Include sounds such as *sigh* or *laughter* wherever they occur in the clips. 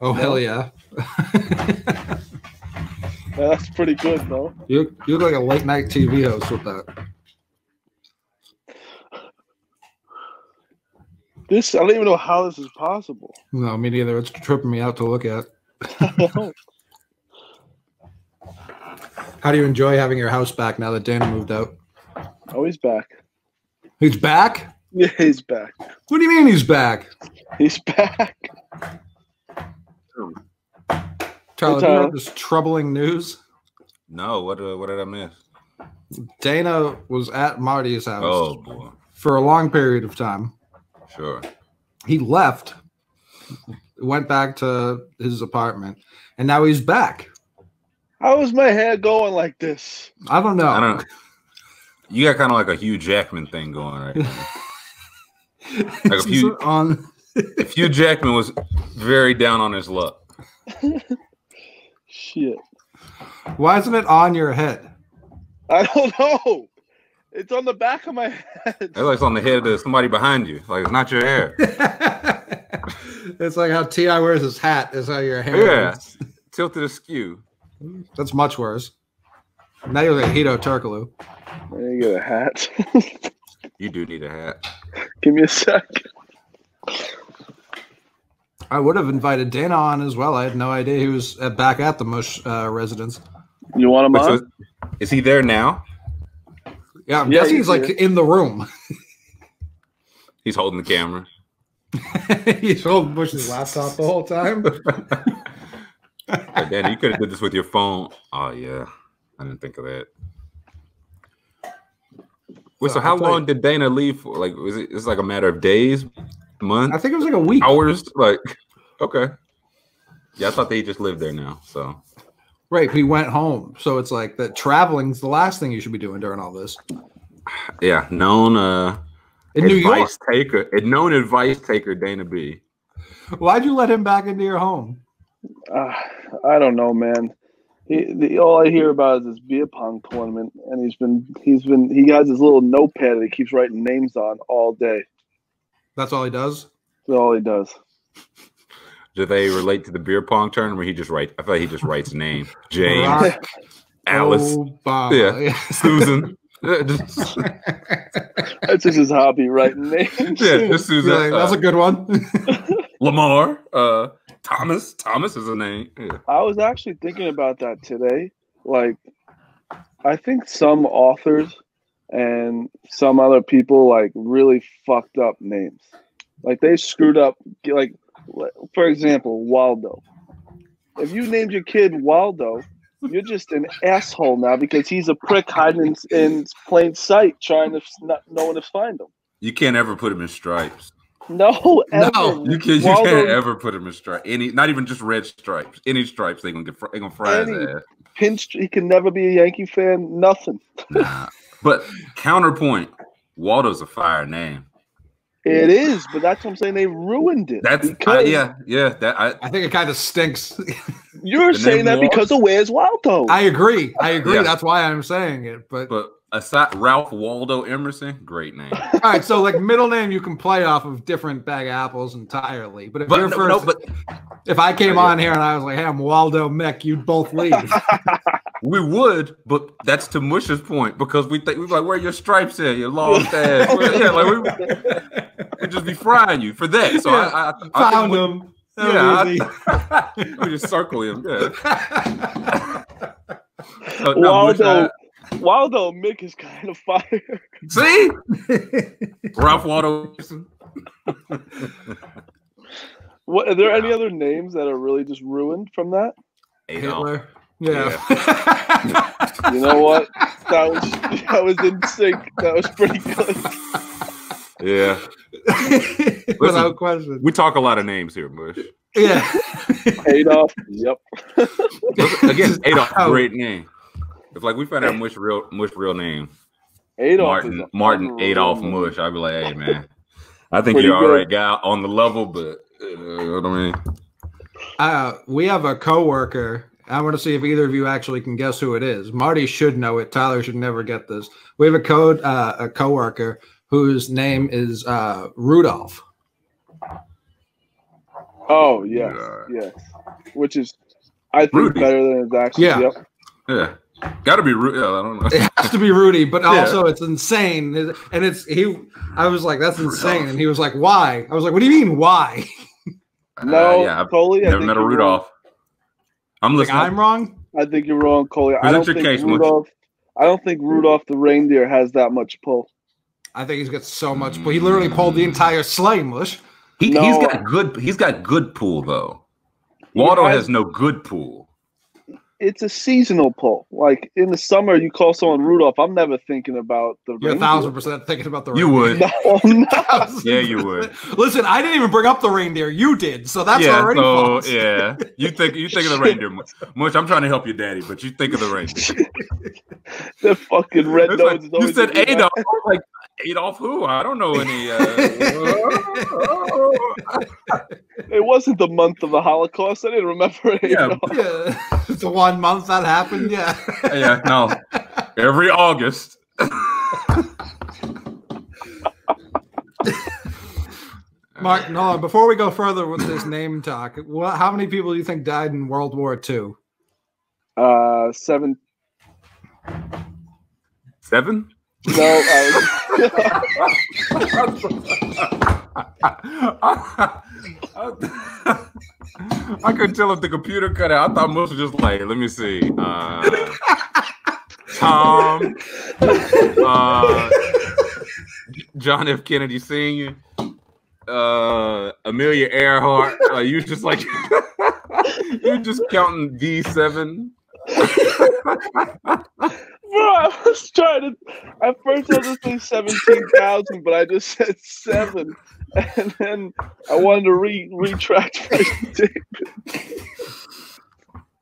Oh hell yeah! *laughs* Yeah, that's pretty good, though. you you look like a late night TV host with that. This I don't even know how this is possible. No, me neither. It's tripping me out to look at. *laughs* How do you enjoy having your house back now that Dana moved out? oh, he's back. He's back. Yeah, he's back. What do you mean he's back? He's back. Tyler, you Tyler. heard this troubling news. No, what uh, what did I miss? Dana was at Marty's house Oh boy, for a long period of time. sure. He left, went back to his apartment, and now he's back. How is my hair going like this? I don't know. I don't. You got kind of like a Hugh Jackman thing going right now. *laughs* Like if He's you- on. If Hugh Jackman was very down on his luck. *laughs* Shit. Why isn't it on your head? I don't know. It's on the back of my head. It's like on the head of somebody behind you. Like it's not your hair. *laughs* it's like how Ti wears his hat. Is how your hair. Yeah. is. *laughs* Tilted askew. That's much worse. Now you're like Hedo Turkoglu. There you get a hat. You do need a hat. Give me a sec. I would have invited Dana on as well. I had no idea he was uh, back at the Mush uh, residence. You want him Wait, so on? is he there now? Yeah, I'm Yeah, guessing he's he's like here. in the room. *laughs* He's holding the camera. *laughs* he's holding Mush's laptop the whole time. *laughs* Like, Danny, you could have did this with your phone. Oh yeah, I didn't think of that. Wait, so Uh, how I'll long did Dana leave for? Like, was it? It's like a matter of days, months, I think it was like a week. hours. Like, okay. Yeah, I thought they just lived there now. So Right, he went home. So it's like that traveling's the last thing you should be doing during all this. yeah, known uh In New York. advice taker, known advice taker, Dana B. Why'd you let him back into your home? Uh, I don't know, man. He, the, all I hear about is this beer pong tournament, and he's been he's been he has his little notepad that he keeps writing names on all day. That's all he does. That's all he does. *laughs* Do they relate to the beer pong tournament? Where he just write? I thought he just writes name *laughs* James, Barack Alice, Obama. Yeah. *laughs* Susan. Just, That's just his hobby, writing names. yeah, just Susan. Yeah, that's uh, a good one. Lamar, uh, Thomas. Thomas is a name. Yeah. I was actually thinking about that today. Like, I think some authors and some other people like really fucked up names. Like they screwed up. Like, for example, Waldo. If you named your kid Waldo, you're just an asshole now because he's a prick hiding in, in plain sight, trying to not no one to find him. You can't ever put him in stripes. No, ever. No, You can't. You Waldo- can't ever put him in stripes. Any, not even just red stripes. Any stripes, they gonna get. They gonna fry his ass. pinch. He can never be a Yankee fan. Nothing. Nah. But counterpoint, Waldo's a fire name. It is, but that's what I'm saying. They ruined it. That's I, because yeah, yeah. That I. I think it kind of stinks. You're saying that Walt? because of Where's Waldo. I agree. I agree. Yeah. That's why I'm saying it. But, But aside, Ralph Waldo Emerson, great name. *laughs* all right, so like middle name, you can play off of different bag of apples entirely. But if But you're no, first, no, but if I came on here and I was like, "Hey, I'm Waldo Mick," you'd both leave. *laughs* we would. But that's to Mush's point because we think we're like where are your stripes at, your lost *laughs* ass. Well, yeah, like we we just be frying you for that. So Yeah. I, I, I Found think him. we, yeah, I, we just circle him. Yeah. So, uh, no, Waldo, I- Waldo Mick is kind of fire. see, *laughs* Ralph Waldo. Emerson. What are there any other names that are really just ruined from that? Hitler. Yeah. *laughs* You know what? That was that was in sync. That was pretty good. Yeah, *laughs* Without question. we talk a lot of names here, Mush. Yeah. Adolf. Yep. Again, Adolf, great name. If like we found out Mush real Mush real name, Adolf. Martin Martin Adolf name. Mush, I'd be like, hey man, I think Pretty you're all good. right guy on the level, but uh, you know what I mean. Uh, we have a coworker. I want to see if either of you actually can guess who it is. Marty should know it. Tyler should never get this. We have a code, uh, a coworker whose name is uh, Rudolph. Oh yes, Yeah. yes. Which is, I think, Rudy. better than his actions. Yeah. Yep. Yeah, gotta be. Ru- Yeah, I don't know. It has to be Rudy, but *laughs* Yeah. also it's insane. And it's he. I was like, "That's insane," and he was like, "Why?" I was like, "What do you mean, why?" *laughs* No, Uh, yeah, I've Coley. I never think met a you're Rudolph. I'm Like listening. I'm wrong. Wrong. I think you're wrong, Coley. I don't your think case, Mush. Rudolph. I don't think Rudolph the reindeer has that much pull. I think he's got so much. But he literally pulled the entire sleigh, mush. He, No. He's got good. He's got good pool though. Waldo has- has no good pool. It's a seasonal pull. Like in the summer, you call someone Rudolph. I'm never thinking about the. You're a thousand percent thinking about the. You reindeer. would. *laughs* Oh, no, no. *laughs* Thousand Yeah, you would. Listen, I didn't even bring up the reindeer. You did, so that's yeah, already so false. yeah, *laughs* you think you think of the reindeer. Much. Much, I'm trying to help your daddy, but you think of the reindeer. the fucking red It's like, you said gonna be Adolf. Like Adolf who? I don't know any. Uh, *laughs* It wasn't the month of the Holocaust. I didn't remember it. Yeah. Yeah, *laughs* the one month that happened. Yeah. yeah, no. Every August. *laughs* Mark hold on. Before we go further with this name talk, what, how many people do you think died in World War II? Uh, seven. Seven? No, uh, I couldn't tell if the computer cut out. I thought most was just like, let me see. Uh, Tom, uh, John F. Kennedy Sr., uh, Amelia Earhart. Uh, you just like, *laughs* you just counting D7. *laughs* bro, I was trying to. At first, I was just saying seventeen thousand, but I just said seven, and then I wanted to re retract my.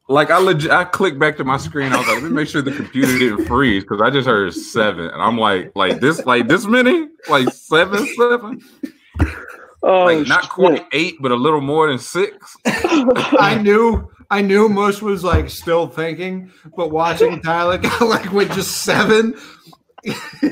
Like I legit, I clicked back to my screen. I was like, let me make sure the computer didn't freeze because I just heard seven, and I'm like, like this, like this many, like seven, seven, Oh, like not shit. quite eight, but a little more than six. *laughs* I knew, I knew Mush was like still thinking, but watching *laughs* Tyler go like with just seven.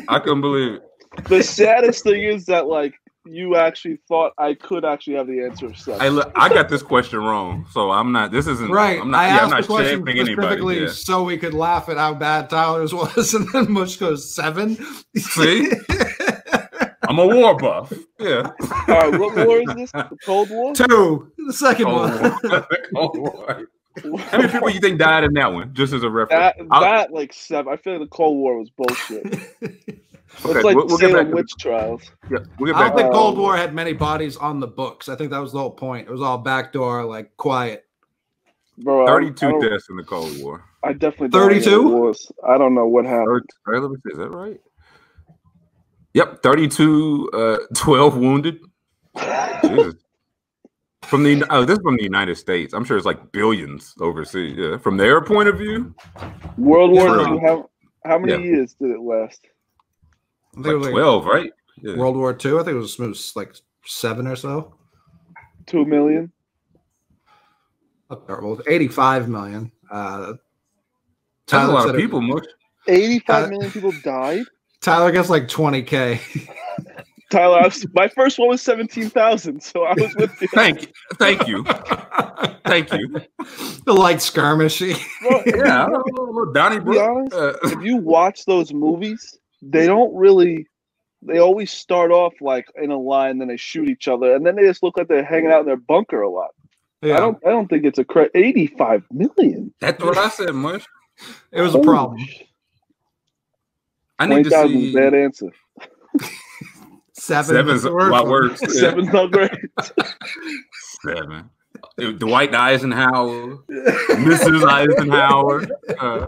I couldn't believe it. The saddest thing is that like you actually thought I could actually have the answer of seven. I look, I got this question wrong, so I'm not. This isn't Right. I'm not. I yeah, I'm not the question anybody. specifically Yeah. so we could laugh at how bad Tyler's *laughs* was, and then Mush goes seven. See, *laughs* I'm a war buff. Yeah. *laughs* All right, what war is this? The Cold War? Two. The second Cold one. War. *laughs* Cold War. How many people you think died in that one? Just as a reference. That, that like seven. I feel like the Cold War was bullshit. *laughs* Okay, it's like we'll, we'll get Salem to witch trials. yeah, we'll get I back don't think Cold War had many bodies on the books. I think that was the whole point. It was all backdoor, like quiet. Bro, I- I, 32 deaths in the Cold War. I definitely don't know what 32? I don't know what happened. Thirty- Let me see, is that right? Yep, 32, uh, *laughs* 12 wounded. From the oh, this is from the United States. I'm sure it's like billions overseas. Yeah, from their point of view, World War Yeah. II. How how many Yeah. years did it last? I think like it was like 12, right? Yeah. World War II. I think it was, it was like seven or so. Two million. Up there, well, 85 million. Uh, That's a lot of people. Much. Eighty-five Uh, people died. Tyler gets like 20K. Tyler, was, my first one was seventeen thousand, so I was with you. Thank you, thank you, thank you. the light skirmish. *laughs* Bro, Yeah, I don't know, little Donnie To be Brook. honest, Uh, if you watch those movies, they don't really. They always start off like in a line, then they shoot each other, and then they just look like they're hanging out in their bunker a lot. yeah, I don't. I don't think it's a cra Eighty-five million. that's what I said, Mush. it was a problem. I Twenty need to thousand see is bad answer. Seven. seven's was a word lot for worse. Seven's not great. Seven. Dwight Eisenhower, *laughs* Mrs. Eisenhower. Uh,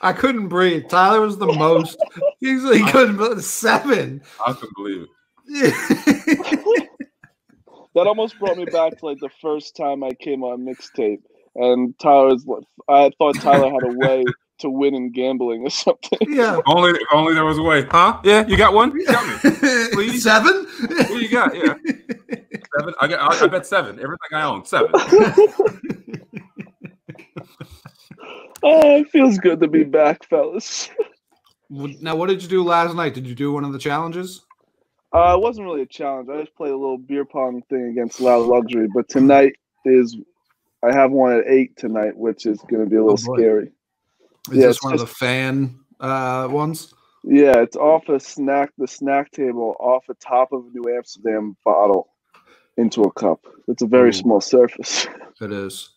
I couldn't breathe. Tyler was the most. He's he couldn't. believe- Seven. I couldn't believe it. *laughs* That almost brought me back to like the first time I came on Mickstape, and Tyler's. I thought Tyler had a way to win in gambling or something. yeah. Only, only there was a way, huh? Yeah, you got one. You got me. *laughs* Please? Seven. What you got? Yeah, seven. I got. I, I bet seven. Everything I own, seven. *laughs* Oh, it feels good to be back, fellas. now, what did you do last night? Did you do one of the challenges? Uh, it wasn't really a challenge. I just played a little beer pong thing against Loud Luxury. But tonight is, I have one at eight tonight, which is going to be a little Oh, scary. Is Yeah, this it's one of the fan uh, ones? Yeah, it's off a snack, the snack table, off the top of a New Amsterdam bottle into a cup. It's a very Ooh. small surface. *laughs* It is.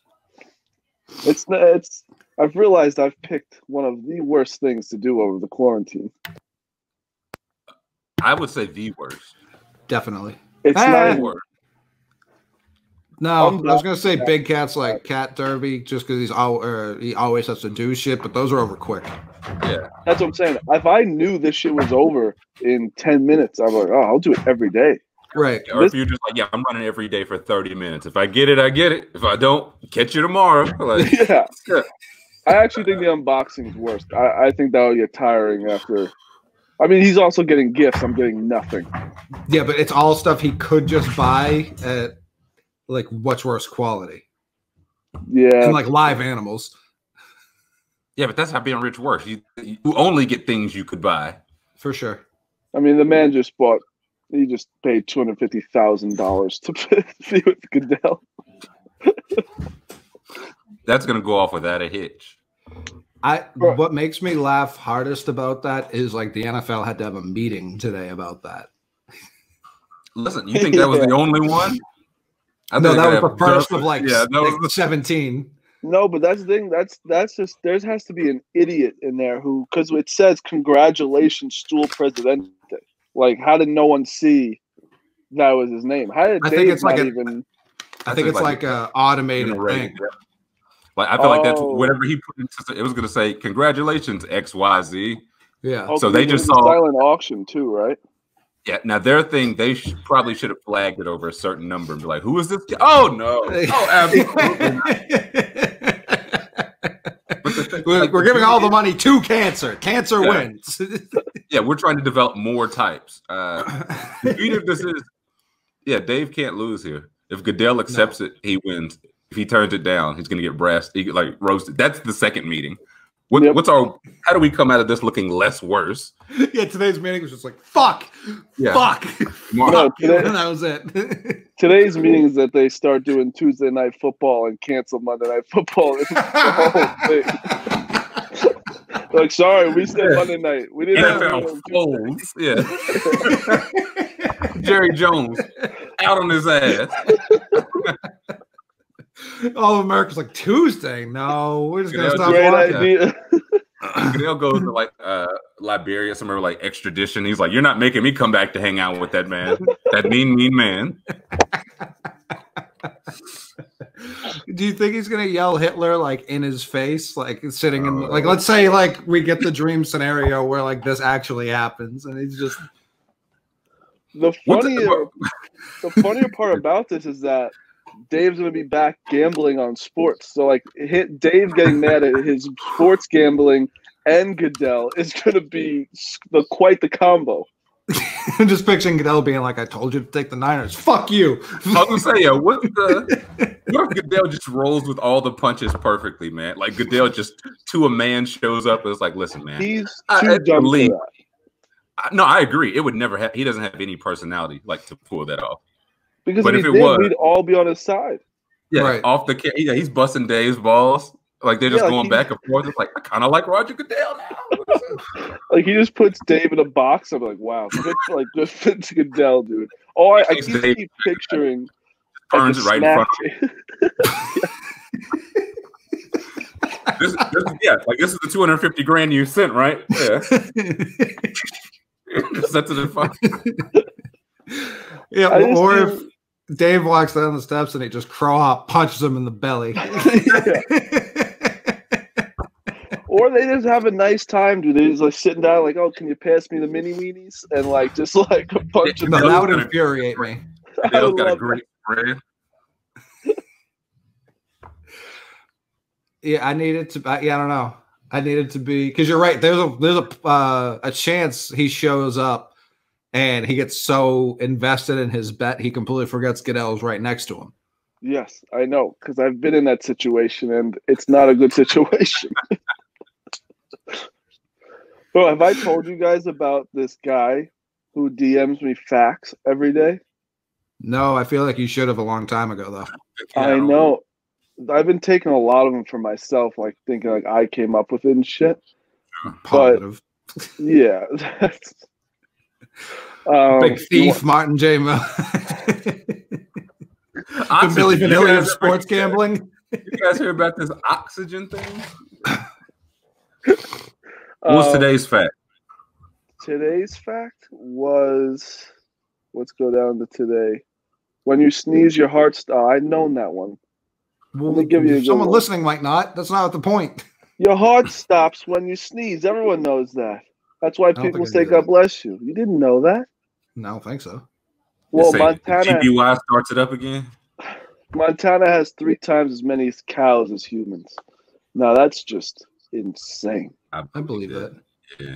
It's it's. I've realized I've picked one of the worst things to do over the quarantine. I would say the worst. Definitely. It's Ah. not The worst. No, I'm was gonna say big cats like Cat Derby, just because he's all or he always has to do shit, but those are over quick. Yeah. That's what I'm saying. If I knew this shit was over in ten minutes, I'm like, oh, I'll do it every day. Right. Or if you're just like, yeah, I'm running every day for 30 minutes. If I get it, I get it. If I don't, catch you tomorrow. *laughs* Like, *laughs* yeah. Yeah. I actually think the unboxing's worst. I, I think that would get tiring after. I mean, he's also getting gifts. I'm getting nothing. Yeah, but it's all stuff he could just buy at like what's worse quality Yeah. and like live animals. yeah, but that's how being rich works. You, you only get things you could buy. For sure. I mean, the man just bought. He just paid two hundred fifty thousand dollars to *laughs* be with Goodell. That's going to go off without a hitch. I what makes me laugh hardest about that is like the NFL had to have a meeting today about that. Listen, you think that was the *laughs* only one? I No, that was the first of like, yeah, that was the 17. No, but that's the thing. That's that's just there has to be an idiot in there who because it says congratulations, stool presidente. Like, how did no one see that was his name? How did I Dave think it's like not a- even? I think it's like a automated Generated, thing. yeah. Like I feel like that's Oh. whatever he put into it was gonna say congratulations X Y Z. Yeah. Oh, So they just saw- silent auction too, right? Yeah, now their thing they sh- probably should have flagged it over a certain number and be like, "Who is this?" Guy? Oh no! *laughs* Oh, absolutely. not. But the thing- we're, giving all the money to cancer. Cancer Yeah. wins. *laughs* Yeah, we're trying to develop more types. Uh, *laughs* either this is, yeah, Dave can't lose here. If Goodell accepts it, he wins. If he turns it down, he's gonna get brassed, he, like roasted. That's the second meeting. What, Yep. What's our? How do we come out of this looking less worse? *laughs* yeah, today's meeting was just like fuck, Yeah, fuck, More- No, fuck, *laughs* today- and that was it. *laughs* Today's meeting is that they start doing Tuesday night football and cancel Monday night football. It's the whole thing. Like, sorry, we said Monday night. We didn't. have NFL Tuesday. folds. Yeah, Jerry Jones out on his ass. All of America's like Tuesday. No, we're just gonna stop Great watching. idea. Goodell goes to like uh, Liberia, somewhere like extradition. He's like, "You're not making me come back to hang out with that man, that mean, mean man." *laughs* Do you think he's gonna yell Hitler like in his face, like sitting in like let's say like we get the dream scenario where like this actually happens and he's just The What the- funnier, the funnier part about this is that Dave's gonna be back gambling on sports. So like, hit Dave getting mad at his sports gambling and Goodell is gonna be the quite the combo. *laughs* I'm just picturing Goodell being like, I told you to take the Niners. Fuck you. I was gonna say, yeah, what the *laughs* what if Goodell just rolls with all the punches perfectly, man? Like Goodell just to a man shows up and it's like, listen, man. He's I- too I dumb for that. I- no, I agree. It would never have. He doesn't have any personality like to pull that off. Because But if, if it did, was- we'd all be on his side. Yeah, Right. off the ca- yeah, he's busting Dave's balls. Like they're just Yeah, like going he- back and forth. It's like I kind of like Roger Goodell now. *laughs* Like he just puts Dave in a box. I'm like, wow, *laughs* good like good fit to Goodell, dude. Oh, I, I keep, Dave. keep picturing like, *laughs* Turns the it right in front. snack- This, this, yeah, like this is the 250 grand you sent, right? Yeah. Sets it in front. yeah, I or if feel- Dave walks down the steps and he just crawl up, punches him in the belly. *laughs* Or they just have a nice time, dude. They just like sitting down, like, oh, can you pass me the mini weenies? And like just like a bunch of no, that would infuriate me. I Goodell's would got a great spread. *laughs* Yeah, I needed to. I, yeah, I don't know. I needed to be because you're right. There's a there's a uh, a chance he shows up and he gets so invested in his bet he completely forgets Goodell's right next to him. Yes, I know, because I've been in that situation and it's not a good *laughs* situation. *laughs* Bro, have I told you guys about this guy who DMs me facts every day. No, I feel like you should have a long time ago, though. I know. I've been taking a lot of them for myself, like thinking like I came up with it and shit. Positive. Yeah. *laughs* um, Big thief, Martin J. Mill. *laughs* the Oxygen. Milli You Vanilli guys of ever- sports gambling. You guys hear about this oxygen thing? *laughs* What's um, today's fact? Today's fact was let's go down to today. When you sneeze, your heart stops. I known that one. Well, me give you a someone one. listening might not. That's not the point. Your heart stops when you sneeze. Everyone knows that. That's why people say "God that. bless you." You didn't know that? No, I don't think so. Well, Say, Montana, GBY starts it up again. Montana has three times as many cows as humans. Now that's just insane. I believe that. Yeah.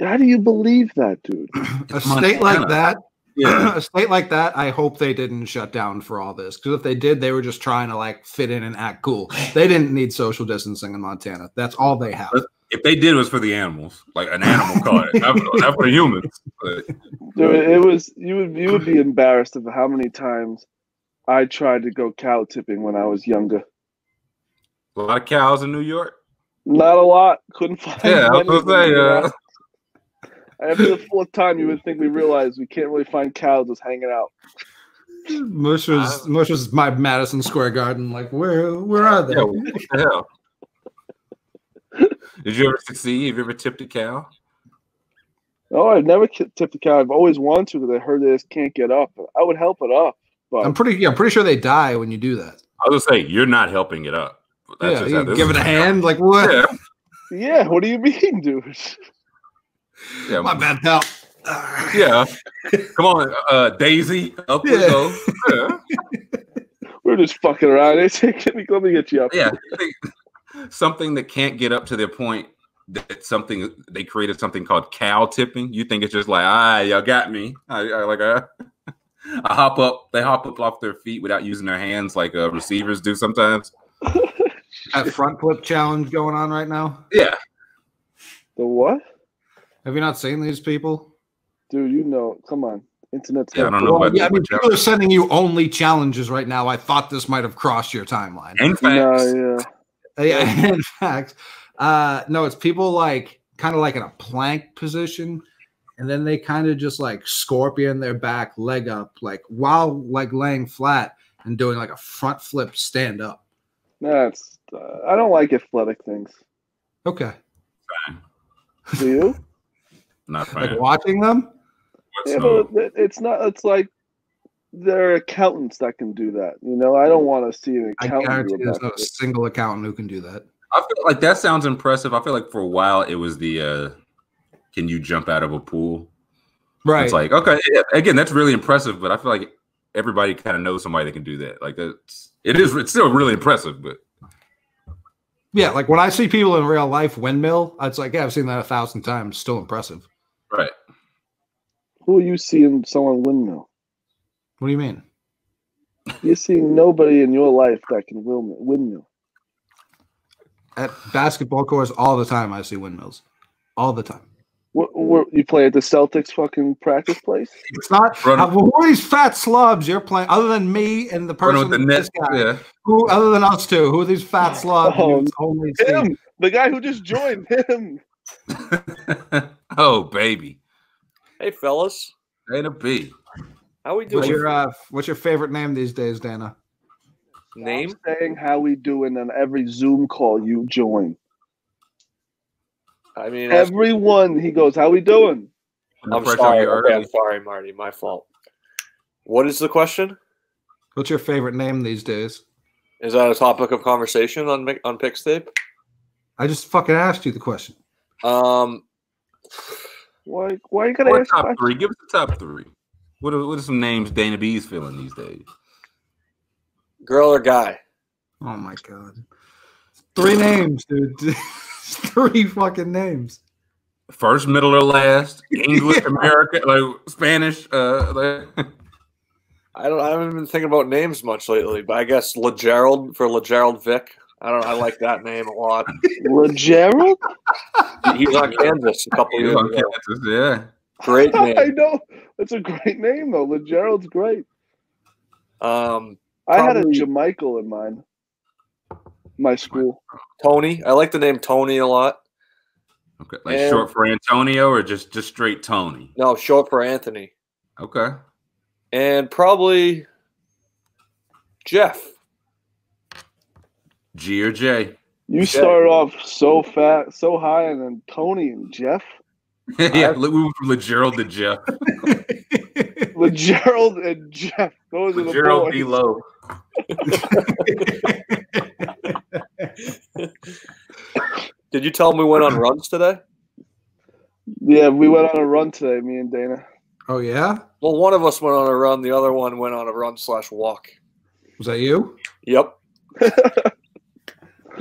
How do you believe that, dude? A It's state like that, *clears throat* Yeah. a state like that, I hope they didn't shut down for all this. Because if they did, they were just trying to like fit in and act cool. They didn't need social distancing in Montana. That's all they have. If they did, it was for the animals, like an animal caught it, not, for- not for humans. But Dude, it was you would you would be embarrassed of how many times I tried to go cow tipping when I was younger. a lot of cows in New York. Not a lot. Couldn't find. Yeah, I was gonna them, say. you? Uh, After the fourth time, you would think we realized we can't really find cows just hanging out. Mush was Mush was my Madison Square Garden. Like, where where are they? yeah, what the hell? Did you ever succeed? Have you ever tipped a cow? Oh, I've never tipped a cow. I've always wanted to because I heard this can't get up. I would help it up, but I'm pretty. Yeah, I'm pretty sure they die when you do that. I was gonna say you're not helping it up. That's yeah, just you give it a hand. Like what? Yeah, yeah. What do you mean, dude? yeah, My bad, pal. yeah. Come on, uh, Daisy, up we go. *laughs* Yeah. We're just fucking around. Hey, Let me let me get you up. yeah, I think something that can't get up to their point that something they created something called cow tipping. You think it's just like ah, y'all got me. I, I like I, *laughs* I hop up. They hop up off their feet without using their hands like uh, receivers do sometimes. *laughs* That front flip challenge going on right now. Yeah, The what, Have you not seen these people? dude? You know, come on. Internet's Yeah, I don't know Well, about yeah, I the mean, challenge. people are sending you only challenges right now. I thought this might have crossed your timeline. and facts. No, yeah. Uh, *laughs* Yeah, in fact, uh, no, it's people like kind of like in a plank position, and then they kind of just like scorpion their back, leg up, like while like laying flat and doing like a front flip stand up. That's. Uh, I don't like athletic things. Okay, Do you? *laughs* Not like watching them. yeah, but it's not. It's like there are accountants that can do that. You know, I don't want to see an I accountant guarantee do there's that. not a single accountant who can do that. I feel like that sounds impressive. I feel like for a while it was the uh, can you jump out of a pool? Right. It's like okay, yeah, again, that's really impressive, but I feel like everybody kind of knows somebody that can do that. Like that's it is. It's still really impressive, but yeah, like when I see people in real life windmill, it's like, yeah, I've seen that a thousand times. Still impressive. right. Who are you seeing someone windmill? What do you mean? You see nobody in your life that can windmill. windmill. At basketball courts, all the time I see windmills, all the time. What, what, you play at the Celtics fucking practice place? It's not. Run- uh, who are these fat slobs you're playing? Other than me and the person, with the this net. guy, Yeah. who other than us two, who are these fat slobs? Oh, only see? Him, the guy who just joined him. *laughs* *laughs* oh baby, Hey, fellas. ain't a B. How we What's doing? your uh, What's your favorite name these days, Dana? Name? Stop saying how we doing on every Zoom call you join. I mean, Everyone, he goes, "How we doing?" I'm sorry. Okay. I'm sorry, Marty. My fault. What is the question? What's your favorite name these days? Is that a topic of conversation on Mi- on Mickstape? I just fucking asked you the question. Um, Why? Why you gotta ask? top questions? three? Give us the top three. What are, what are some names Dana B's feeling these days? girl or guy? Oh my god, three names, dude. *laughs* three fucking names. First, middle, or last? *laughs* English, American, like Spanish. Uh, like, *laughs* I don't. I haven't been thinking about names much lately, but I guess LeGerald for LeGerald Vick. I don't. I like that name a lot. LeGerald? He's on Kansas a couple he years on ago. Kansas, yeah. Great *laughs* name. I know. That's a great name though. LeGerald's great. Um, I had a Probably- Jamichael in mind. My school. Tony. I like the name Tony a lot. Okay, like And- short for Antonio or just just straight Tony. No, short for Anthony. Okay. And probably Jeff. G or J. You started off so fat, so high, and then Tony and Jeff. Yeah, look, we went from LeGerald to Jeff. *laughs* LeGerald and Jeff. Those are the LeGerald boys. D. Low. *laughs* Did you tell him we went on runs today? Yeah, we went on a run today, me and Dana. oh yeah, Well, one of us went on a run. The other one went on a run slash walk. was that you? Yep. *laughs*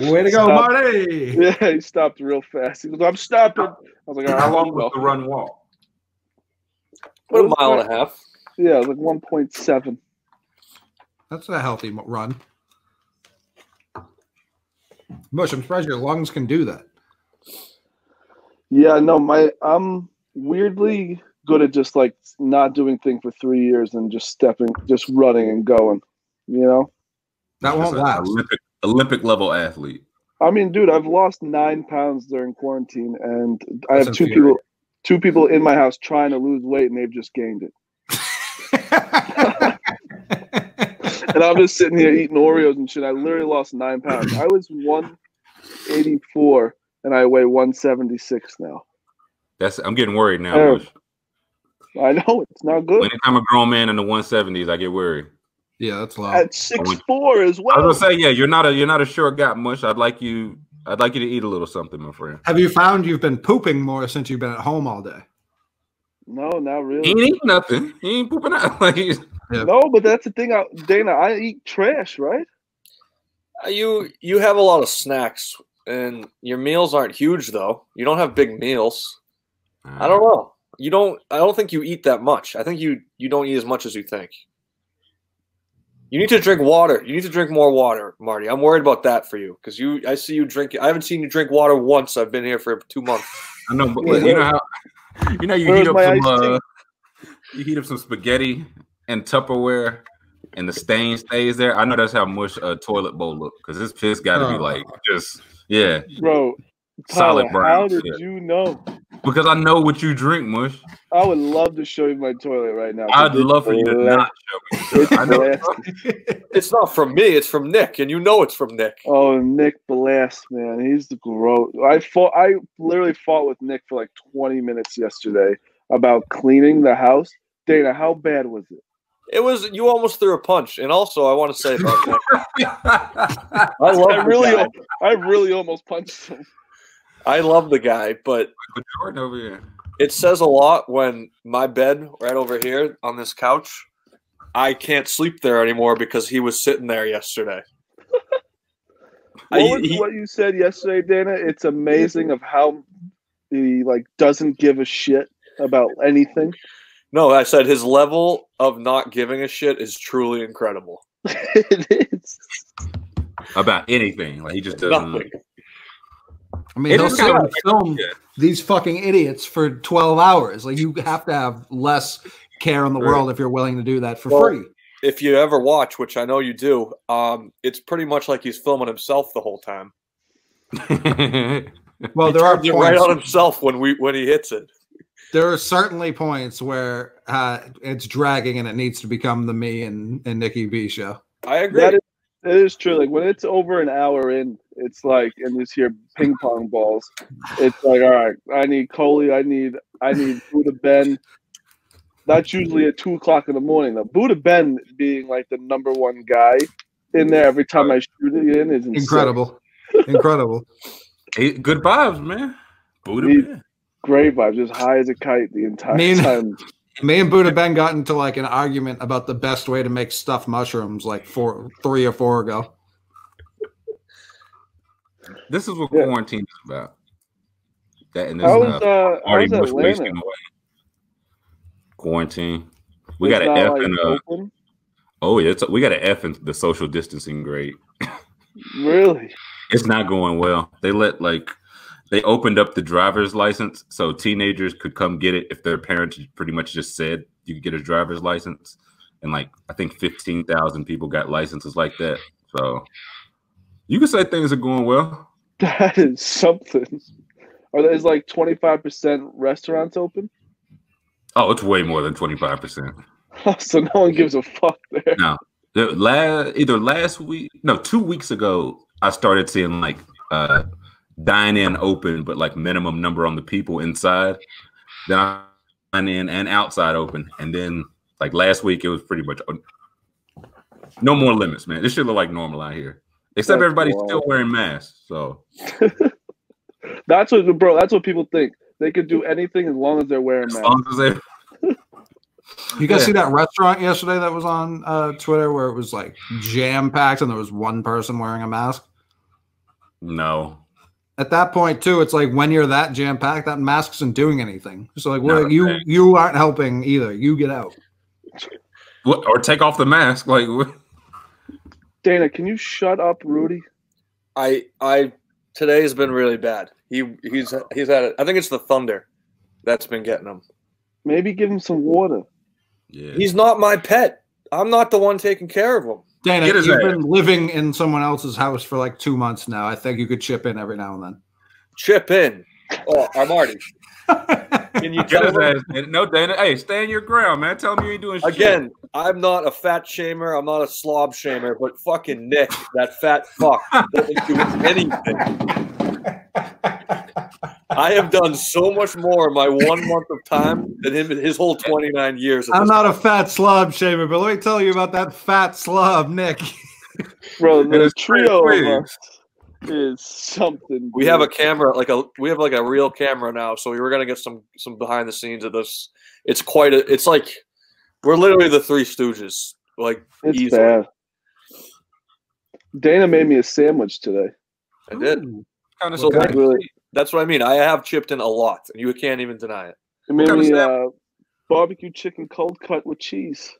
Way to go, Stop. Marty! *laughs* Yeah, he stopped real fast. He goes, I'm stopping. I was like, all right, How long was the run walk? About a mile and a half. Yeah, like 1.7. That's a healthy run. Mush, I'm surprised your lungs can do that. Yeah, no, my I'm weirdly good at just like not doing thing for three years and just stepping, just running and going. You know, That won't That's last. Olympic, Olympic level athlete. I mean, dude, I've lost nine pounds during quarantine, and I have two infuriating. people, two people in my house trying to lose weight, and they've just gained it. *laughs* And I'm just sitting here eating Oreos and shit. I literally lost nine pounds. I was 184, and I weigh 176 now. That's I'm getting worried now. I know it's not good. Anytime a grown man in the 170s, I get worried. Yeah, that's low. At six four as well. I well. was gonna say, yeah, you're not a you're not a short guy, mush. I'd like you. I'd like you to eat a little something, my friend. Have you found you've been pooping more since you've been at home all day? No, not really. He ain't eating nothing. He ain't pooping out. *laughs* Like he's, No, but that's the thing. I, Dana, I eat trash, right? Uh, You you have a lot of snacks, and your meals aren't huge though. You don't have big meals. I don't know. You don't. I don't think you eat that much. I think you you don't eat as much as you think. You need to drink water. You need to drink more water, Marty. I'm worried about that for you because you. I see you drink. I haven't seen you drink water once. I've been here for two months. *laughs* I know, but Yeah, you know how you know you Where's heat up some uh, you heat up some spaghetti and Tupperware, and the stain stays there. I know that's how much a toilet bowl look because this piss got to be Oh. like just yeah, Bro, solid Tyler, brown. how did shit. you know? Because I know what you drink, mush. I would love to show you my toilet right now. I'd love for you to not show me. It's I know. *laughs* It's not from me. It's from Nick, and you know it's from Nick. Oh, Nick Blast, man, he's the gross. I fought. I literally fought with Nick for like 20 minutes yesterday about cleaning the house. Dana, how bad was it? It was you almost threw a punch, and also I want to say about *laughs* Nick. I love I really, guy. I really almost punched him. I love the guy, but But Jordan over here. it says a lot when my bed right over here on this couch, I can't sleep there anymore because he was sitting there yesterday. What I- he- what you said yesterday, Dana? It's amazing of how he like doesn't give a shit about anything. No, I said his level of not giving a shit is truly incredible. *laughs* it is. About anything. Like he just doesn't. Nothing. I mean, It he'll sit and film yeah. these fucking idiots for 12 hours. Like, you have to have less care in the Right. world if you're willing to do that for Well, free. If you ever watch, which I know you do, um, it's pretty much like he's filming himself the whole time. *laughs* Well, he there are turns it right on himself when we when he hits it. there are certainly points where uh, it's dragging and it needs to become the me and, and Nikki B show. I agree. That is, it is true. Like when it's over an hour in, it's like and you hear ping pong balls. It's like, all right, I need Coley, I need I need Buddha Ben. That's usually at two o'clock in the morning. Though Buddha Ben being like the number one guy in there every time I shoot it in is. Incredible. Incredible. Hey, good vibes, man. Buddha He- man. Great vibes, just high as a kite the entire Mean- time. Me and Buddha Ben got into like an argument about the best way to make stuffed mushrooms like four, three or four ago. This is what Yeah. quarantine is about. That and this is was uh, how was Mush wasting away. Quarantine. We It's got an F like, and open? oh yeah, it's, we got an F in the social distancing grade. *laughs* Really? It's not going well. They let like they opened up the driver's license so teenagers could come get it if their parents pretty much just said you could get a driver's license. And like I think fifteen thousand people got licenses like that. So you can say things are going well. That is something. Are there's like twenty five percent restaurants open? Oh, it's way more than twenty five percent. *laughs* so no one gives a fuck there. No, the last either last week, no, two weeks ago, I started seeing like uh dine in open, but like minimum number on the people inside. Then I dine in and outside open, and then like last week it was pretty much uh, no more limits, man. This should look like normal out here, except That's everybody's wild. still wearing masks. So *laughs* That's what bro, that's what people think. They could do anything as long as they're wearing as masks. as they *laughs* You guys Yeah. see that restaurant yesterday that was on uh, Twitter where it was like jam packed and there was one person wearing a mask? no, At that point, too, it's like when you're that jam packed, that mask isn't doing anything. So like, well, No, you you aren't helping either. You get out. What- or take off the mask. Like what- *laughs* Dana, can you shut up, Rudy? I I today has been really bad. He he's he's had it. I think it's the thunder that's been getting him. Maybe give him some water. yeah, He's not my pet. I'm not the one taking care of him. Dana, you've his been living in someone else's house for like two months now. I think you could chip in every now and then. Chip in. Oh, I'm Marty. Then. Can you Get tell his ass. No, Dana. Hey, stay in your ground, man. Tell him you ain't doing shit. Again, I'm not a fat shamer. I'm not a slob shamer, but fucking Nick, that fat fuck, doesn't do anything. I have done so much more in my one month of time than him in his whole 29 years. I'm this not a fat slob shamer, but let me tell you about that fat slob, Nick. Bro, It the trio crazy. of us is something. We have a camera, like a we have like a real camera now, so we were gonna get some some behind the scenes of this. It's quite a. It's like we're literally the Three Stooges. Like It's easily. bad. Dana made me a sandwich today. I did. Kind of So Okay. that's, Really, that's what I mean. I have chipped in a lot, and you can't even deny it. it made kind of me sandwich? uh, barbecue chicken cold cut with cheese.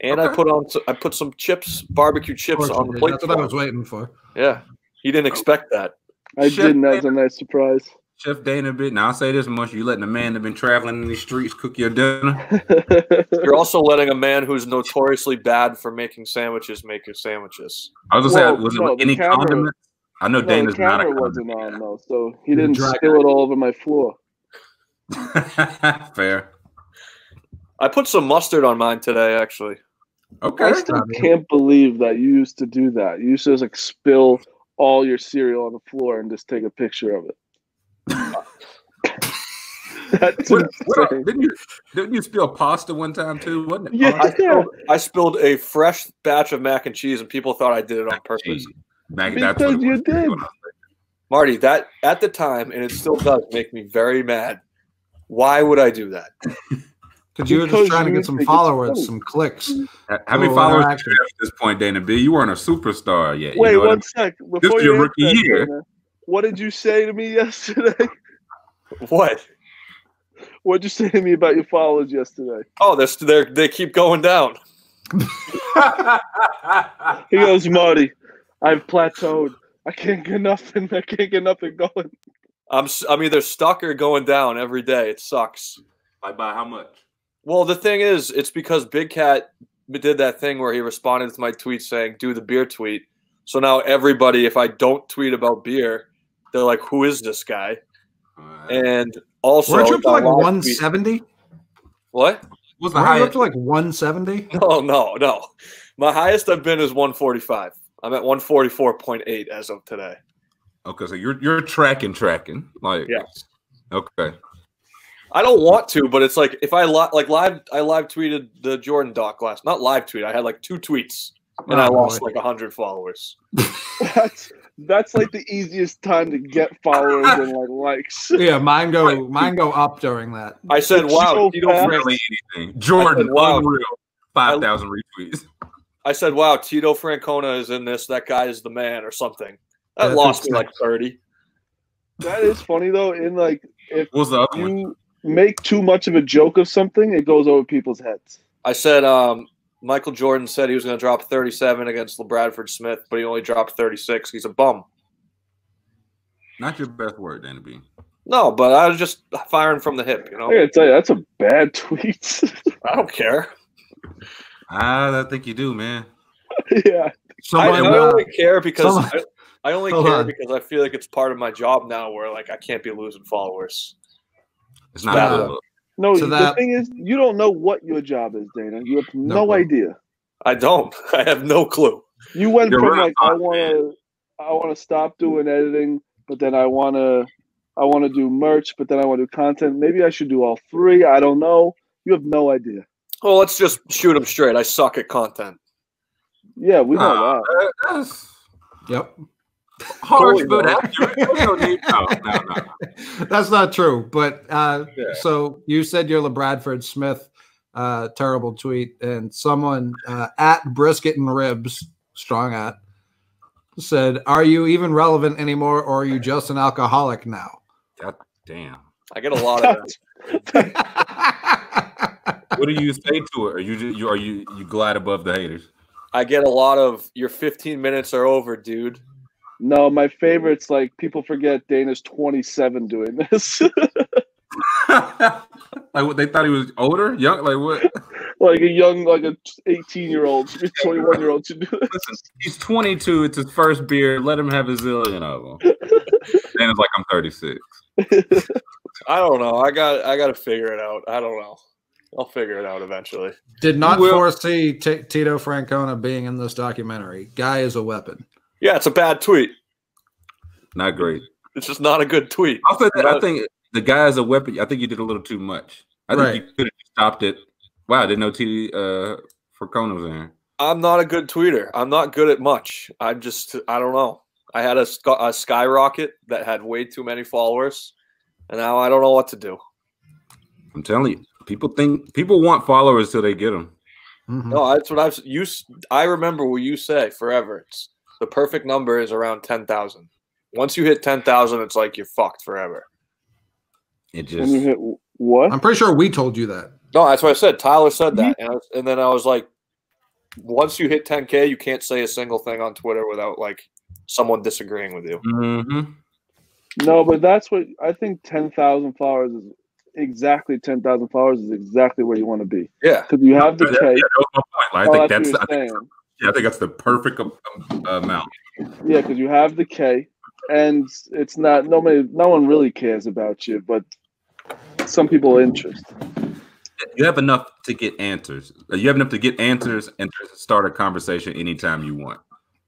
And I put on s- I put some chips, barbecue chips on the plate. That's what I was waiting for. Yeah, he didn't expect that. I Chef didn't. That was a nice surprise. Chef Dana bit. Now I'll say this much: you letting a man that's been traveling in these streets cook your dinner. *laughs* You're also letting a man who's notoriously bad for making sandwiches make your sandwiches. I was gonna Well, say, was it no, with the any camera- condiment? I know no, Dana's the not a camera wasn't on though, so he didn't dry- spill it all over my floor. *laughs* Fair. I put some mustard on mine today, actually. Okay. I still can't believe that you used to do that. You used to just like spill all your cereal on the floor and just take a picture of it. *laughs* That's What, what, insane. didn't you didn't you spill pasta one time too? Wasn't it? Yeah. I spilled, I spilled a fresh batch of mac and cheese, and people thought I did it on purpose. Gee, Mac- that's Because what you was. did. Marty, that at the time, and it still does make me very mad. Why would I do that? Because you were just trying to get some followers, funny. some clicks. How many followers uh, do you have at this point, Dana B? You weren't a superstar yet. you Wait know what I one sec. Before This is your rookie that, year. Dana, what did you say to me *laughs* yesterday? What? What'd you say to me about your followers yesterday? Oh, they're, they're they keep going down. He goes, Marty, I've plateaued. I can't get nothing. I can't get nothing going. I'm s- I'm either stuck or going down every day. It sucks. like by how much? Well, the thing is, it's because Big Cat did that thing where he responded to my tweet saying, "Do the beer tweet." So now everybody, if I don't tweet about beer, they're like, "Who is this guy?" And also, Weren't you up to like 170? What? Was the Weren't up highest? to like 170? No, no, no. My highest I've been is 145. I'm at 144.8 as of today. Okay, so you're you're tracking, tracking. Like Yes. Okay. I don't want to, but it's like if I li- like live, I live tweeted the Jordan doc last, not live tweet. I had like two tweets and I Oh, lost boy. like hundred followers. *laughs* That's that's like the easiest time to get followers and like *laughs* likes. Yeah, mine go mine go up during that. I said, It's "Wow, so Tito fast. Frank- Really anything. Jordan, wow. unreal. Five thousand retweets. I said, "Wow, Tito Francona is in this. That guy is the man, or something." That Yeah, lost that's me like thirty. That is funny though. In like if What was the other one? You make too much of a joke of something, it goes over people's heads. I said, um, Michael Jordan said he was going to drop 37 against LaBradford Smith, but he only dropped 36. He's a bum. Not your best word, Danny B. No, but I was just firing from the hip. You I know, gotta tell you, that's a bad tweet. *laughs* I don't care. I think you do, man. yeah. I, I uh, only care because someone- I, I only Hold care on. because I feel like it's part of my job now, where like I can't be losing followers. It's not Yeah. a good look. No, So the that- thing is, you don't know what your job is, Dana. You have No no, idea. I don't. *laughs* I have no clue. You went You're from right, like I want to, I want to stop doing editing, but then I want to, I want to do merch, but then I want to do content. Maybe I should do all three. I don't know. You have no idea. Well, let's just shoot them straight. I suck at content. Yeah, we know Uh, that. that- that's Yep. Harsh, but accurate. No *laughs* no, no, no. That's not true. But uh, Yeah. so you said you're LaBradford Smith. Uh, terrible tweet. And someone uh, at brisket and ribs, strong at, said, Are you even relevant anymore or are you just an alcoholic now? God damn. I get a lot of. *laughs* What do you say to it? Are you just, you are you you glide above the haters? I get a lot of your 15 minutes are over, dude. No, my favorite's like people forget Dana's 27 doing this. *laughs* *laughs* like what they thought he was older, young. Like what? like a young, like a 18 year old, 21 year old should do this. *laughs* Listen, he's 22. It's his first beer. Let him have a zillion of them. and it's like I'm 36. I don't know. I got I got to figure it out. I don't know. I'll figure it out eventually. Did not foresee T- Tito Francona being in this documentary. Guy is a weapon. Yeah, it's a bad tweet. Not great. It's just not a good tweet. I think, I think the guy is a weapon. I think you did a little too much. I think Right. you could have stopped it. Wow, I didn't know T uh Francona was in here. I'm not a good tweeter. I'm not good at much. I'm just I don't know. I had a, sky- a skyrocket that had way too many followers, and now I don't know what to do. I'm telling you, people think people want followers till they get them. Mhm. No, that's what I've you. I remember what you say forever. It's the perfect number is around ten thousand. Once you hit ten thousand, it's like you're fucked forever. It When you just hit what? I'm pretty sure we told you that. No, that's what I said. Tyler said that, and, I was, and then I was like, once you hit 10k, you can't say a single thing on Twitter without like someone disagreeing with you. Mhm. No, but that's what I think 10,000 followers is exactly 10,000 followers is exactly where you want to be. Yeah, Because you have the Yeah, K. yeah, that was my point. I Oh, think that's that's I you're think, saying. Yeah, I think that's the perfect um, amount. Yeah, because you have the K, and it's not nobody. No one really cares about you, but some people are interest. You have enough to get answers. You have enough to get answers and start a conversation anytime you want.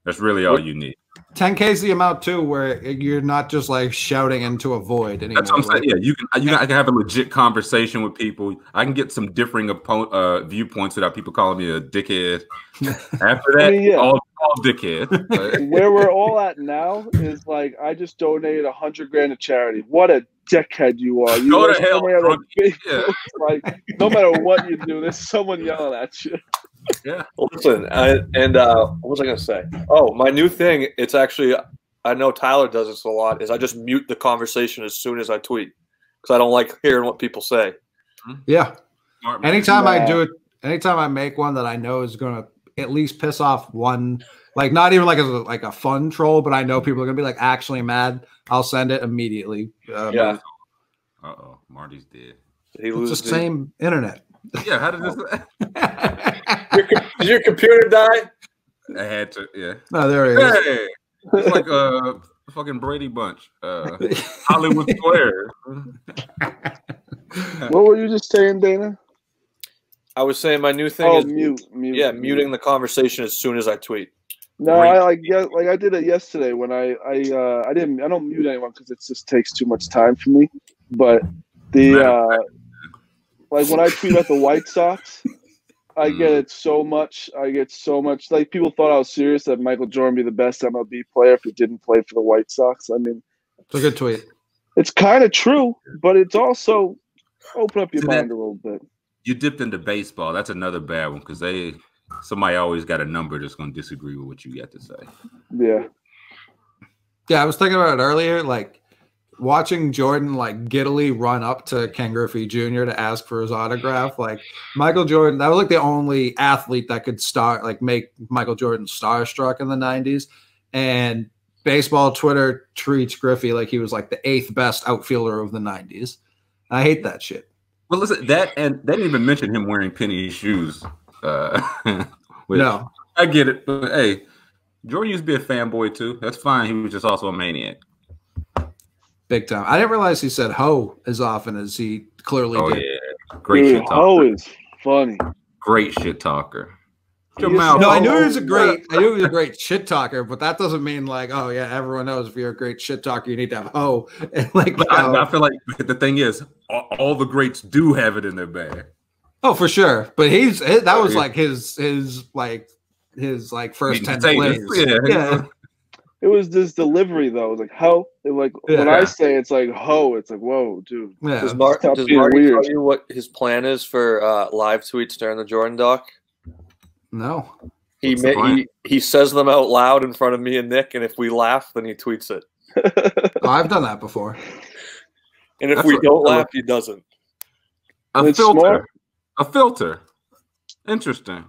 That's really all you need. 10K is the amount too where you're not just like shouting into a void anymore. That's what I'm saying. Like, Yeah, you can. You can, I can have a legit conversation with people. I can get some differing oppo- uh, viewpoints without people calling me a dickhead. *laughs* After that, I mean, yeah. all, all dickhead. *laughs* Where we're all at now is like I just donated a hundred grand to charity. What a dickhead you are! You Go to let hell, somebody have a drunk. big- yeah. *laughs* like no matter what you do, there's someone yelling at you. *laughs* listen, I, and uh, what was I gonna say? Oh, my new thing. It's actually I know Tyler does this a lot. Is I just mute the conversation as soon as I tweet because I don't like hearing what people say. yeah. Smart man. Anytime I do it, anytime I make one that I know is going to at least piss off one, like not even like as a, like a fun troll, but I know people are going to be like actually mad. I'll send it immediately. Um, Yeah, Uh oh, Marty's dead. he It's loses. the same internet. Yeah, how did this? *laughs* Your, did your computer die? I had to. Yeah. no, there he is. Hey, it's like a fucking Brady Bunch. Uh, *laughs* Hollywood Square. What were you just saying, Dana? I was saying my new thing Oh, is mute, mute. yeah, mute. muting the conversation as soon as I tweet. No, Great. I like yeah, like I did it yesterday when I I uh, I didn't I don't mute anyone because it just takes too much time for me. But the uh, like when I tweet about the White Sox, I get mm. it so much. I get so much. Like people thought I was serious that Michael Jordan be the best MLB player if he didn't play for the White Sox. I mean, It's a good tweet. it's kind of true, but it's also open up your See that- mind a little bit. You dipped into baseball. That's another bad one because they somebody always got a number that's going to disagree with what you got to say. Yeah, Yeah, I was thinking about it earlier. Like watching Jordan like giddily run up to Ken Griffey Jr. to ask for his autograph. Like Michael Jordan, that was like the only athlete that could start like make Michael Jordan starstruck in the '90s. And baseball Twitter treats Griffey like he was like the eighth best outfielder of the '90s. I hate that shit. Well, listen, that and they didn't even mention him wearing penny shoes. Uh, *laughs* which- No, I get it, but hey, Jordan used to be a fanboy too. That's fine. He was just also a maniac. Big time. I didn't realize he said "ho" as often as he clearly Oh did. yeah, great Dude, shit talker. Ho is funny. Great shit talker. He Your mouth. No, I Oh, knew he was a great. I knew he was a great shit talker, but that doesn't mean like, oh yeah, everyone knows if you're a great shit talker, you need to have ho. *laughs* And like, But I. I um, feel like the thing is, all, all the greats do have it in their bag. oh for sure. But he's that oh, was like his his like his like first Meat ten potatoes. plays. Yeah. yeah. It was this delivery though. It was like ho. It like when I say it's like ho, it's like whoa, dude. yeah. Does, Mar- does being Marty weird. tell you what his plan is for uh, live tweets during the Jordan doc? No. He, ma- he he says them out loud in front of me and Nick, and if we laugh, then he tweets it. Oh, *laughs* I've done that before. And if That's we what- don't laugh, he doesn't. A It's filter. smart. A filter. Interesting.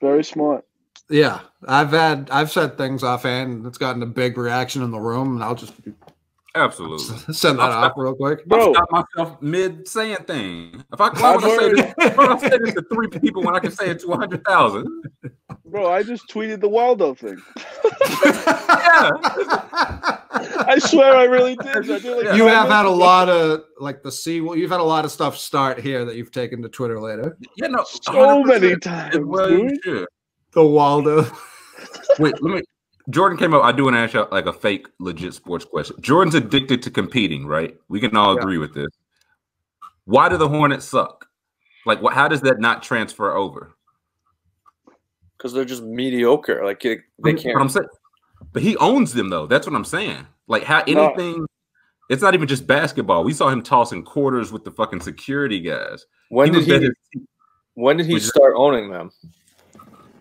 Very smart. Yeah, I've had I've said things offhand that's gotten a big reaction in the room, and I'll just Absolutely. *laughs* send that off real quick. Bro. I stop myself mid saying thing. If I, why would I say this, why would I say this to three people when I can say it to a hundred thousand? Bro, I just tweeted the Waldo thing. Yeah. *laughs* I swear I really *laughs* did. I did like you have had a lot of like the C. Well, you've had a lot of stuff start here that you've taken to Twitter later. Yeah, no. So 100%. many times, well you should. The Waldo. *laughs* Wait, let me. Jordan came up. I do want to ask you like a fake, legit sports question. Jordan's addicted to competing, right? We can all Yeah. agree with this. Why do the Hornets suck? Like, what? How does that not transfer over? Because they're just mediocre. Like it, they But I'm can't. saying, but he owns them though. That's what I'm saying. Like, how No. anything? It's not even just basketball. We saw him tossing quarters with the fucking security guys. When did he? his When did he start owning them?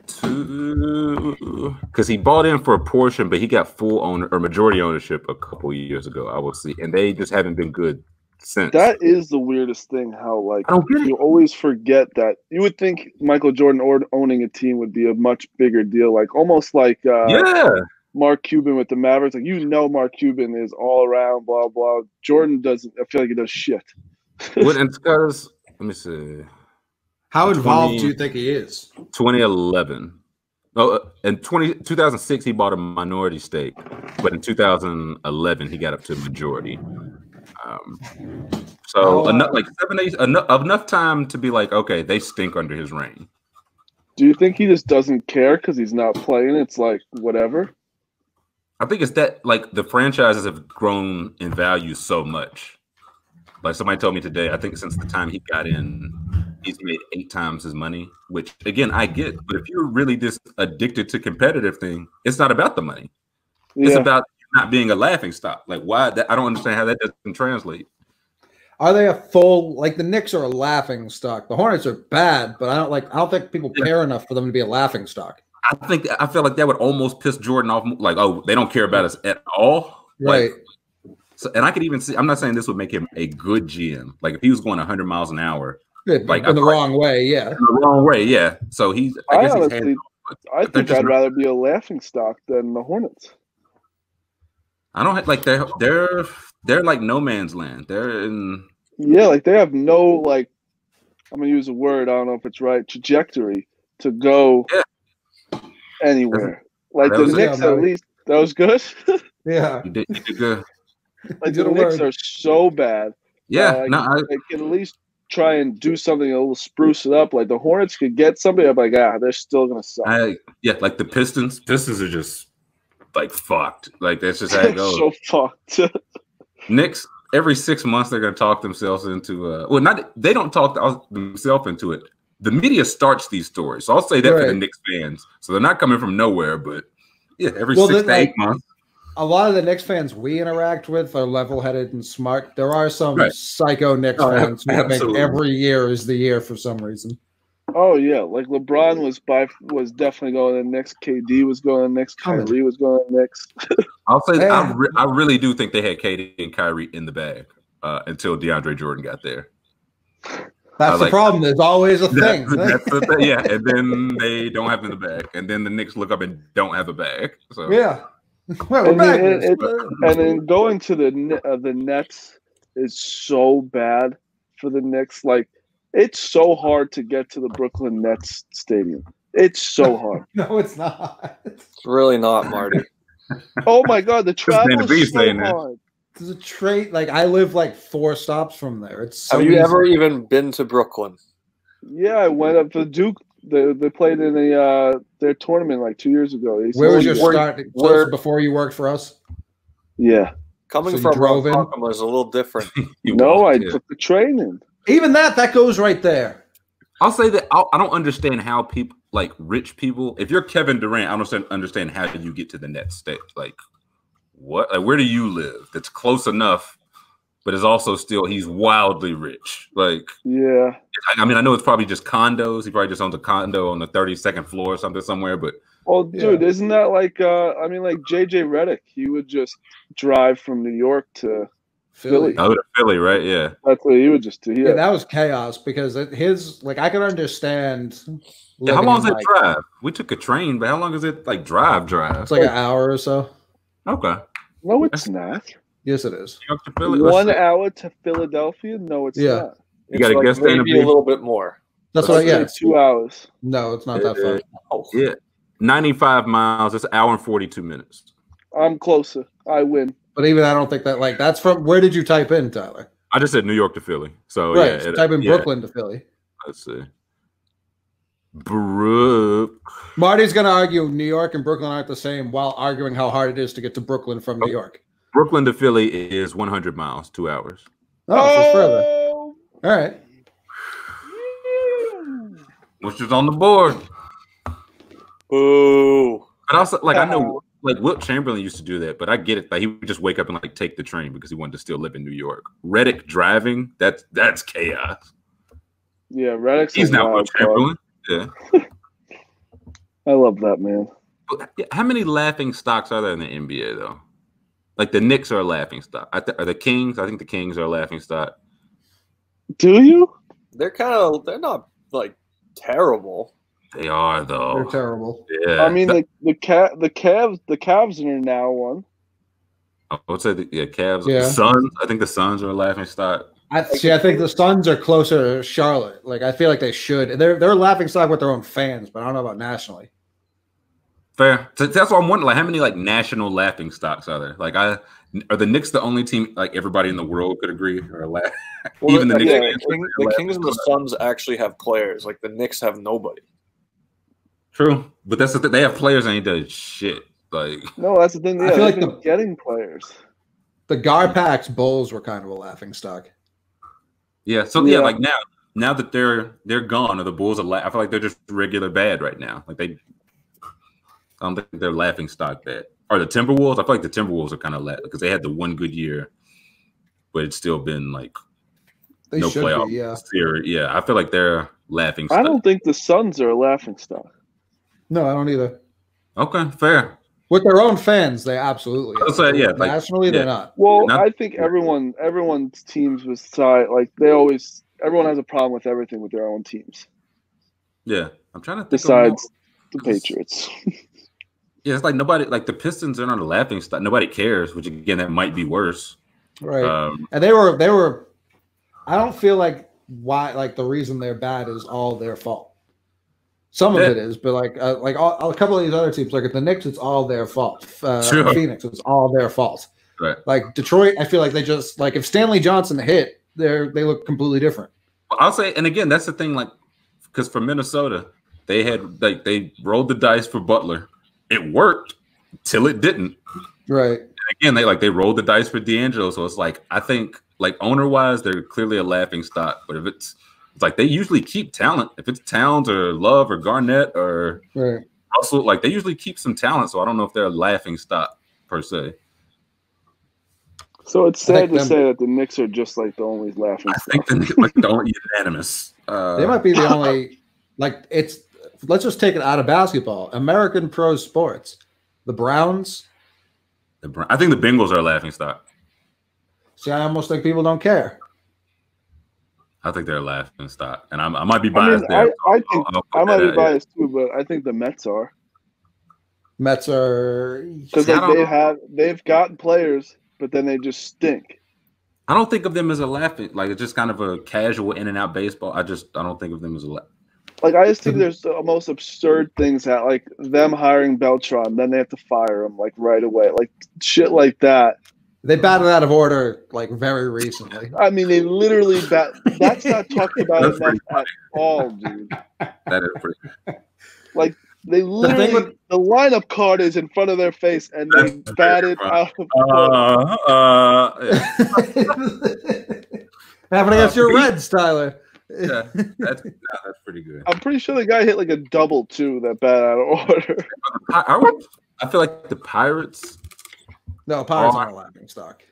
Two because he bought in for a portion, but he got full owner or majority ownership a couple years ago. I will see, and they just haven't been good since. That is the weirdest thing. How like you always forget that. You would think Michael Jordan or owning a team would be a much bigger deal. Like almost like uh, yeah, Mark Cuban with the Mavericks. Like you know, Mark Cuban is all around. Blah blah. Jordan doesn't. I feel like he does shit. what and *laughs* because let me see, How involved 20 do you think he is? 2011. Oh, uh, in 20, 2006, he bought a minority stake, but in 2011, he got up to majority. Um, so Oh. enough, like seven, eight, enough, enough time to be like, okay, they stink under his reign. Do you think he just doesn't care because he's not playing? It's like whatever. I think it's that like the franchises have grown in value so much. Like somebody told me today, I think since the time he got in, he's made eight times his money. Which again, I get. But if you're really just addicted to competitive thing, it's not about the money. It's about not being a laughing stock. Like why? That, I don't understand how that doesn't translate. Are they a full like the Knicks are a laughing stock? The Hornets are bad, but I don't like. I don't think people care enough for them to be a laughing stock. I think I feel like that would almost piss Jordan off. Like, oh, they don't care about us at all. Like, so, and I could even see. I'm not saying this would make him a good GM. Like if he was going 100 miles an hour Yeah, like, in the I- wrong way. Yeah. in the wrong way, yeah. So he's. I I guess he's honestly, hands- I think I'd not- rather be a laughing stock than the Hornets. I don't have, like they're they're they're like no man's land. They're in. Yeah, like they have no like. I'm gonna use a word. I don't know if it's right. Trajectory to go anywhere. Like That the was. Knicks, Yeah, at least that was good. *laughs* Yeah. You did, you did good. like did the a Knicks word. are so bad. Yeah. like, no, I, They can at least try and do something a little spruce it up. Like the Hornets could get somebody. I'm like, ah, they're still gonna suck. I yeah, like the Pistons. Pistons are just like fucked. Like that's just how it *laughs* goes. so fucked. *laughs* Knicks every six months they're to talk themselves into uh well not they don't talk themselves into it the media starts these stories so i'll say that for the Right. Knicks fans so they're not coming from nowhere but yeah every Well, six to eight months A lot of the Knicks fans we interact with are level-headed and smart. There are some Right. psycho Knicks Oh, fans who think every year is the year for some reason. oh yeah, like LeBron was by was definitely going to the Knicks. KD was going to the Knicks. Kyrie was going to the Knicks. *laughs* i'll say I, re- I really do think they had KD and kyrie in the bag uh until deandre jordan got there That's I the like- problem. There's always a *laughs* thing. That's, that's the thing, yeah and then they don't have in the bag and then the Knicks look up and don't have a bag so yeah. *laughs* Well, we're And then, it- and then going to the uh, the Nets is so bad for the Knicks. Like it's so hard to get to the Brooklyn Nets stadium. It's so *laughs* hard. no, it's not. It's really not, Marty. *laughs* Oh my god, the travel Dana B is so saying that. hard. It's a trait. Like I live like four stops from there. It's so Have you easy. ever even been to Brooklyn? Yeah, I went up for Duke. They, they played in a uh, their tournament like two years ago. They Where was your said- Where- start? Where- before you worked for us? Yeah, Coming So from drove in? Ronkonkoma a little different. *laughs* No, I walked took the training. Even that, that goes right there. I'll say that I'll, I don't understand how people like rich people. If you're Kevin Durant, I don't understand- understand how you get to the next state. Like, what? Like, where do you live? That's close enough, but is also still he's wildly rich. Like, Yeah, I, I mean, I know it's probably just condos. He probably just owns a condo on the 32nd floor or something somewhere. But well, Yeah. dude, isn't that like? Uh, I mean, like JJ Redick? he would just drive from New York to. Philly. Philly. oh, to Philly, right? Yeah. That's what he would just do. Yeah, Yeah, that was chaos because his like I could understand. Yeah, how living long is it like, drive? We took a train, but how long is it like drive drive? It's like an hour or so. okay. no, it's not. Yes, it is. New York to Philly. Let's One see. hour to Philadelphia. No, it's Yeah. not. You got a It's guest like Dana maybe B? a little bit more. That's Let's what. Yeah. Like two hours. No, it's not that far. Oh, Yeah. 95 miles. It's an hour and 42 minutes. I'm closer. I win. But even I don't think that like that's from where did you type in Tyler? I just said New York to Philly. So right. yeah, so it- type in yeah, Brooklyn to Philly. Let's see. Brook. Marty's gonna argue New York and Brooklyn aren't the same while arguing how hard it is to get to Brooklyn from New oh. York. Brooklyn to Philly is 100 miles, two hours. Oh, so further. Oh, All right. Which is on the board. boo. But also, like, I know, like, Wilt Chamberlain used to do that, but I get it. Like, he would just wake up and, like, take the train because he wanted to still live in New York. Redick driving, that's that's chaos. Yeah, Redick's He's a not Wilt wild card. Chamberlain. *laughs* Yeah. I love that man. How many laughing stocks are there in the NBA, though? Like, the Knicks are a laughing stock. I th- are the Kings? I think the Kings are a laughing stock. Do you? They're kind of they're not like terrible. They are, though. They're terrible. Yeah. I mean, the the cat the Cavs the Cavs are now one. I would say the yeah, Cavs. Yeah. The Suns. I think the Suns are a laughing stock. I see. I think the Suns are closer to Charlotte. Like I feel like they should. They're they're laughing stock with their own fans, but I don't know about nationally. Fair. So that's what I'm wondering. Like, how many like national laughing stocks are there? Like, I are the Knicks the only team like everybody in the world could agree or laugh? Well, Even the the, Knicks yeah, the, King- the Kings and the. Suns actually have players. Like the Knicks have nobody. True, but that's the thing. They have players that ain't done shit. Like, *laughs* No, that's the thing. I feel they've like been the- getting players. The Garpax Bulls were kind of a laughing stock. yeah. So yeah, Yeah. like now, now that they're they're gone, or the Bulls are. La- I feel like they're just regular bad right now. Like they, I don't think they're laughing stock bad. Or the Timberwolves. I feel like the Timberwolves are kind of la- because they had the one good year, but it's still been like They no playoff be. Yeah. series. Yeah, I feel like they're laughing. I don't think the Suns are a laughing stock. No, I don't either. Okay, fair. With their own fans, they absolutely. Are. say, yeah, like- nationally, yeah. they're not. Well, Not- I think everyone everyone's teams was side like they always everyone has a problem with everything with their own teams Yeah, I'm trying to think. of more- besides the *laughs* Patriots. *laughs* yeah, it's like nobody like the Pistons are not a laughing stock. Nobody cares, which again that might be worse. Right. Um, and they were they were. I don't feel like why like the reason they're bad is all their fault. Some of it is, but like uh, like all, a couple of these other teams, like at the Knicks, it's all their fault. Uh, Sure. Phoenix, it's all their fault. Right. Like Detroit, I feel like they just like if Stanley Johnson hit, they're they look completely different. I'll say, and again, that's the thing. Like, because for Minnesota, they had like they rolled the dice for Butler. It worked till it didn't. Right. Again, they like they rolled the dice for D'Angelo. So it's like I think like owner wise, they're clearly a laughing stock. But if it's it's like they usually keep talent. If it's Towns or Love or Garnett or Right. Russell, like they usually keep some talent. So I don't know if they're a laughing stock per se. so it's sad to them- say that the Knicks are just like the only laughing I stock. think the like don't *laughs* unanimous. Uh, They might be the only like it's let's just take it out of basketball. American pro sports. The Browns. the Bron- I think the Bengals are a laughing stock. See, I almost think people don't care. I think they're a laughing stock, and I'm, I might be I biased mean, there. I, I think I'll put I might be out, yeah. biased too, but I think the Mets are. Mets are because like, they know. have they've gotten players, but then they just stink. I don't think of them as a laughing, like it's just kind of a casual in and out baseball. I just I don't think of them as a la- Like I just think there's the most absurd things that like them hiring Beltran, then they have to fire him like right away, like shit like that. they batted out of order like very recently. I mean, they literally bat. That's not *laughs* talked about enough pretty at all, dude. *laughs* that is pretty. Like They literally with- the lineup card is in front of their face, and they batted out of order. Uh, *laughs* uh, yeah, Happening against your Uh, Reds, Tyler. Yeah, *laughs* that's nah, that's pretty good. I'm pretty sure the guy hit like a double too. That bat out of order. I, I, would- I feel like the Pirates. No, Pirates Oh. aren't a laughing stock.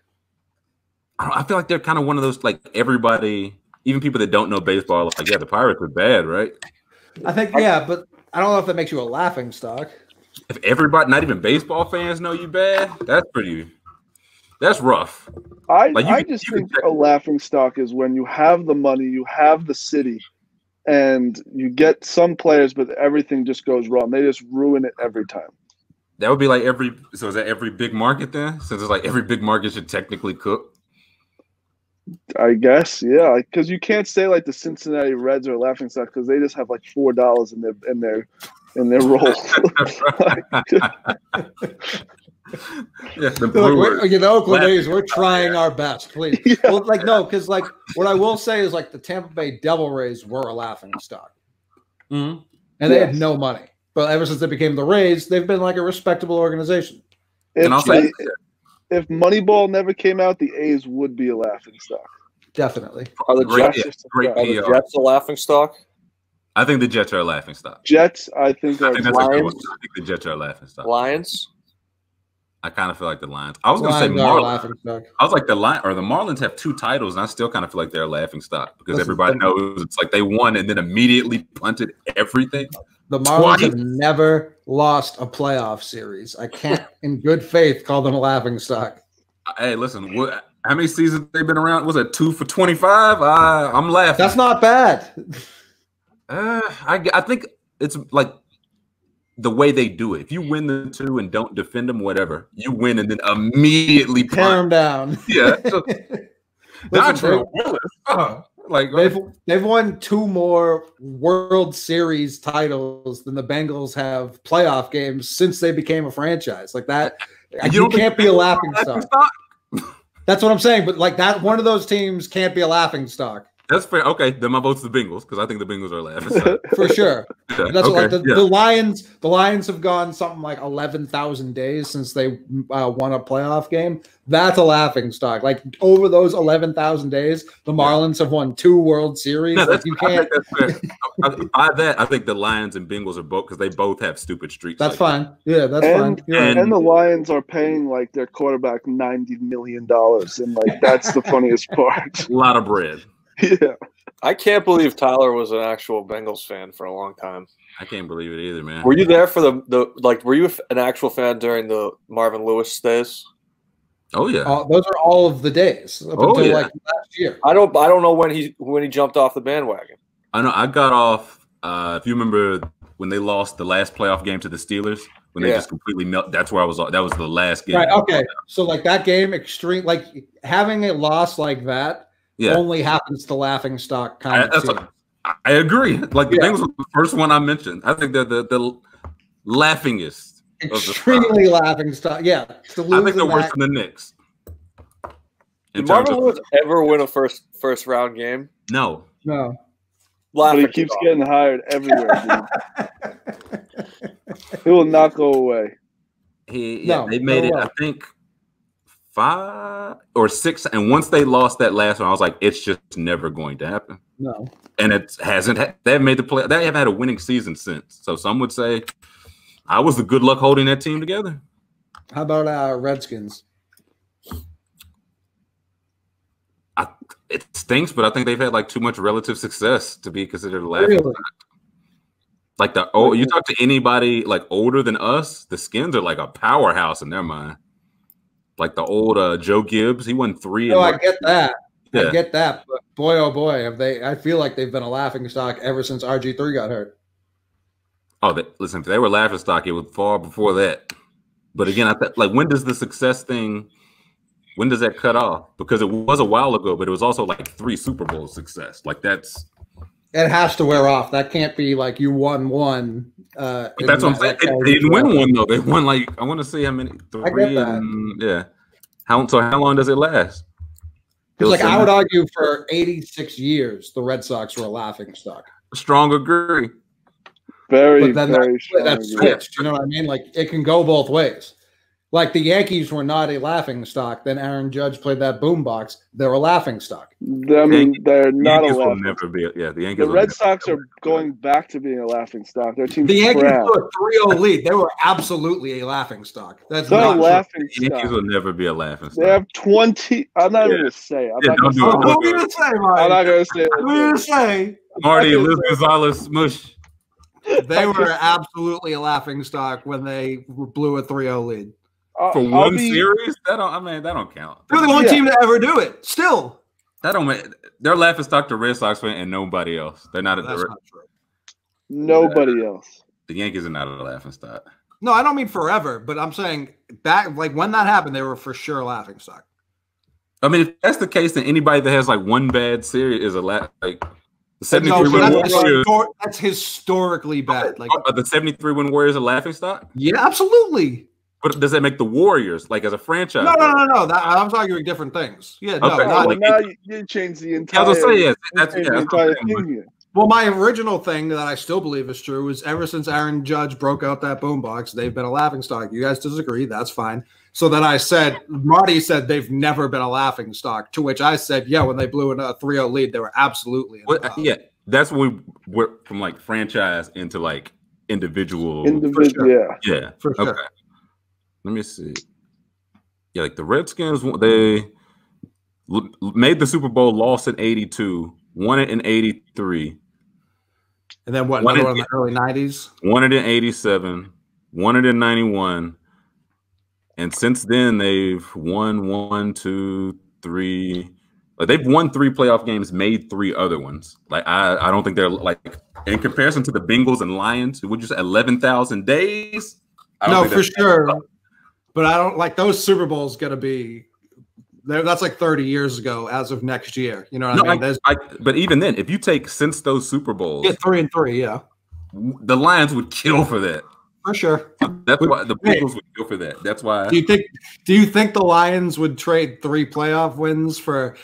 I, I feel like they're kind of one of those like everybody, even people that don't know baseball, are like yeah, the Pirates are bad, right? I think yeah, but I don't know if that makes you a laughing stock. If everybody, not even baseball fans, know you bad, that's pretty. That's rough. I Like, I can- just think check- a laughing stock is when you have the money, you have the city, and you get some players, but everything just goes wrong. They just ruin it every time. That would be like every. So is that every big market then? Since it's like every big market should technically cook. I guess, yeah, because you can't say like the Cincinnati Reds are a laughing stock because they just have like four dollars in their in their in their *laughs* roll. *laughs* *laughs* yeah, the Look, Brewers. we're, you know, Oakland Laughing A's, we're trying our best, please. *laughs* Yeah. Well, like no, because like what I will say is like the Tampa Bay Devil Rays were a laughing stock, Mhm. and they had no money. But ever since they became the Rays, they've been like a respectable organization. if, And I'll say, if Moneyball never came out, the A's would be a laughing stock. Definitely. Are the Great, Jets, yeah, great are the Jets a laughing stock? I think the Jets are a laughing stock. Jets, I think, I think that's a good one. Lions. I think the Jets are a laughing stock. Lions? I kind of feel like the Lions. I was going to say Marlins. I was like the Lion or the Marlins have two titles, and I still kind of feel like they're a laughing stock because Listen, everybody knows it's like they won and then immediately punted everything. The Marlins Twice. have never lost a playoff series. I can't, in good faith, call them a laughing stock. Hey, listen, what, how many seasons they've been around? Was it two for twenty five? I'm laughing. That's not bad. Uh, I I think it's like the way they do it. If you win the two and don't defend them, whatever, you win and then immediately Tear them down. *laughs* Yeah, so, not *laughs* Listen, Willis. Oh, like They've they've won two more World Series titles than the Bengals have playoff games since they became a franchise. Like that, you, don't can't be a laughing stock. stock? That's what I'm saying. But like that, one of those teams can't be a laughing stock That's fair. Okay, then my vote's the Bengals because I think the Bengals are laughing. stock. for sure. Yeah, That's what, like the, yeah. the Lions. The Lions have gone something like eleven thousand days since they uh, won a playoff game. That's a laughing stock. Like over those eleven thousand days, the Marlins have won two World Series. No, like that's, you I can't. think fair. I- I- By that, I think the Lions and Bengals are both because they both have stupid streaks. That's like that. fine. Yeah, that's And- fine. You're right. and- And the Lions are paying like their quarterback ninety million dollars, and like that's the funniest part. A *laughs* lot of bread. Yeah, I can't believe Tyler was an actual Bengals fan for a long time. I can't believe it either, man. Were you there for the, the like? Were you an actual fan during the Marvin Lewis days? Oh yeah. Uh, those are all of the days up Oh, until yeah. like last year. I don't. I don't know when he when he jumped off the bandwagon. I know. I got off. Uh, if you remember when they lost the last playoff game to the Steelers, when they just completely melt. That's where I was. That was the last game. Right. Okay. So like that game, extreme. Like having a loss like that Yeah. only happens to laughing stock I, kind of. that's team. what- I- I agree. Like the Yeah. Bengals was the first one I mentioned. I think they're the the laughingest. of the Extremely laughing stock. Yeah. To I think they're in worse than the Knicks. In Did terms Marvin Lewis ever win a first first round game? no, no. but he keeps getting hired everywhere. Dude. *laughs* he will not go away. he yeah, No, they made no it. way. I think five or six. And once they lost that last one, I was like, it's just never going to happen. No. and it hasn't. ha- They haven't made the play. They haven't had a winning season since. So some would say I was the good luck holding that team together. How about uh, Redskins? I, it stinks, but I think they've had like too much relative success to be considered a laughing. Really? Like the oh, you talk to anybody like older than us, the Skins are like a powerhouse in their mind. Like the old uh, Joe Gibbs, he won three. No, I get that. I get that. But boy, oh boy, have they? I feel like they've been a laughing stock ever since RG three got hurt. Oh, they, listen, if they were laughing stock, it was far before that. But again, I th- like when does the success thing? When does that cut off? Because it was a while ago, but it was also like three Super Bowl success. Like that's It has to wear off. That can't be like you won one. Uh, But that's what I'm saying. that- that They didn't win one though. They won like I want to see how many. Three I get and- yeah. How so? How long does it last? Because like I would Simmons? argue for 86 years, the Red Sox were a laughing stock. Strong agree. Very, But then very that, strong. that switched. You know what I mean? Like it can go both ways. Like the Yankees were not a laughing stock. Then Aaron Judge played that boombox. They're a laughing stock. Them, Yankees- they're not a Yankees will laughing. never be. Yeah, the Yankees. The Red Sox are going back to being a laughing stock. Their team's The Yankees trash. blew a 3-0 lead. They were absolutely a laughing stock. That's They're a not true. laughing The Yankees will never be a laughing They have 20. I'm not Yeah. even going to say. I'm Yeah, not don't going do to it. say. What are you gonna say, I'm not going to say. What are you gonna say? Marty, I'm Luis Gonzalez, smush. They were absolutely a laughing stock when they blew a 3-0 lead. I'll- For I'll one be- series, that don't. I mean, that don't count. They're the only Yeah. team to ever do it. Still, That don't. make They're laughing stock to Red Sox fan and nobody else. They're not. A, that's not true. Nobody else. the Yankees are not a laughing stock. No, I don't mean forever, but I'm saying back like when that happened, they were for sure laughing stock. I mean, if that's the case, then anybody that has like one bad series is a la- like the No, seventy-three so win that's, Warriors. histor- that's historically bad. Like, Are the seventy-three win Warriors a laughing stock? yeah, absolutely. But does that make the Warriors like as a franchise? No, no, no, no. That, I'm arguing different things. Yeah, no. Okay. Not- well, now you, you changed the I entire. was gonna say, yeah, that's, yeah, the that's entire saying, thing well, my original thing that I still believe is true is ever since Aaron Judge broke out that boombox, they've been a laughing stock. You guys disagree? That's fine. So then I said, Marty said they've never been a laughing stock. To which I said, yeah, when they blew in a 3-0 lead, they were absolutely. in the yeah, that's when we went from like franchise into like individual. Individual, sure. yeah. yeah. for sure. Okay. Let me see. Yeah, like the Redskins, they made the Super Bowl, lost in '82, won it in '83, And then what? Another in- the early 90s. won it in '87, won it in '91, and since then they've won one, two, three. Like they've won three playoff games, made three other ones. Like I, I don't think they're like in comparison to the Bengals and Lions, who would just eleven thousand days. I No, for sure. But I don't like those Super Bowls. Going to be that's like 30 years ago as of next year. You know what No, I mean? There's I, but even then, if you take since those Super Bowls, yeah, three and three. Yeah, the Lions would kill for that. for sure. That's why the. Bengals would kill for that. That's why. Do you think? Do you think the Lions would trade three playoff wins for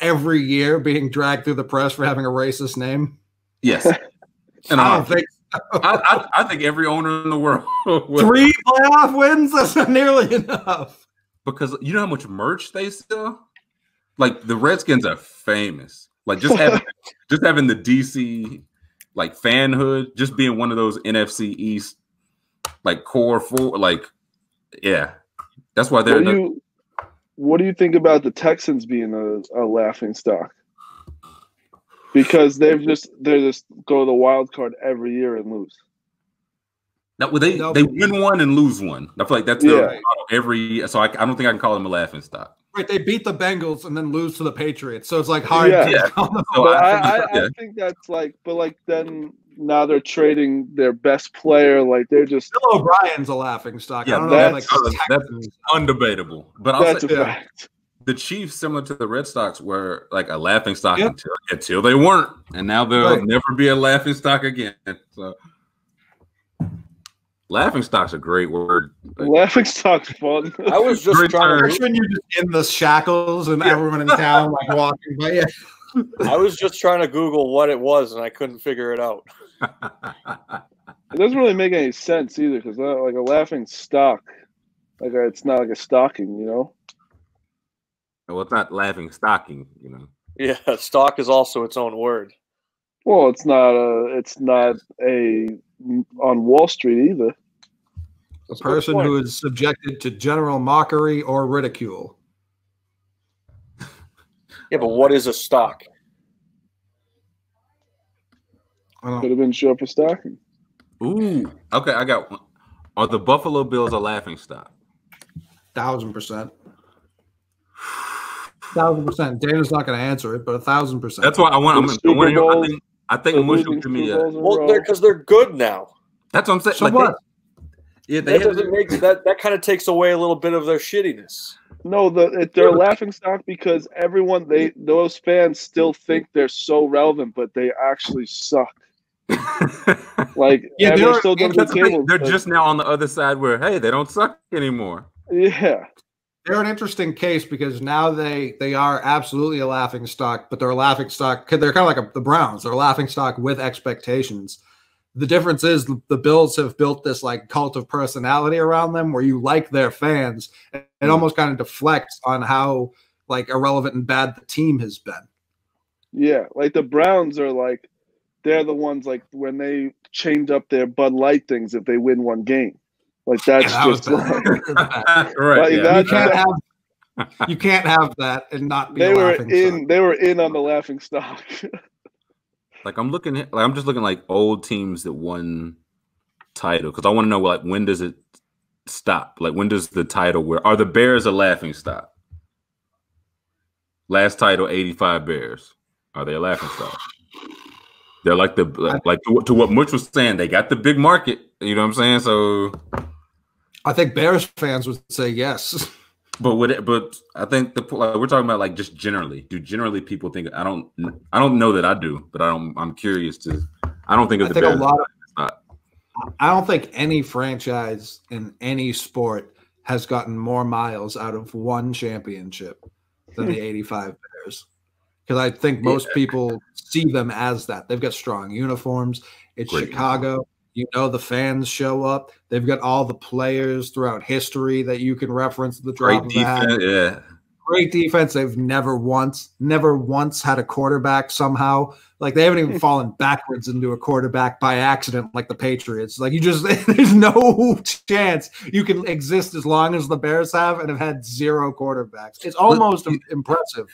every year being dragged through the press for having a racist name? Yes, *laughs* and I I, don't think I, I, I think every owner in the world *laughs* would, three playoff wins. *laughs* That's not nearly enough. because you know how much merch they sell. Like the Redskins are famous. Like just having *laughs* just having the DC like fanhood, just being one of those NFC East like core four, like yeah, that's why they're. What do you What do you think about the Texans being a, a laughing stock? Because they've just they just go to the wild card every year and lose. No, well, they No. they win one and lose one. I feel like that's Yeah. their motto every. So I, I don't think I can call them a laughing stock. Right, they beat the Bengals and then lose to the Patriots. So it's like hard. Yeah. to Yeah. So But I I, think- I, I think that's like, but like then now they're trading their best player. Like they're just Bill O'Brien's a laughing stock. Yeah, I don't know. Like that's- that's- undebatable. But I'll that's say a yeah. fact. The Chiefs, similar to the Red Sox, were like a laughing stock Yeah. until, until they weren't, and now they'll Right. never be a laughing stock again. So, laughing stock's a great word. Like, Laughing stock's fun. I was just Great trying turn. to. when you're just in the shackles and everyone in town like *laughs* walking by. Yeah. I was just trying to Google what it was, and I couldn't figure it out. *laughs* It doesn't really make any sense either, because like a laughing stock, like uh, it's not like a stocking, you know. Well, it's not laughing stocking, you know. Yeah, *laughs* stock is also its own word. Well, it's not a, it's not a on Wall Street either. A That's a person point. who is subjected to general mockery or ridicule. Yeah, but what is a stock? I don't Could have been short for stocking. Ooh, okay, I got one. Are the Buffalo Bills a laughing stock? thousand percent. Thousand percent. Dana's not going to answer it, but a thousand percent. That's why I want. I'm, The I, Super want I think I They're think Mush will losing give me Super a. Bowls in a Well, they're because they're good now. That's what I'm saying. So like, what? They, yeah, they That doesn't make that that kind of takes away a little bit of their shittiness. No, the it- they're a laughing stock because everyone they those fans still think they're so relevant, but they actually suck. *laughs* Like Yeah, yeah, they're- they're still going the thing. They're but- just now on the other side where hey, they don't suck anymore. yeah, They're an interesting case because now they they are absolutely a laughing stock, but they're a laughing stock. They're kind of like a, the Browns. They're a laughing stock with expectations. The difference is the, the Bills have built this like cult of personality around them, where you like their fans. and It mm. almost kind of deflects on how like irrelevant and bad the team has been. yeah. Like the Browns are like they're the ones like when they change up their Bud Light things if they win one game. Like that's Yeah, that was just like, *laughs* right. Like yeah. that- you can't have you can't have that and not be they a were in stock. they were in on the laughing stock. *laughs* Like I'm looking at, like I'm just looking like old teams that won title because I want to know like when does it stop? Like when does the title where are the Bears a laughing stock? Last title, 85 Bears. Are they a laughing stock? They're like the like, like to, what- to what Mitch was saying. They got the big market. You know what I'm saying? So, I think Bears fans would say yes. but would it, but I think the like, we're talking about like just generally. Do generally people think? I don't. I don't know that I do, but I don't. I'm curious to. I don't think of I the think a Bears. lot of. I don't think any franchise in any sport has gotten more miles out of one championship than the hmm. 85 Bears. Because I think most people see them as that. They've got strong uniforms. It's Great Chicago. You know the fans show up. They've got all the players throughout history that you can reference the drop Great of defense. Yeah. great defense. They've never once, never once had a quarterback somehow. Like they haven't even *laughs* fallen backwards into a quarterback by accident, like the Patriots. Like you just, *laughs* there's no chance you can exist as long as the Bears have and have had zero quarterbacks. It's almost im- impressive.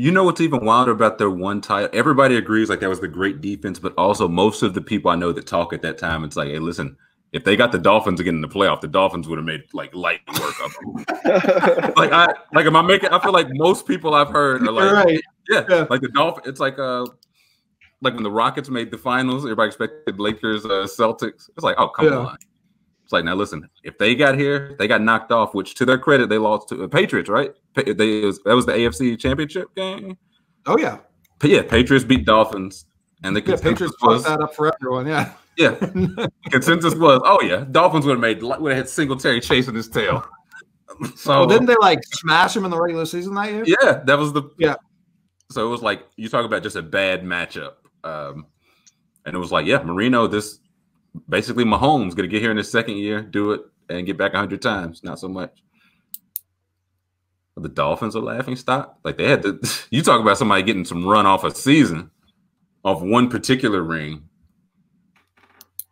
You know what's even wilder about their one title? Everybody agrees like that was the great defense, but also most of the people I know that talk at that time, it's like, hey, listen, if they got the Dolphins again in the playoff, the Dolphins would have made like light work of them. *laughs* like I like am I making I feel like most people I've heard are like right. yeah, Yeah. like the Dolphins it's like uh like when the Rockets made the finals, everybody expected Lakers uh Celtics. It's like, oh come Yeah. on. It's like now listen, if they got here, they got knocked off, which to their credit, they lost to the Patriots, right? They was, that was the AFC championship game. Oh yeah, But yeah, Patriots beat Dolphins, and the yeah. consensus Patriots was that up for everyone. Yeah. *laughs* yeah, consensus was oh yeah, Dolphins would have made like would have had Singletary chasing his tail. *laughs* So Oh, didn't they like smash him in the regular season that year? yeah, that was the Yeah. So it was like you talk about just a bad matchup, um, and it was like yeah, Marino, this basically Mahomes gonna get here in his second year, do it and get back hundred times, not so much. The Dolphins are laughing stock. Like they had to. *laughs* You talk about somebody getting some run off a season, off one particular ring.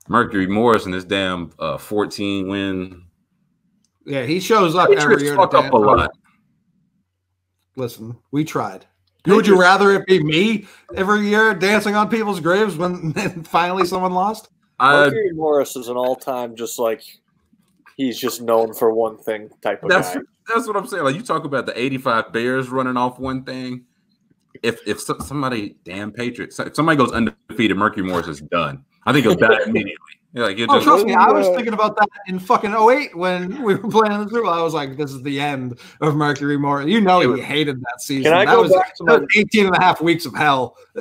Mercury Morris and this damn uh, 14 win. Yeah, he shows up every year. fuck up a lot. Listen, we tried. Would you rather it be me every year dancing on people's graves when *laughs* finally someone lost? I, Mercury Morris is an all-time just like he's just known for one thing type of that's guy. that's what I'm saying. Like you talk about the 85 Bears running off one thing. If if somebody damn Patriots, if somebody goes undefeated, Mercury Morris is done. I think he'll die *laughs* immediately. Like you Oh, just trust me, I was Uh, thinking about that in fucking 08 when we were playing the Super Bowl. I was like, this is the end of Mercury Morris. You know, he hated that season. Can I that go was, back to my was 18 and a half weeks of hell. *laughs*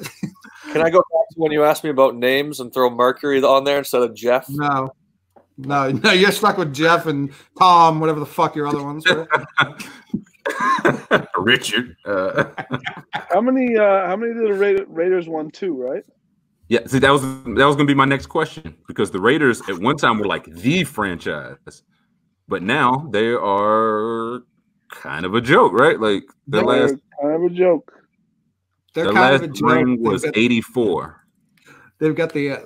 Can I go back to when you asked me about names and throw Mercury on there instead of Jeff? No, no, no, you're stuck with Jeff and Tom, whatever the fuck your other ones were. *laughs* Richard. Uh, how many? Uh, how many did the Ra- Raiders won? Two, right? yeah, see that was that was gonna be my next question because the Raiders at one time were like the franchise, but now they are kind of a joke, right? Like the They- last kind of a joke. They're their kind last of a joke. ring They've was got- 84. they've got the uh,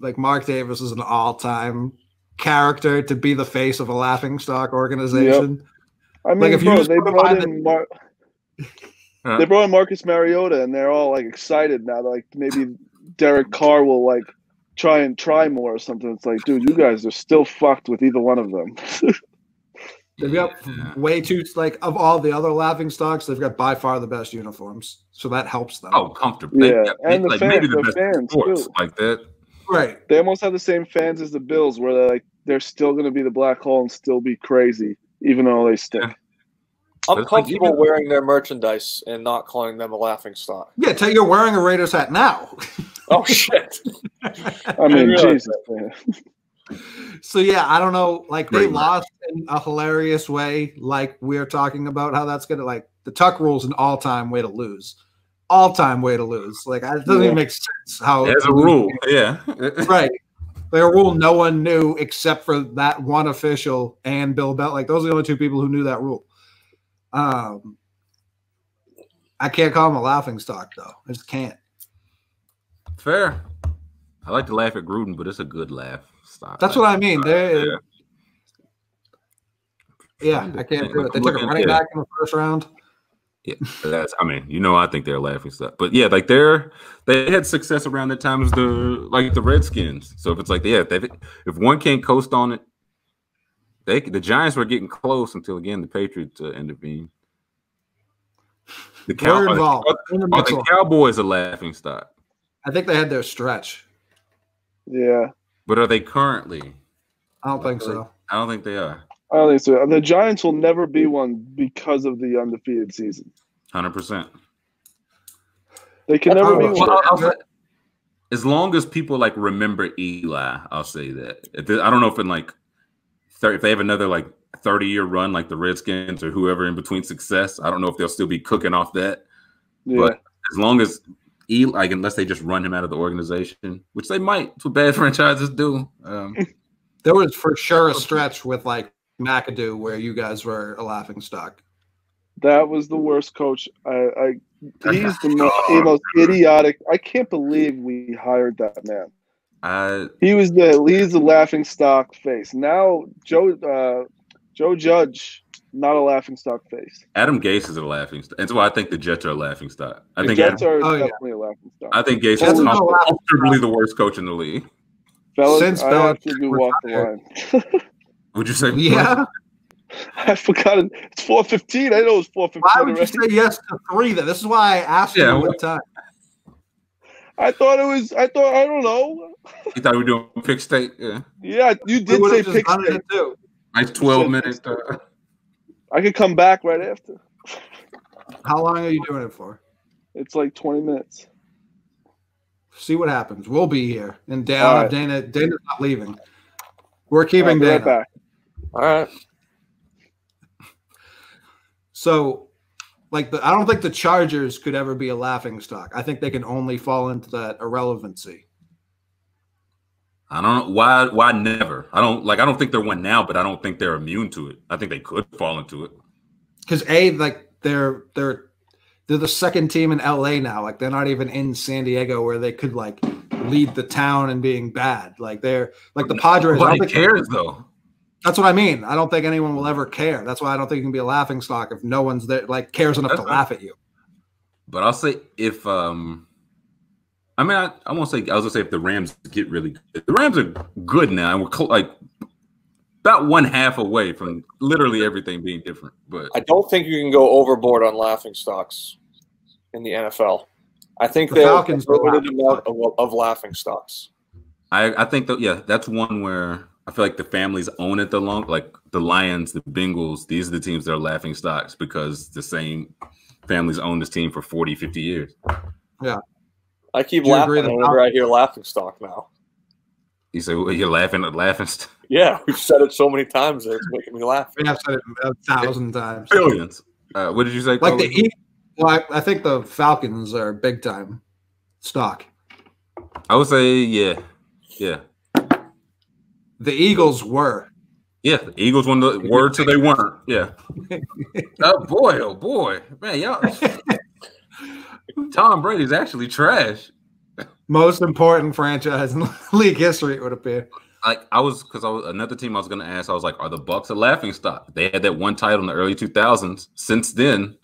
like Mark Davis is an all-time character to be the face of a laughing stock organization. I mean, if you bro, just they brought on in Mar- Huh? they brought in Marcus Mariota, and they're all like excited now. Like maybe Derek Carr will like try and try more or something. It's like, dude, you guys are still fucked with either one of them. *laughs* They've got Yeah. way too like of all the other laughing stocks, they've got by far the best uniforms, so that helps them. Oh, comfortable. They- Yeah, they- and the like fans- maybe the, the best fans, sports too. like that. Right. They almost have the same fans as the Bills, where they're like they're still going to be the black hole and still be crazy, even though they stink. Yeah. I'm But, like, comfortable even- wearing their merchandise and not calling them a laughing stock. Yeah, tell you're wearing a Raiders hat now. Oh shit! *laughs* I mean, realize Jesus, man. So yeah, I don't know. Like they Right, right. lost in a hilarious way. Like we're talking about how that's gonna like the tuck rule is an all time way to lose. All time way to lose. Like it doesn't Yeah. even make sense how As a rule, yeah. *laughs* right. Like a rule no one knew except for that one official and Bill Bell. Like those are the only two people who knew that rule. Um, I can't call him a laughing stock though. I just can't. Fair. I like to laugh at Gruden, but it's a good laugh. Stop. That's what I mean. They, Yeah. yeah, I can't do it. They took a running back in the first round. Yeah, that's. I mean, you know, I think they're laughing stuff, but yeah, like they're they had success around the time as the like the Redskins. So if it's like yeah, if, if one can't coast on it, they the Giants were getting close until again the Patriots uh, intervened. The, Cow- We're the, In the are. Cowboys a laughing stock, I think they had their stretch. Yeah, but are they currently? I don't think so. I don't think they are. I don't think so. The Giants will never be one because of the undefeated season. Hundred percent. They can That's never be how it one. Well, I'll as long as people like remember Eli, I'll say that. If they- I don't know if in like, 30, if they have another like thirty year run like the Redskins or whoever in between success, I don't know if they'll still be cooking off that. Yeah. But as long as Eli, like, unless they just run him out of the organization, which they might, that's what bad *laughs* franchises do. Um, There was for sure a stretch with like McAdoo where you guys were a laughing stock. That was the worst coach. I, I *laughs* he's the most, the most idiotic. I can't believe we hired that man. I He was the he's the laughing stock face. Now Joe uh, Joe Judge, not a laughing stock face. Adam Gase is a laughing stock, and so I think the Jets are a laughing stock. I The think Jets Adam, are Oh, yeah. definitely a laughing stock. I think Gase Jets is are comfortably the worst coach in the league. Fellas, Since I have to Belichick do walk the line. *laughs* Would you say? Yeah. *laughs* I forgot it. It's four fifteen. I know it's four fifteen Why would you say yes to three then? This is why I asked Yeah, you what- time. I thought it was. I thought I don't know. You thought we were doing Mickstape? Yeah. Yeah, you did say have Mickstape. too. Nice 12 minutes. Uh, I could come back right after. How long are you doing it for? It's like twenty minutes. See what happens. We'll be here. And Dana, All right. Dana, Dana's not leaving. We're I'll keeping be Dana. right back. All right. So, like, the, I don't think the Chargers could ever be a laughing stock. I think they can only fall into that irrelevancy. I don't know why. Why never? I don't like. I don't think they're one now, but I don't think they're immune to it. I think they could fall into it. Because a like they're they're they're the second team in LA now. Like they're not even in San Diego where they could like lead the town and being bad. Like they're like the Padres. I don't Nobody think- cares though. That's what I mean. I don't think anyone will ever care. That's why I don't think you can be a laughing stock if no one's there like cares enough That's to laugh at you. But I'll say if um, I mean I, I won't say I was gonna say if the Rams get really good. The Rams are good now, and we're cl- like about one half away from literally everything being different. But I don't think you can go overboard on laughing stocks in the NFL. I think The they're Falcons a are amount of, of laughing stocks. I, I think that yeah, that's one where I feel like the families own it the long like the Lions, the Bengals, these are the teams that are laughing stocks because the same families own this team for 40, 50 years. I keep laughing whenever I hear laughing stock now. You say well, you're laughing at laughing st- *laughs* Yeah, we've said it so many times that it's making me laugh. We have said it a thousand times. billions. Uh, what did you say? Like the Colin? E- well, I, I think the Falcons are big time stock. I would say yeah, yeah, The Eagles were. yeah. The Eagles won the *laughs* word till they weren't. Yeah. *laughs* oh boy, oh boy, man, y'all. Tom Brady's actually trash. Most important franchise in *laughs* league history, it would appear. like I was because I was another team I was gonna ask. I was like, are the Bucks a laughing stock? They had that one title in the early two thousands. Since then,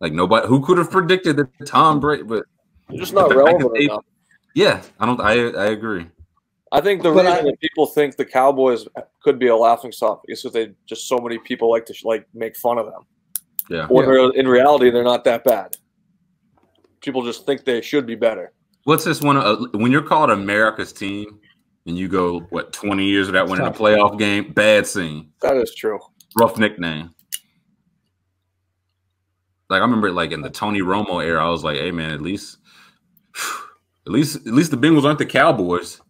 like nobody who could have predicted that Tom Brady. But They're just not The fact that relevant they- enough. yeah, I don't. I I agree. I think the But reason I- that people think the Cowboys could be a laughing stock is because they just so many people like to like make fun of them. Yeah, When Yeah. in reality, they're not that bad. People just think they should be better. What's this one? Uh, when you're called America's team and you go what 20 years without winning a playoff game, bad scene. That is true. Rough nickname. Like I remember, like in the Tony Romo era, I was like, "Hey man, at least, *sighs* at least, at least the Bengals aren't the Cowboys.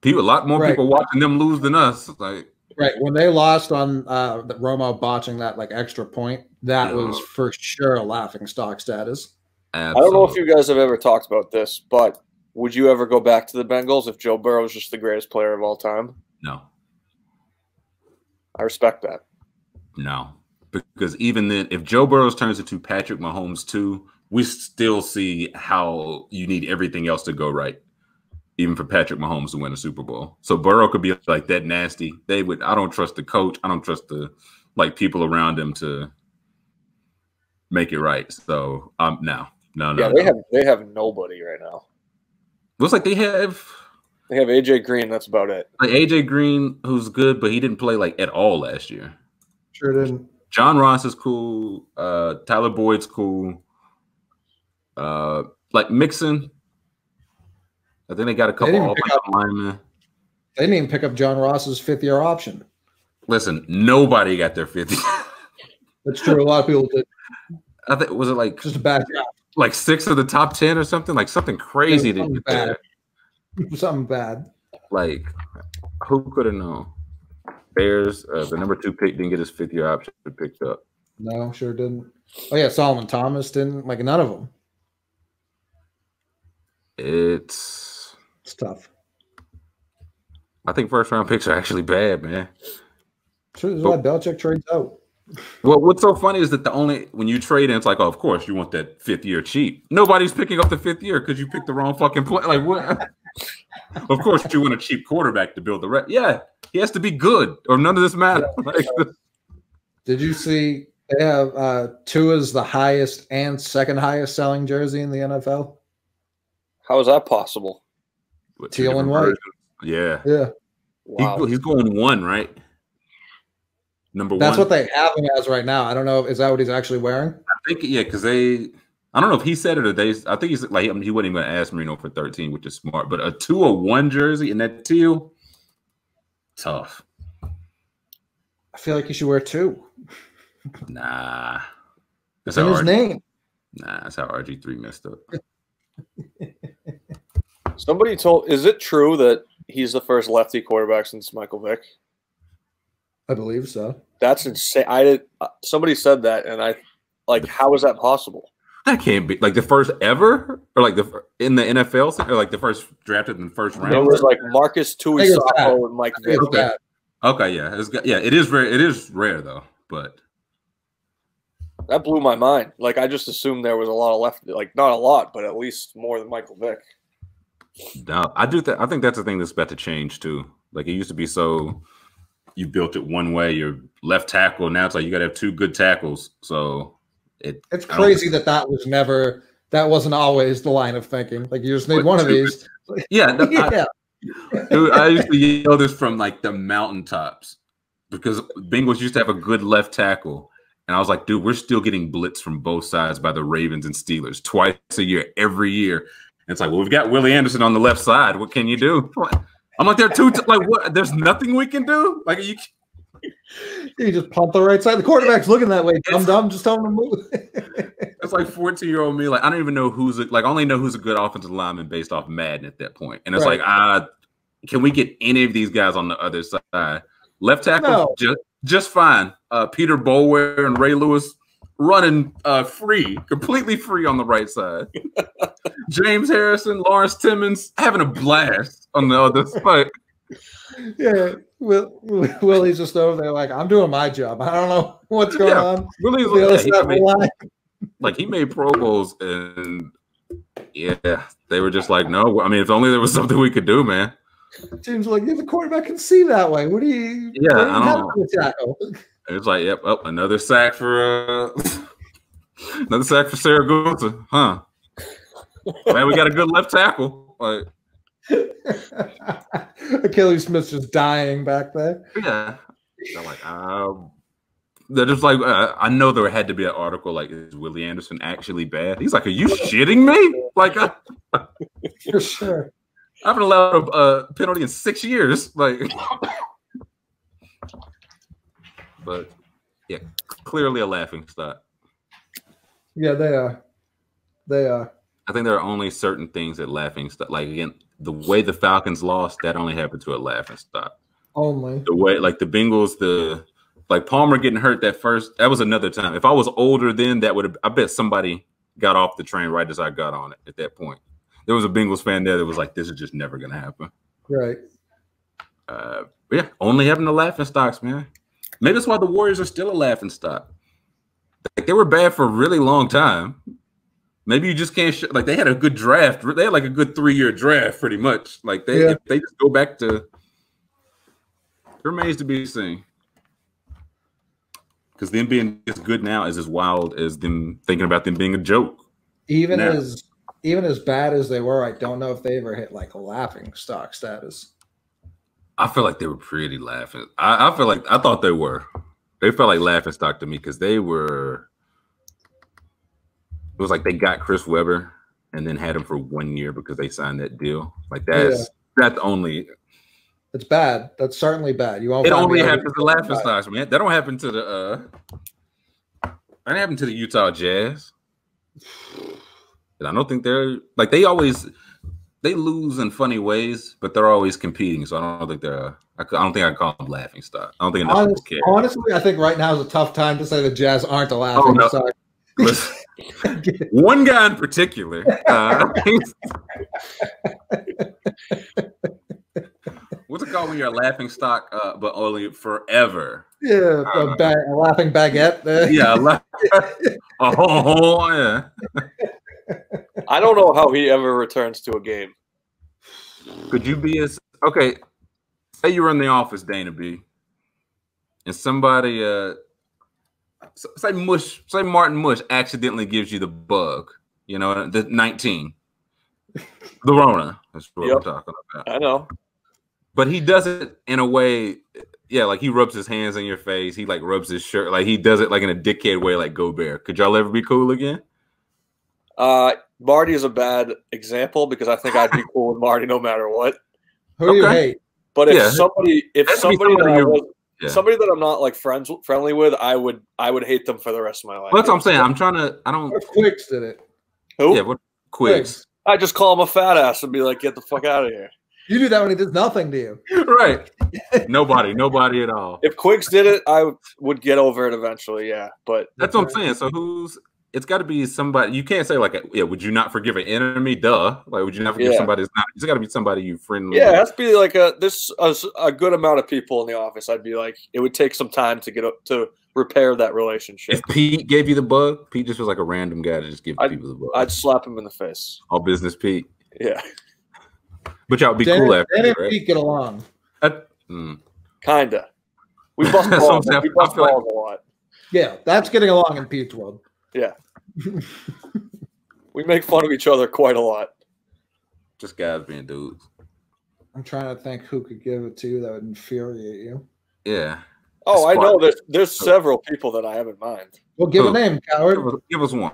People, a lot more Right. people watching them lose than us. Like, Right when they lost on uh, the Romo botching that like extra point, that was for sure a laughing stock status. I don't know if you guys have ever talked about this, but would you ever go back to the Bengals if Joe Burrow was just the greatest player of all time? no, I respect that. no, because even then, if Joe Burrows turns into Patrick Mahomes too, we still see how you need everything else to go right, even for Patrick Mahomes to win a Super Bowl. So Burrow could be like that nasty. They would. I don't trust the coach. I don't trust the like people around him to make it right. So um, no, no, no. Yeah, they no. have they have nobody right now. Looks like they have They have AJ Green. That's about it. like AJ Green, who's good, but he didn't play like at all last year. Sure didn't. John Ross is cool. Uh, Tyler Boyd's cool. Uh, like Mixon. I think they got a couple didn't linemen. They didn't even pick up John Ross's fifth year option. Listen, nobody got their 50. That's true. A lot of people did. *laughs* I think was it like Just a bad job. Like six of the top ten or something? Like something crazy to something bad. *laughs* Something bad. Like who could have known? Bears, uh, the number two pick didn't get his fifth year option picked up. No, sure didn't. Oh yeah, Solomon Thomas didn't. Like none of them. It's It's tough. I think first round picks are actually bad, man. Sure, that's why Belichick trades out. Well, what's so funny is that the only when you trade in, it's like, oh, of course you want that fifth year cheap. Nobody's picking up the fifth year because you picked the wrong fucking play. Like what? *laughs* of course you want a cheap quarterback to build the rest. Yeah, he has to be good, or none of this matters. Like, *laughs* Did you see they have uh Tua's the highest and second highest selling jersey in the NFL? How is that possible? what, Teal and different white. versions? Yeah, Yeah. He- Wow. he's going one right. Number That's one. That's what they have him as right now. I don't know. Is that what he's actually wearing? I think yeah, because they. I don't know if he said it or they. I think he's like I mean, he wasn't even going to ask Marino for thirteen, which is smart. But a two or one jersey and that teal, tough. I feel like he should wear two. Nah, that's in his RG, name. nah, that's how RG three messed up. Somebody told. Is it true that he's the first lefty quarterback since Michael Vick? I believe so. That's insane. I did. Uh, somebody said that, and I like. How is that possible? That can't be like the first ever, or like the in the NFL, or like the first drafted in the first round. It was like Marcus I think it's that. Tuisaco and Mike Vick. It's. Okay, yeah, it's, got- yeah, it is rare. It is rare though, but That blew my mind. Like I just assumed there was a lot of left. Like not a lot, but at least more than Michael Vick. no, I do. Th- I think that's the thing that's about to change too. Like it used to be so you built it one way, your left tackle. Now it's like you got to have two good tackles. So it It's crazy that that was never. That wasn't always the line of thinking. Like you just need one of these. Yeah, no, *laughs* I- yeah. Dude, I used to yell this from like the mountaintops because Bengals used to have a good left tackle. And I was like, dude, we're still getting blitz from both sides by the Ravens and Steelers twice a year, every year. And it's like, well, we've got Willie Anderson on the left side. What can you do? *laughs* I'm like, there are two, t- like, what? There's nothing we can do? Like, you, You just punt the right side. The quarterback's looking that way. Dumb dumb. Just tell him to move. *laughs* it's like 14 year old me. Like, I don't even know who's, a, like, I only know who's a good offensive lineman based off Madden at that point. And it's Right. like, ah, can we get any of these guys on the other side? Left tackle, No. just, just fine. Uh, Peter Boulware and Ray Lewis running uh, free, completely free on the right side. *laughs* James Harrison, Lawrence Timmons having a blast on the other side. yeah. Will, Willie's just over there like, I'm doing my job. I don't know what's going Yeah. on. Really, The other he side of the made- like he made Pro Bowls, and yeah, they were just like, no. I mean, if only there was something we could do, man. Seems like yeah, the quarterback can see that way. What do you? Yeah, what do you I don't tackle? It's like, yep, oh, another sack for uh, *laughs* another sack for Saragossa, huh? Man, we got a good left tackle. Like, *laughs* Akili Smith's just dying back there. yeah, I'm like, um, they're just like uh, I know there had to be an article like is Willie Anderson actually bad? He's like, are you shitting me? Like, uh, *laughs* For sure. I haven't allowed a uh, penalty in six years. Like, but yeah, clearly a laughing stock. Yeah, they are. They are. I think there are only certain things that laughing stock. Like again, the way the Falcons lost, that only happened to a laughing stock. Only. The way, like the Bengals, the like Palmer getting hurt that first, that was another time. If I was older then, that would have. I bet somebody got off the train right as I got on it. At that point, there was a Bengals fan there that was like, "This is just never gonna happen." Right. Uh, yeah, only having the laughing stocks, man. Maybe that's why the Warriors are still a laughing stock. Like they were bad for a really long time. Maybe you just can't sh- like they had a good draft. They had like a good three year draft, pretty much. Like they Yeah. if they just go back to remains to be seen. Because them being as good now is as wild as them thinking about them being a joke. Even Yeah. as even as bad as they were, I don't know if they ever hit like a laughing stock status. I feel like they were pretty laughing. I, I feel like I thought they were. They felt like laughing stock to me because they were. It was like they got Chris Webber and then had him for one year because they signed that deal. Like that's that's only It's bad. That's certainly bad. You won't. it only happens to laughing stocks, man. That don't happen to the uh that didn't happen to the Utah Jazz. *sighs* And I don't think they're like they always they lose in funny ways, but they're always competing. So I don't think they're. I don't think I call them laughing stock. I don't think enough people Honest, care. honestly, I think right now is a tough time to say the Jazz aren't a laughing Oh, no. stock. *laughs* Listen, *laughs* one guy in particular. Uh, *laughs* what's it called when you're a laughing stock, uh, but only forever? Yeah, a, ba- a laughing baguette. Yeah, a la- oh yeah. I don't know how he ever returns to a game. Could you be as okay? Say you were in the office, Dana B, and somebody, uh, say Mush, say Martin Mush, accidentally gives you the bug. You know, the nineteen, the Rona. That's what Yep. we're talking about. I know. but he does it in a way yeah like he rubs his hands on your face he like rubs his shirt like he does it like in a dickhead way like go bear could y'all ever be cool again Uh, Marty is a bad example because I think I'd be *laughs* cool with Marty no matter what. Who do you hate? But if Yeah. somebody, if Has to be somebody that I you- was, yeah. somebody that I'm not like friends friendly with, I would I would hate them for the rest of my life. well, that's what i'm saying i'm trying to i don't What if Quicks did it? Who? yeah what quiz I just call him a fat ass and be like, get the fuck out of here. You do that when he does nothing to you. *laughs* right nobody nobody at all If Quicks did it, I would get over it eventually. Yeah, but that's what i'm saying so who's it's got to be somebody you can't say like yeah would you not forgive an enemy duh like would you not forgive Yeah. somebody that's not it's got to be somebody you friendly yeah, it has to be like a this a, s- a good amount of people in the office. I'd be like, it would take some time to get up to repair that relationship. if pete gave you the bug pete just was like a random guy to just give I'd- people the bug I'd slap him in the face. all business pete Yeah, but y'all would be Dan, cool after Dan that, and right? Pete get along. That- mm. kinda. We *laughs* bust That's what I'm balls. We bust feel like- a lot. Yeah, that's getting along in Pete's world. We make fun of each other quite a lot. Just guys being dudes. I'm trying to think who could give it to you that would infuriate you. Yeah. Oh, I know. Squad. There's there's several people that I have in mind. Well, give Who? a name, coward. Give us, give us one.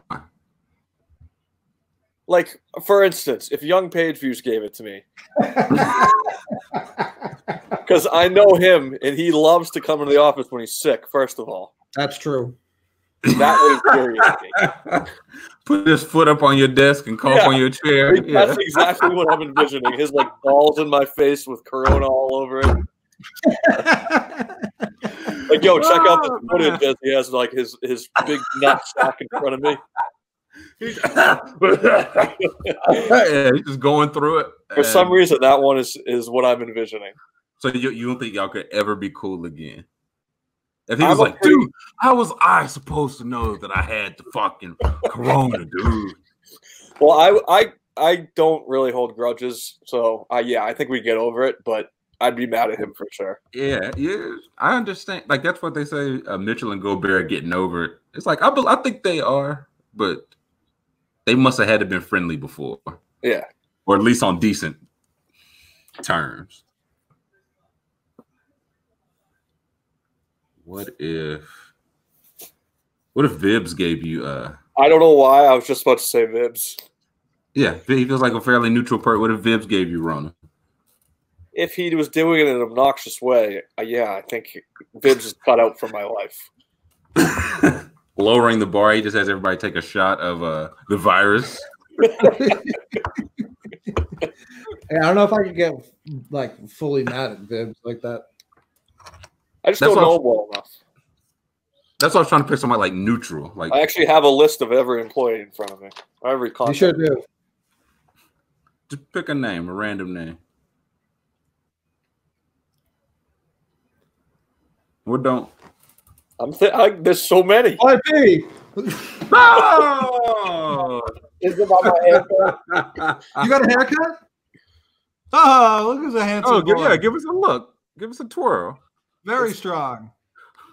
Like, for instance, if Young Page Views gave it to me, *laughs* because I know him and he loves to come into the office when he's sick. First of all, That's true. That would infuriate me. Put his foot up on your desk and cough Yeah. on your chair. Like, Yeah. That's exactly what I'm envisioning. His like balls in my face with Corona all over it. *laughs* Like, yo, check out the Oh, footage as he has like his his big nut sack in front of me. *laughs* yeah, he's just going through it. For some reason, that one is is what I'm envisioning. So you, you don't think y'all could ever be cool again? If he I'm was like, pretty- dude, how was I supposed to know that I had the fucking corona, dude? Well, I I I don't really hold grudges, so uh, yeah, I think we get over it. But I'd be mad at him for sure. Yeah, yeah, I understand. Like that's what they say. Uh, Mitchell and Gobert getting over it. It's like I, I think they are, but they must have had to been friendly before, Yeah, or at least on decent terms. What if What if Vibs gave you? uh I don't know why. I was just about to say Vibs. Yeah, he feels like a fairly neutral part. What if Vibs gave you Rona? If he was doing it in an obnoxious way, uh, yeah, I think Vibs is cut out for my life. *laughs* Lowering the bar, he just has everybody take a shot of uh the virus. *laughs* Yeah, I don't know if I could get like fully mad at Vibs like that. I just That's don't what- know him well enough. That's why I was trying to pick somebody like neutral. Like I actually have a list of every employee in front of me. Every You contact. sure do. just pick a name, a random name. What don't? I'm th- I, there's so many. Oh, YP. Oh! Is it about my haircut? You got a haircut? Oh, look who's a handsome oh, give, boy. yeah, give us a look. Give us a twirl. Very strong.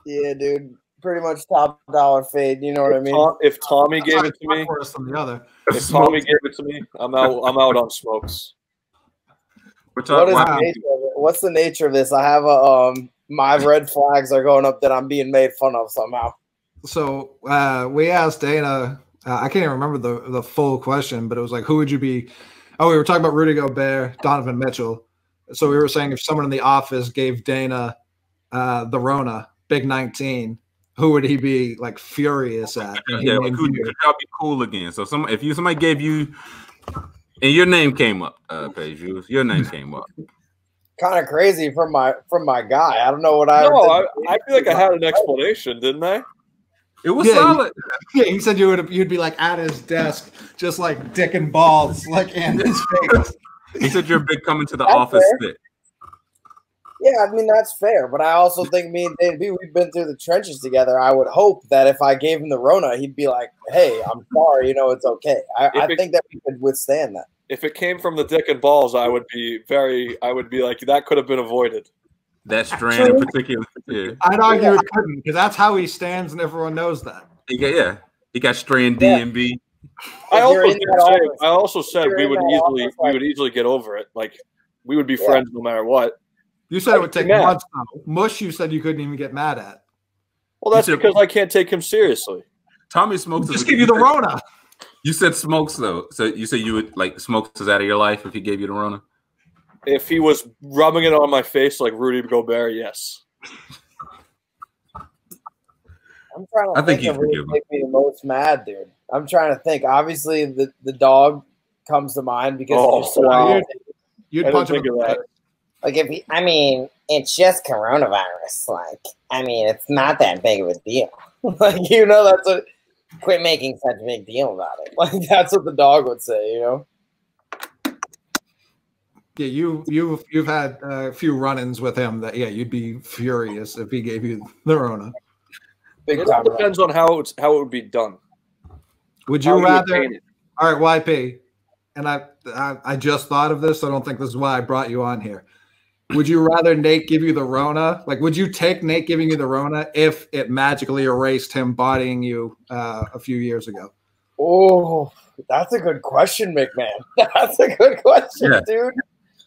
Yeah, dude. Pretty much top dollar fade. You know what I mean? Tom, if Tommy gave it to me, Worse than the other. if Tommy gave it to me, I'm out. I'm out on smokes. We're What talking is the nature of it? What's the nature of this? I have a um. My red flags are going up that I'm being made fun of somehow. So uh, we asked Dana. Uh, I can't even remember the the full question, but it was like, who would you be? Oh, we were talking about Rudy Gobert, Donovan Mitchell. So we were saying if someone in the office gave Dana uh, the Rona, Big Nineteen, who would he be like furious at? *laughs* Yeah, like, named who you. be cool again? So some if you somebody gave you and your name came up, uh Paige, your name came up. *laughs* Kind of crazy from my from my guy. I don't know what I. No, I. I feel like I had an explanation, didn't I? It was Yeah, you- solid. *laughs* Yeah, he said you would you'd be like at his desk, just like dick and balls, like in his face. He said you're big coming to the That's office fair. thick. Yeah, I mean that's fair, but I also think me and Dana B, we've been through the trenches together. I would hope that if I gave him the Rona, he'd be like, "Hey, I'm sorry, you know, it's okay." I, I If it- think that we could withstand that. If it came from the dick and balls, I would be very. I would be like that could have been avoided. That strand in particular. Yeah. I'd argue it couldn't because that's how he stands, and everyone knows that. He got yeah. He got strand Yeah. D and B. I also, you're in did that say, office- I also said we would easily office, we like- would easily get over it. Like we would be Yeah. friends no matter what. You said it would take Mad. months. Though. Mush, you said you couldn't even get mad at. Well, that's said- because I can't take him seriously. Tommy smokes. Just give you the Rona. You said smokes though. So you said you would like smokes is out of your life if he gave you the Rona. If he was rubbing it on my face like Rudy Gobert, yes. I'm trying to I think think you of would make me the most mad, dude. I'm trying to think. Obviously, the the dog comes to mind because Oh, it's just so wow. irritating. You'd I punch didn't him. Think of that. Like if he, I mean, it's just coronavirus. Like, I mean, it's not that big of a deal. *laughs* like, you know, that's what. Quit making such a big deal about it. *laughs* Like that's what the dog would say. You know. Yeah, you you've you've had uh, a few run-ins with him. That yeah, you'd be furious if he gave you the Rona. Big It depends on how it's how it would be done. Would you you rather? obtain. All right, YP, and I, I I just thought of this. I don't think this is why I brought you on here. Would you rather Nate give you the Rona? Like, would you take Nate giving you the Rona if it magically erased him bodying you uh, a few years ago? Oh, that's a good question, Mick Man. *laughs* That's a good question, Yeah. dude.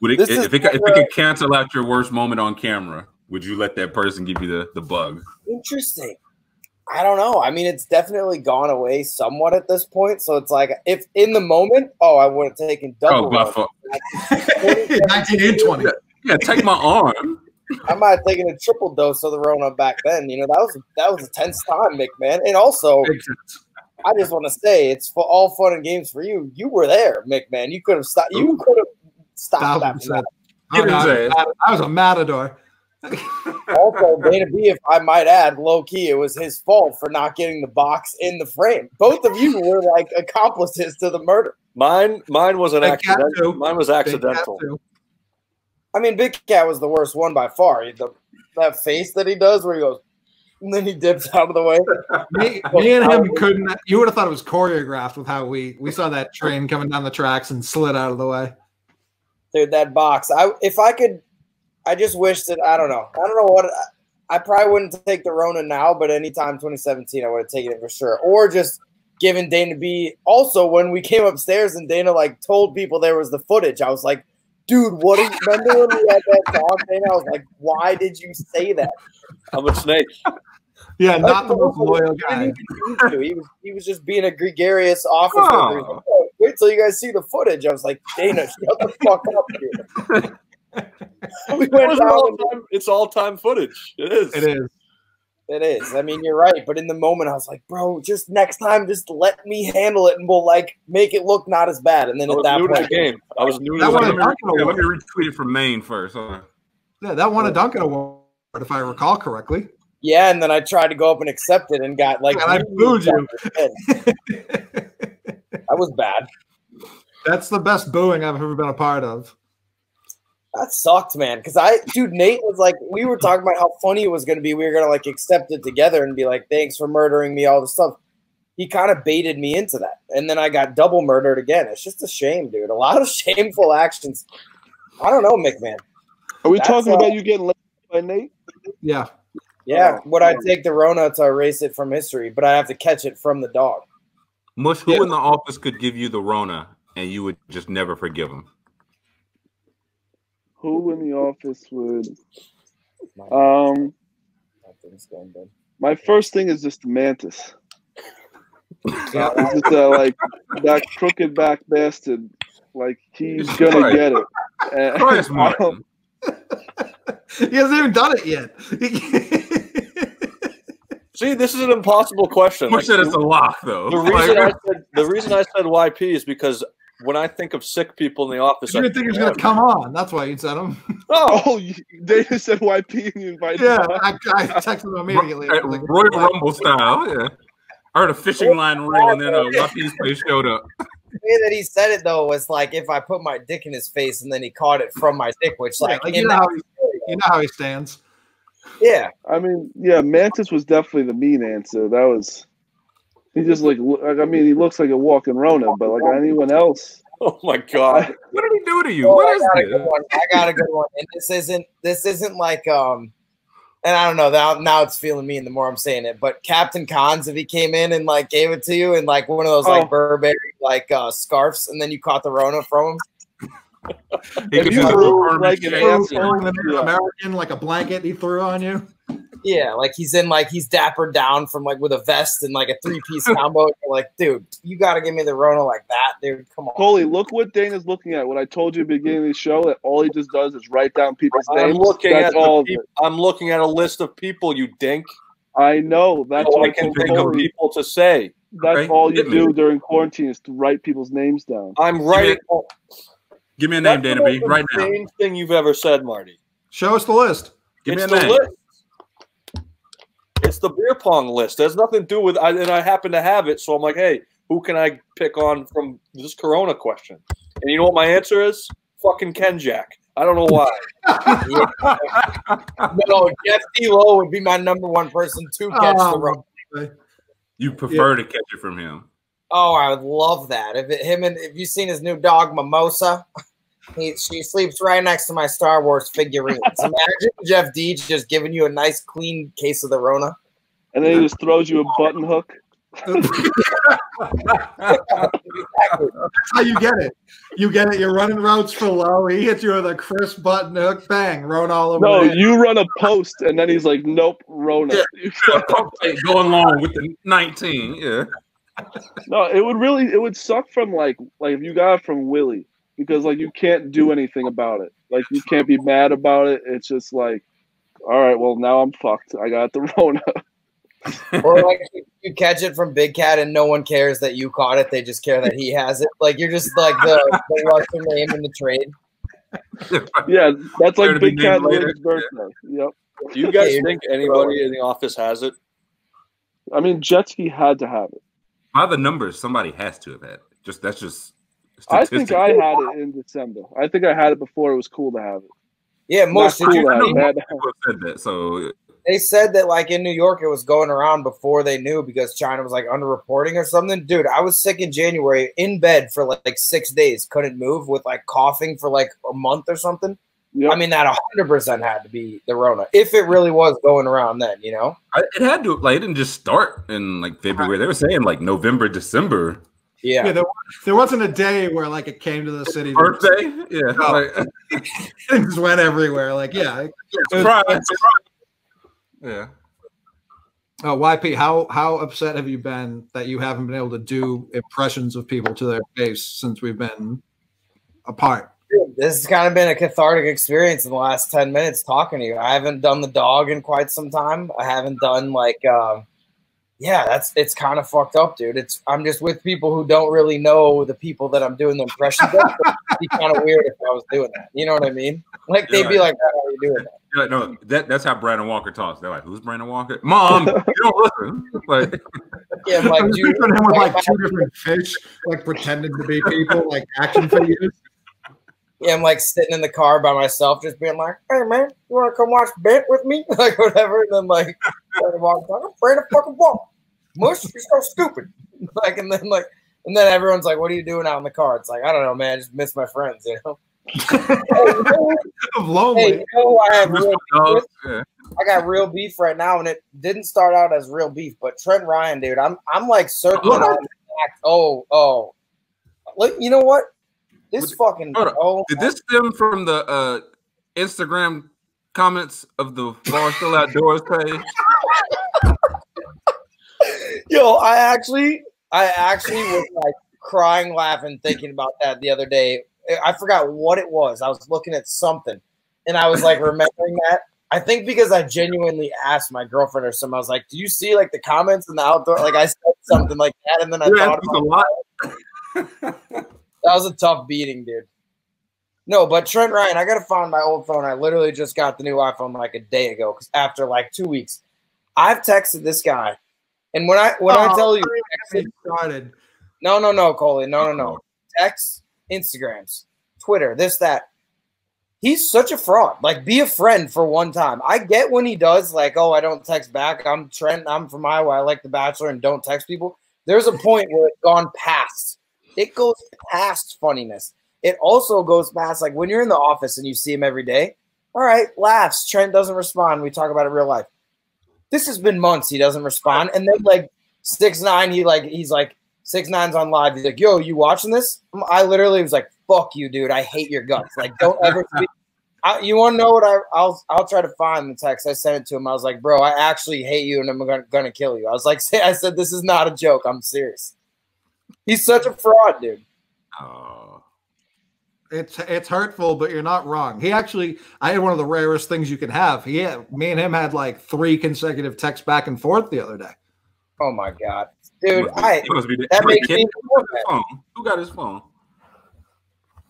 Would it, This if, it, could- if it could cancel out your worst moment on camera, would you let that person give you the, the bug? Interesting. I don't know. I mean, it's definitely gone away somewhat at this point. So it's like, if in the moment, oh, I would have taken double. Oh, by Rona. far. *laughs* *laughs* 19 and 20. Yeah, take my arm. I might have taken a triple dose of the Rona back then. You know, that was that was a tense time, Mick Man. And also, I just want to say, it's for all fun and games for you. You were there, Mick Man. You could have stopped. You could have stopped Thousand that. Oh, no, I, ass. I was a matador. *laughs* Also, Dana B, if I might add, low key, it was his fault for not getting the box in the frame. Both of you were like accomplices to the murder. Mine mine was an Big accident. Mine was accidental. I mean, Big Cat was the worst one by far. The, that face that he does, where he goes, and then he dips out of the way. *laughs* Me, me and him couldn't. You would have thought it was choreographed with how we we saw that train coming down the tracks and slid out of the way. Dude, that box. I if I could, I just wish that I don't know. I don't know what. I probably wouldn't take the Rona now, but anytime 2017, I would have taken it for sure. Or just given Dana B. Also, when we came upstairs and Dana like told people there was the footage, I was like, dude, what? Are you, remember when we had that talk? Dana, I was like, why did you say that? I'm a snake. Yeah, not the most loyal guy. didn't even need to. He was he was just being a gregarious officer. Oh. Like, "Oh, Wait till you guys see the footage. I was like, Dana, shut the fuck up, dude. *laughs* we went It's all time, it's all time footage. It is. It is. It is. I mean, you're right. But in the moment, I was like, bro, just next time, just let me handle it, and we'll like make it look not as bad. And then I at that new the point, game. I was new to That the one- Let game. me, yeah, let me retweet it from Maine first. Hold. Yeah, that won a Duncan Award, if I recall correctly. yeah. And then I tried to go up and accept it, and got like, And I booed you. *laughs* That was bad. That's the best booing I've ever been a part of. That sucked, man. Because I, dude, Nate was like, we were talking about how funny it was going to be. We were going to like accept it together and be like, thanks for murdering me, all this stuff. He kind of baited me into that. And then I got double murdered again. It's just a shame, dude. A lot of *laughs* shameful actions. I don't know, Mick Man. Are we That's, talking uh, about you getting laid by Nate? Yeah. Yeah. Oh, Would I take the Rona to erase it from history? But I have to catch it from the dog. Mush, who Yeah. in the office could give you the Rona and you would just never forgive him? Who in the office would? My, Um, nothing's going good. my first thing is just the mantis. Yeah. It's just that like that crooked back bastard. Like he's *laughs* gonna Right. get it. And Christ, *laughs* Martin. he hasn't even done it yet. *laughs* See, this is an impossible question. Mush Like, said it's a lock, though. the reason I said the reason I said YP is because when I think of sick people in the office, you I didn't think he was going to come on. That's why you said him. *laughs* Oh, Oh, you- Dana said YP and you invited Yeah. I, I texted him immediately. I uh, was like, Royal Rumble style, yeah. I heard a fishing line ring and then a Lucky face showed up. *laughs* The way that he said it though was like if I put my dick in his face and then he caught it from my dick, which Yeah, like, like, you, know how he, you know how he stands. yeah, I mean, yeah, Mantis was definitely the mean answer. That was he just like like I mean he looks like a walking Rona, but like anyone else, oh my god! What did he do to you? Oh, what I got a this? good one. I got a good one. And this isn't this isn't like um and I don't know now now it's feeling mean the more I'm saying it, but Captain Cons if he came in and like gave it to you and like one of those Oh. like Burberry like uh scarfs and then you caught the Rona from him. He If could you use a were like an shave. asshole- Threw the Native Yeah. American like a blanket he threw on you. Yeah, like he's in like he's dappered down from like with a vest and like a three piece *laughs* combo. Like, dude, you gotta give me the Rona like that, dude. Come on. Coley, look what Dana's looking at. What I told you at the beginning of the show that all he just does is write down people's I'm names. looking That's at all. the of peop- it. I'm looking at a list of people. You dink. I know. That's So what I I can think of people to say. That's Okay, all you do during quarantine is to write people's names down. I'm writing. Give me a name, That's Dana B, right now. insane Thing you've ever said, Marty. Show us the list. Give me a the name. list. It's the beer pong list. It has nothing to do with, I, and I happen to have it. So I'm like, hey, who can I pick on from this Corona question? And you know what my answer is? Fucking Ken Jack. I don't know why. *laughs* *laughs* No, Jeff D. Lowe would be my number one person to catch the Oh, Rona. You prefer to catch it from him. Oh, I would love that. If it, him and if you seen his new dog Mimosa, *laughs* he she sleeps right next to my Star Wars figurines. *laughs* Imagine Jeff D just giving you a nice clean case of the Rona. And then he just throws you a button hook. That's how you get it. You get it. You're running routes for low. He hits you with a crisp button hook. Bang. Rona all over No, the you run a post, and then he's like, "Nope, Rona." *laughs* Going along with the 19, yeah. no, it would really, it would suck from like, like if you got it from Willie, because like you can't do anything about it. Like you can't be mad about it. It's just like, all right, well now I'm fucked. I got the *laughs* Rona. Or like you- you catch it from Big Cat and no one cares that you caught it. They just care that he has it. Like you're just like the, the what's your name in the trade. yeah, that's like Big Cat named later. Williams' birthday. Yep. Do you guys Yeah, think anybody in the office has it? I mean, Jetski had to have it. By the numbers, somebody has to have had it. Just that's just. I think. I had it in December. I think I had it before it was cool to have it. Yeah, most cool did you have know- it. Had People said that, so they said that like in New York it was going around before they knew because China was like underreporting or something. Dude, I was sick in January in bed for like, like six days, couldn't move with like coughing for like a month or something. Yep. I mean, that 100% had to be the Rona if it really was going around then, you know? I, it had to like it didn't just start in like February. They were saying like November, December. Yeah, Yeah. there, there wasn't a day where like it came to the city. Birthday, yeah. No. Like, *laughs* *laughs* Things went everywhere. Like, yeah. it- surprise, surprise. Yeah. Oh, YP, how how upset have you been that you haven't been able to do impressions of people to their face since we've been apart? This has kind of been a cathartic experience in the last 10 minutes talking to you. I haven't done the dog in quite some time. I haven't done like um yeah, that's it's kind of fucked up, dude. It's I'm just with people who don't really know the people that I'm doing the impression. of. It'd be kind of weird if I was doing that. You know what I mean? Like they'd be like, "How are you doing that?" Yeah, no, that, that's how Brandon Walker talks. They're like, "Who's Brandon Walker?" Mom, you don't listen. *laughs* Like, *laughs* Yeah, I'm like, *laughs* dude, him with like two different fish, like pretending to be people, like action figures. yeah, I'm like sitting in the car by myself, just being like, "Hey man, you want to come watch Bent with me?" Like whatever. And then like, Brandon Walker's I'm afraid of fucking walk. Mush, you're so stupid. *laughs* Like, and then like, and then everyone's like, "What are you doing out in the car?" It's like, I don't know, man. I just miss my friends, you know. *laughs* hey, you lonely. Hey, you know I have real beef. Yeah. I got real beef right now, and it didn't start out as real beef. But Trent Ryan, dude, I'm I'm like circling on the. Oh, oh, look, you know what? This fucking hold oh, Did this stem from the uh, Instagram comments of the Barstool Outdoors page? *laughs* yo, I actually, I actually was like crying, laughing, thinking about that the other day. I forgot what it was. I was looking at something, and I was like remembering that. I think because I genuinely asked my girlfriend or something. I was like, "Do you see like the comments in the outdoor?" Like I said something like that, and then I You thought about a lot. *laughs* That was a tough beating, dude. No, but Trent Ryan, I gotta find my old phone. I literally just got the new iPhone like a day ago because after like two weeks, I've texted this guy, and when I when I Oh, tell you, started. no, no, no, Coley, no, no, no, text, Instagrams, Twitter, this, that. He's such a fraud. Like, be a friend for one time. I get when he does, like, oh, I don't text back. I'm Trent. I'm from Iowa. I like The Bachelor and don't text people. There's a point where it's gone past. It goes past funniness. It also goes past, like, when you're in the office and you see him every day. All right, laughs. Trent doesn't respond. We talk about it real life. This has been months. He doesn't respond. And then, like, six nine, he like he's like six nine's on live. He's like, "Yo, you watching this?" I literally was like, "Fuck you, dude. I hate your guts. Like, don't ever." *laughs* I, you want to know what I? I'll I'll try to find the text. I sent it to him. I was like, "Bro, I actually hate you, and I'm gonna, gonna kill you." I was like, *laughs* "I said this is not a joke. I'm serious." He's such a fraud, dude. Oh. It's it's hurtful, but you're not wrong. He actually, I had one of the rarest things you can have. He, had, me and him had like three consecutive texts back and forth the other day. Oh my god, dude. Must be- I he must be- that makes me Who got his phone? Who got his phone?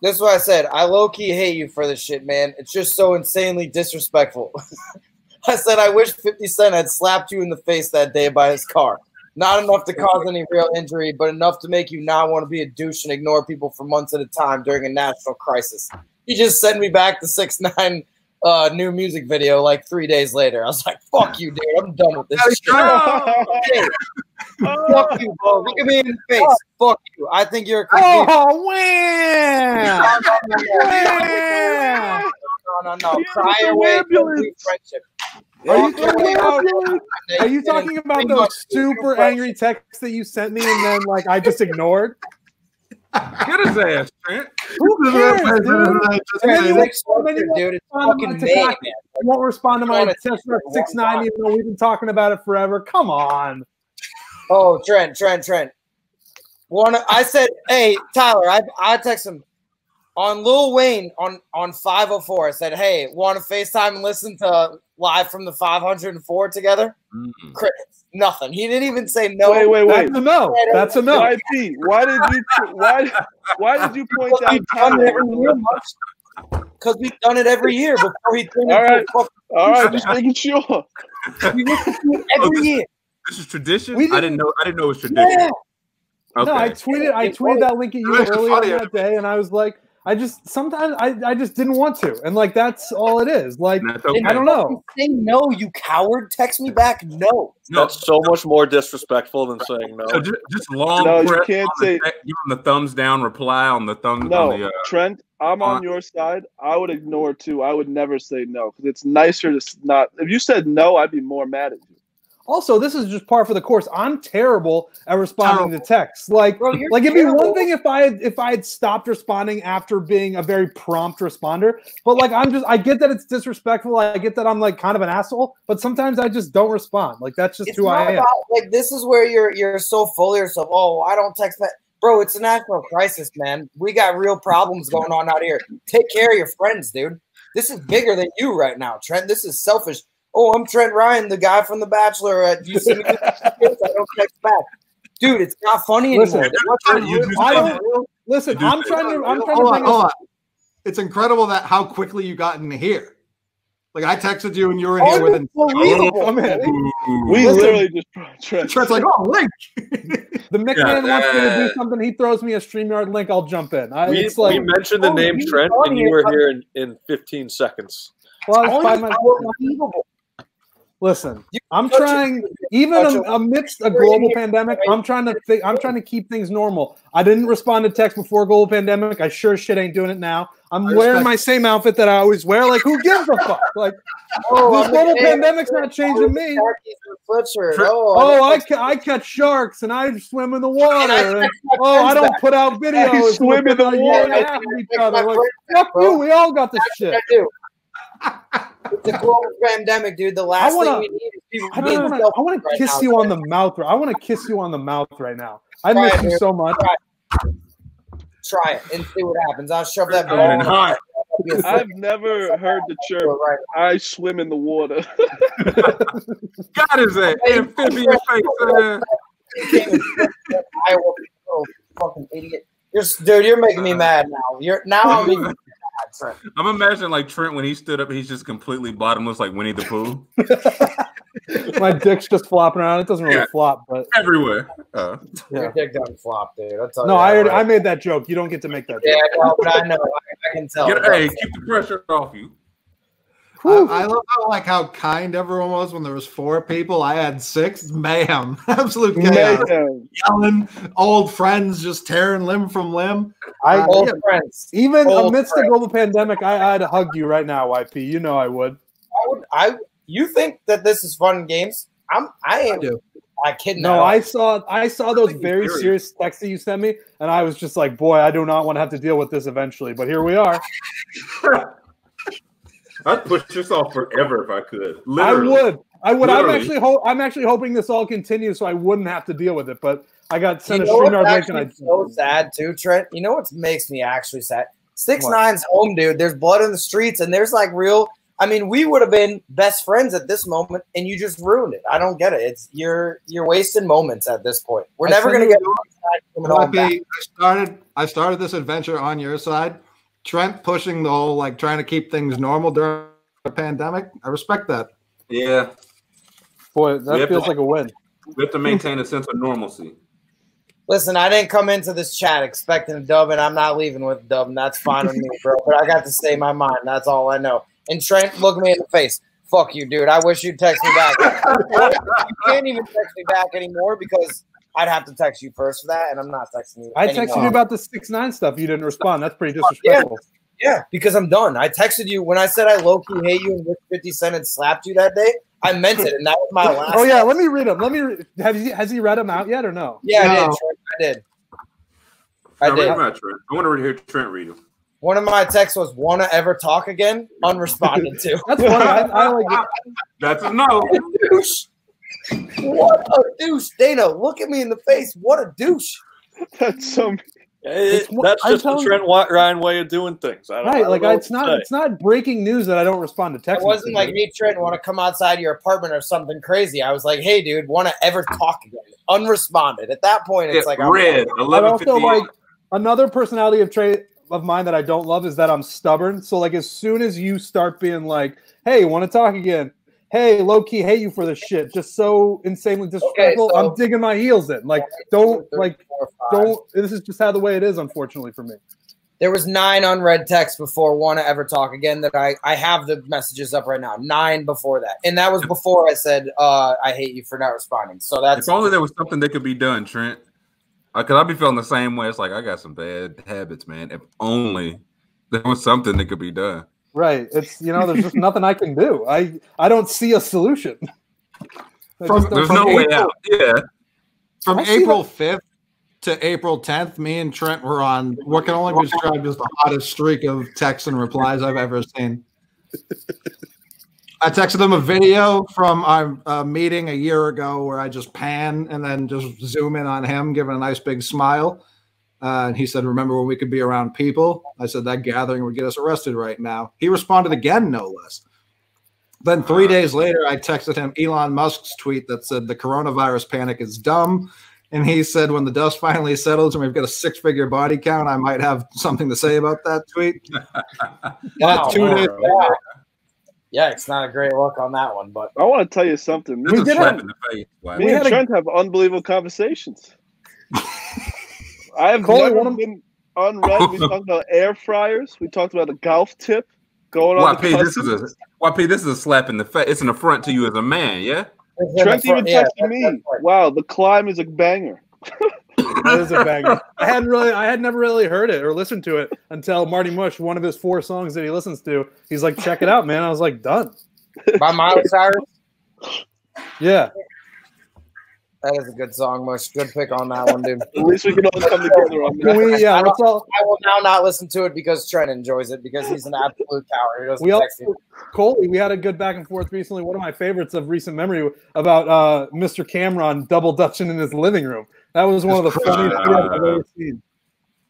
That's what I said. I low key hate you for this shit, man. It's just so insanely disrespectful. *laughs* I said I wish 50 Cent had slapped you in the face that day by his car. Not enough to cause any real injury, but enough to make you not want to be a douche and ignore people for months at a time during a national crisis. He just sent me back the six nine uh, new music video like three days later. I was like, "Fuck you, dude. I'm done with this shit." *laughs* Fuck you, bro. Look at me in the face. Fuck you. I think you're a complete Oh, wham! *laughs* Wham! No, no, no. Yeah, Cry away friendship. Are you talking about Are you talking about those super angry texts that you sent me and then like I just ignored? *laughs* Get his ass, Trent. Who cares, dude? And then you Six won't- then you won't dude, it's respond to fucking my man. You won't respond to my text at six nine, even though we've been talking about it forever. Come on. Oh, Trent, Trent, Trent. One, I said, hey, Tyler, I I text him on Lil Wayne on on 504. I said, hey, want to FaceTime and listen to live from the 504 together? Mm. Crickets, nothing. He didn't even say no. Wait, wait, wait. That's a no. That's a no. YP, why did you why why did you point Because out done it every year, because we've done it every year before he turned All into right. a fucking All right, just making sure. We listen to it *laughs* every year. This is tradition. We I didn't know. I didn't know it was tradition. Yeah. Okay. No, I tweeted I tweeted that link at you That's earlier funny. that day, and I was like, I just sometimes I, I just didn't want to, and like that's all it is. Like okay. I don't know. Say no, you coward. Text me back. No. No, That's so much more disrespectful than saying no. so just, just long. No, you can't on the say- te- Give him the thumbs down. Reply on the thumb. No, On the, uh, Trent, I'm on on- your side. I would ignore too. I would never say no because it's nicer to not. If you said no, I'd be more mad at you. Also, this is just par for the course. I'm terrible at responding Terrible. to texts. Like, Bro, like it'd be one thing if I had if I had stopped responding after being a very prompt responder. But like, I'm just I get that it's disrespectful. I get that I'm like kind of an asshole. But sometimes I just don't respond. Like that's just It's who I am. about like this is where you're you're so full of yourself. Oh, I don't text that. Bro, it's a national crisis, man. We got real problems going on out here. Take care of your friends, dude. This is bigger than you right now, Trent. This is selfish. Oh, I'm Trent Ryan, the guy from The Bachelor. Do *laughs* you see me? I don't text back, dude. It's not funny Listen, anymore. What's you real- I don't, real, listen, do I'm trying to. I'm trying to Hold on, hold on. It's incredible that how quickly you got in here. Like I texted you and you were in here within. Unbelievable, man. We Listen. literally just Trent. Trent's like, oh, link. *laughs* The Mick Man Yeah, wants me to do something. He throws me a Streamyard link. I'll jump in. I, We, it's like, we mentioned the oh, name Trent, and you were here in, in 15 seconds. well, I was by my- unbelievable. Listen, I'm trying, even such am- a- amidst a global pandemic, I'm trying to think, I'm trying to keep things normal. I didn't respond to text before global pandemic. I sure as shit ain't doing it now. I'm wearing my same outfit that I always wear. Like, who gives a fuck? Like, *laughs* Oh, this I'm global pandemic's not changing me. Sweatshirt. Oh, Oh, I, oh, ca- I catch sharks and I swim in the water. And, oh, I don't put out *laughs* videos. swim in the water. you and half of each other. Like, fuck you. We all got this shit. *laughs* I. It's a global pandemic, dude. The last wanna- thing we need is people I being just want to. I want to right kiss now, you on the mouth. I want to kiss you on the mouth right now. I Try miss it, you dude. so much. Try it and see what happens. I'll shove that Good ball. and hot. I've never heard the chirp. right. I swim in the water. God is that amphibian face. Uh, Iowa, oh, fucking idiot. You're, dude, you're making me mad now. You're now I'm even *laughs* Trent. I'm imagining like Trent when he stood up, he's just completely bottomless, like Winnie the Pooh, *laughs* My dick's just flopping around. It doesn't really Yeah. flop, but everywhere. Uh, Yeah. Your dick doesn't flop, dude. I'll no, I already. I made that joke. You don't get to make that. Yeah, Joke. no, but I know. I, I can tell. get, hey, keep the pressure off you. I, I love how like how kind everyone was when there was four people. I had six. Mayhem, *laughs* absolute chaos. Man, Yelling, old friends just tearing limb from limb. I uh, Old Yeah. friends. even Old amidst the global pandemic, I, I'd hug you right now, YP. You know I would. I would. I. You think that this is fun games? I'm. I am. do. I kidding. No, I saw I saw those think very serious. serious texts that you sent me, and I was just like, boy, I do not want to have to deal with this eventually. But here we are. *laughs* I'd push this off forever if I could. I would. I would. I'm actually. Ho- I'm actually hoping this all continues, so I wouldn't have to deal with it. But I got sent a know what's StreamYard link, and I. so sad too, Trent? You know what makes me actually sad? Six What? Nine's home, dude. There's blood in the streets, and there's like real. I mean, we would have been best friends at this moment, and you just ruined it. I don't get it. It's you're you're wasting moments at this point. We're I never gonna you- get coming on back. I started. I started this adventure on your side. Trent pushing the whole like trying to keep things normal during the pandemic. I respect that. Yeah, Boy, that Yep. feels like a win. *laughs* we have to maintain a sense of normalcy. Listen, I didn't come into this chat expecting a dub, and I'm not leaving with a dub, and that's fine with me, bro. But I got to say my mind. That's all I know. And Trent, look me in the face. Fuck you, dude. I wish you'd text me back. *laughs* you can't even text me back anymore because I'd have to text you first for that, and I'm not texting you. I texted you about the six nine stuff. You didn't respond. That's pretty disrespectful. Yeah, because I'm done. I texted you when I said I low key hate you and Rich 50 Cent and slapped you that day. I meant it, and that was my last. Oh yeah, let me read them. Let me. Re- have he has he read them out yet or no? yeah, I did. Trent, I did. I Now, read did. Trent. I want to hear Trent read them. One of my texts was "Wanna ever talk again?" Unresponded to. *laughs* That's funny. I, I like. It. *laughs* That's a no. *laughs* douche. What a douche, Dana! Look at me in the face. What a douche. that's some. It- that's just the telling Trent Wa- Ryan way of doing things. I don't, I Right, don't like know it's not. say. It's not breaking news that I don't respond to It text. wasn't like, messages. "Hey Trent, want to come outside your apartment or something crazy?" I was like, "Hey, dude, want to ever talk again?" Unresponded. At that point, it's Yeah, like I'm red. But also, like another personality of trait of mine that I don't love is that I'm stubborn. So like, as soon as you start being like, "Hey, want to talk again?" Hey, low key hate you for this shit. Just so insanely disrespectful. so- I'm digging my heels in. Like, don't like, don't. This is just how the way it is, unfortunately for me. There was nine unread texts before want to ever talk again that I I have the messages up right now. Nine before that, and that was before I said uh, I hate you for not responding. So that's If only there was something that could be done, Trent. Because I'd be feeling the same way. It's like I got some bad habits, man. If only there was something that could be done. Right. It's you know, there's just nothing I can do. I I don't see a solution. From- There's From no way April- out. Yeah. From I April 5th to April 10th, me and Trent were on what can only be described as the hottest streak of texts and replies I've ever seen. I texted him a video from our uh, meeting a year ago where I just pan and then just zoom in on him, giving a nice big smile. Uh, and he said, Remember when we could be around people? I said, That gathering would get us arrested right now. He responded again, no less. Then three days later, I texted him Elon Musk's tweet that said, The coronavirus panic is dumb. And he said, When the dust finally settles and we've got a six figure body count, I might have something to say about that tweet. *laughs* Wow. two days later, Yeah, it's not a great look on that one, but I want to tell you something. This Me, did a slap it. in the face. Like, me We and had a- Trent have unbelievable conversations. *laughs* I have Coley, never one of- been unread. We talked about air fryers. We talked about the golf tip going on. YP, the this is a customs. YP, this is a slap in the face. It's an affront to you as a man, yeah? Trent even Yeah, texted me. that's right. Wow, the climb is a banger. That is a banger. I hadn't really, I had never really heard it or listened to it until Marty Mush, one of his four songs that he listens to, he's like, check it out, man. I was like, done. By Miley Cyrus. Yeah. That is a good song, Mush. Good pick on that one, dude. At least we can all come together on Can that. we, yeah, let's all, I will now not listen to it because Trent enjoys it because he's an absolute coward. He doesn't we text also. Coley, we had a good back and forth recently. One of my favorites of recent memory about uh, Mr. Cameron double dutching in his living room. That was one of the funniest I've ever seen.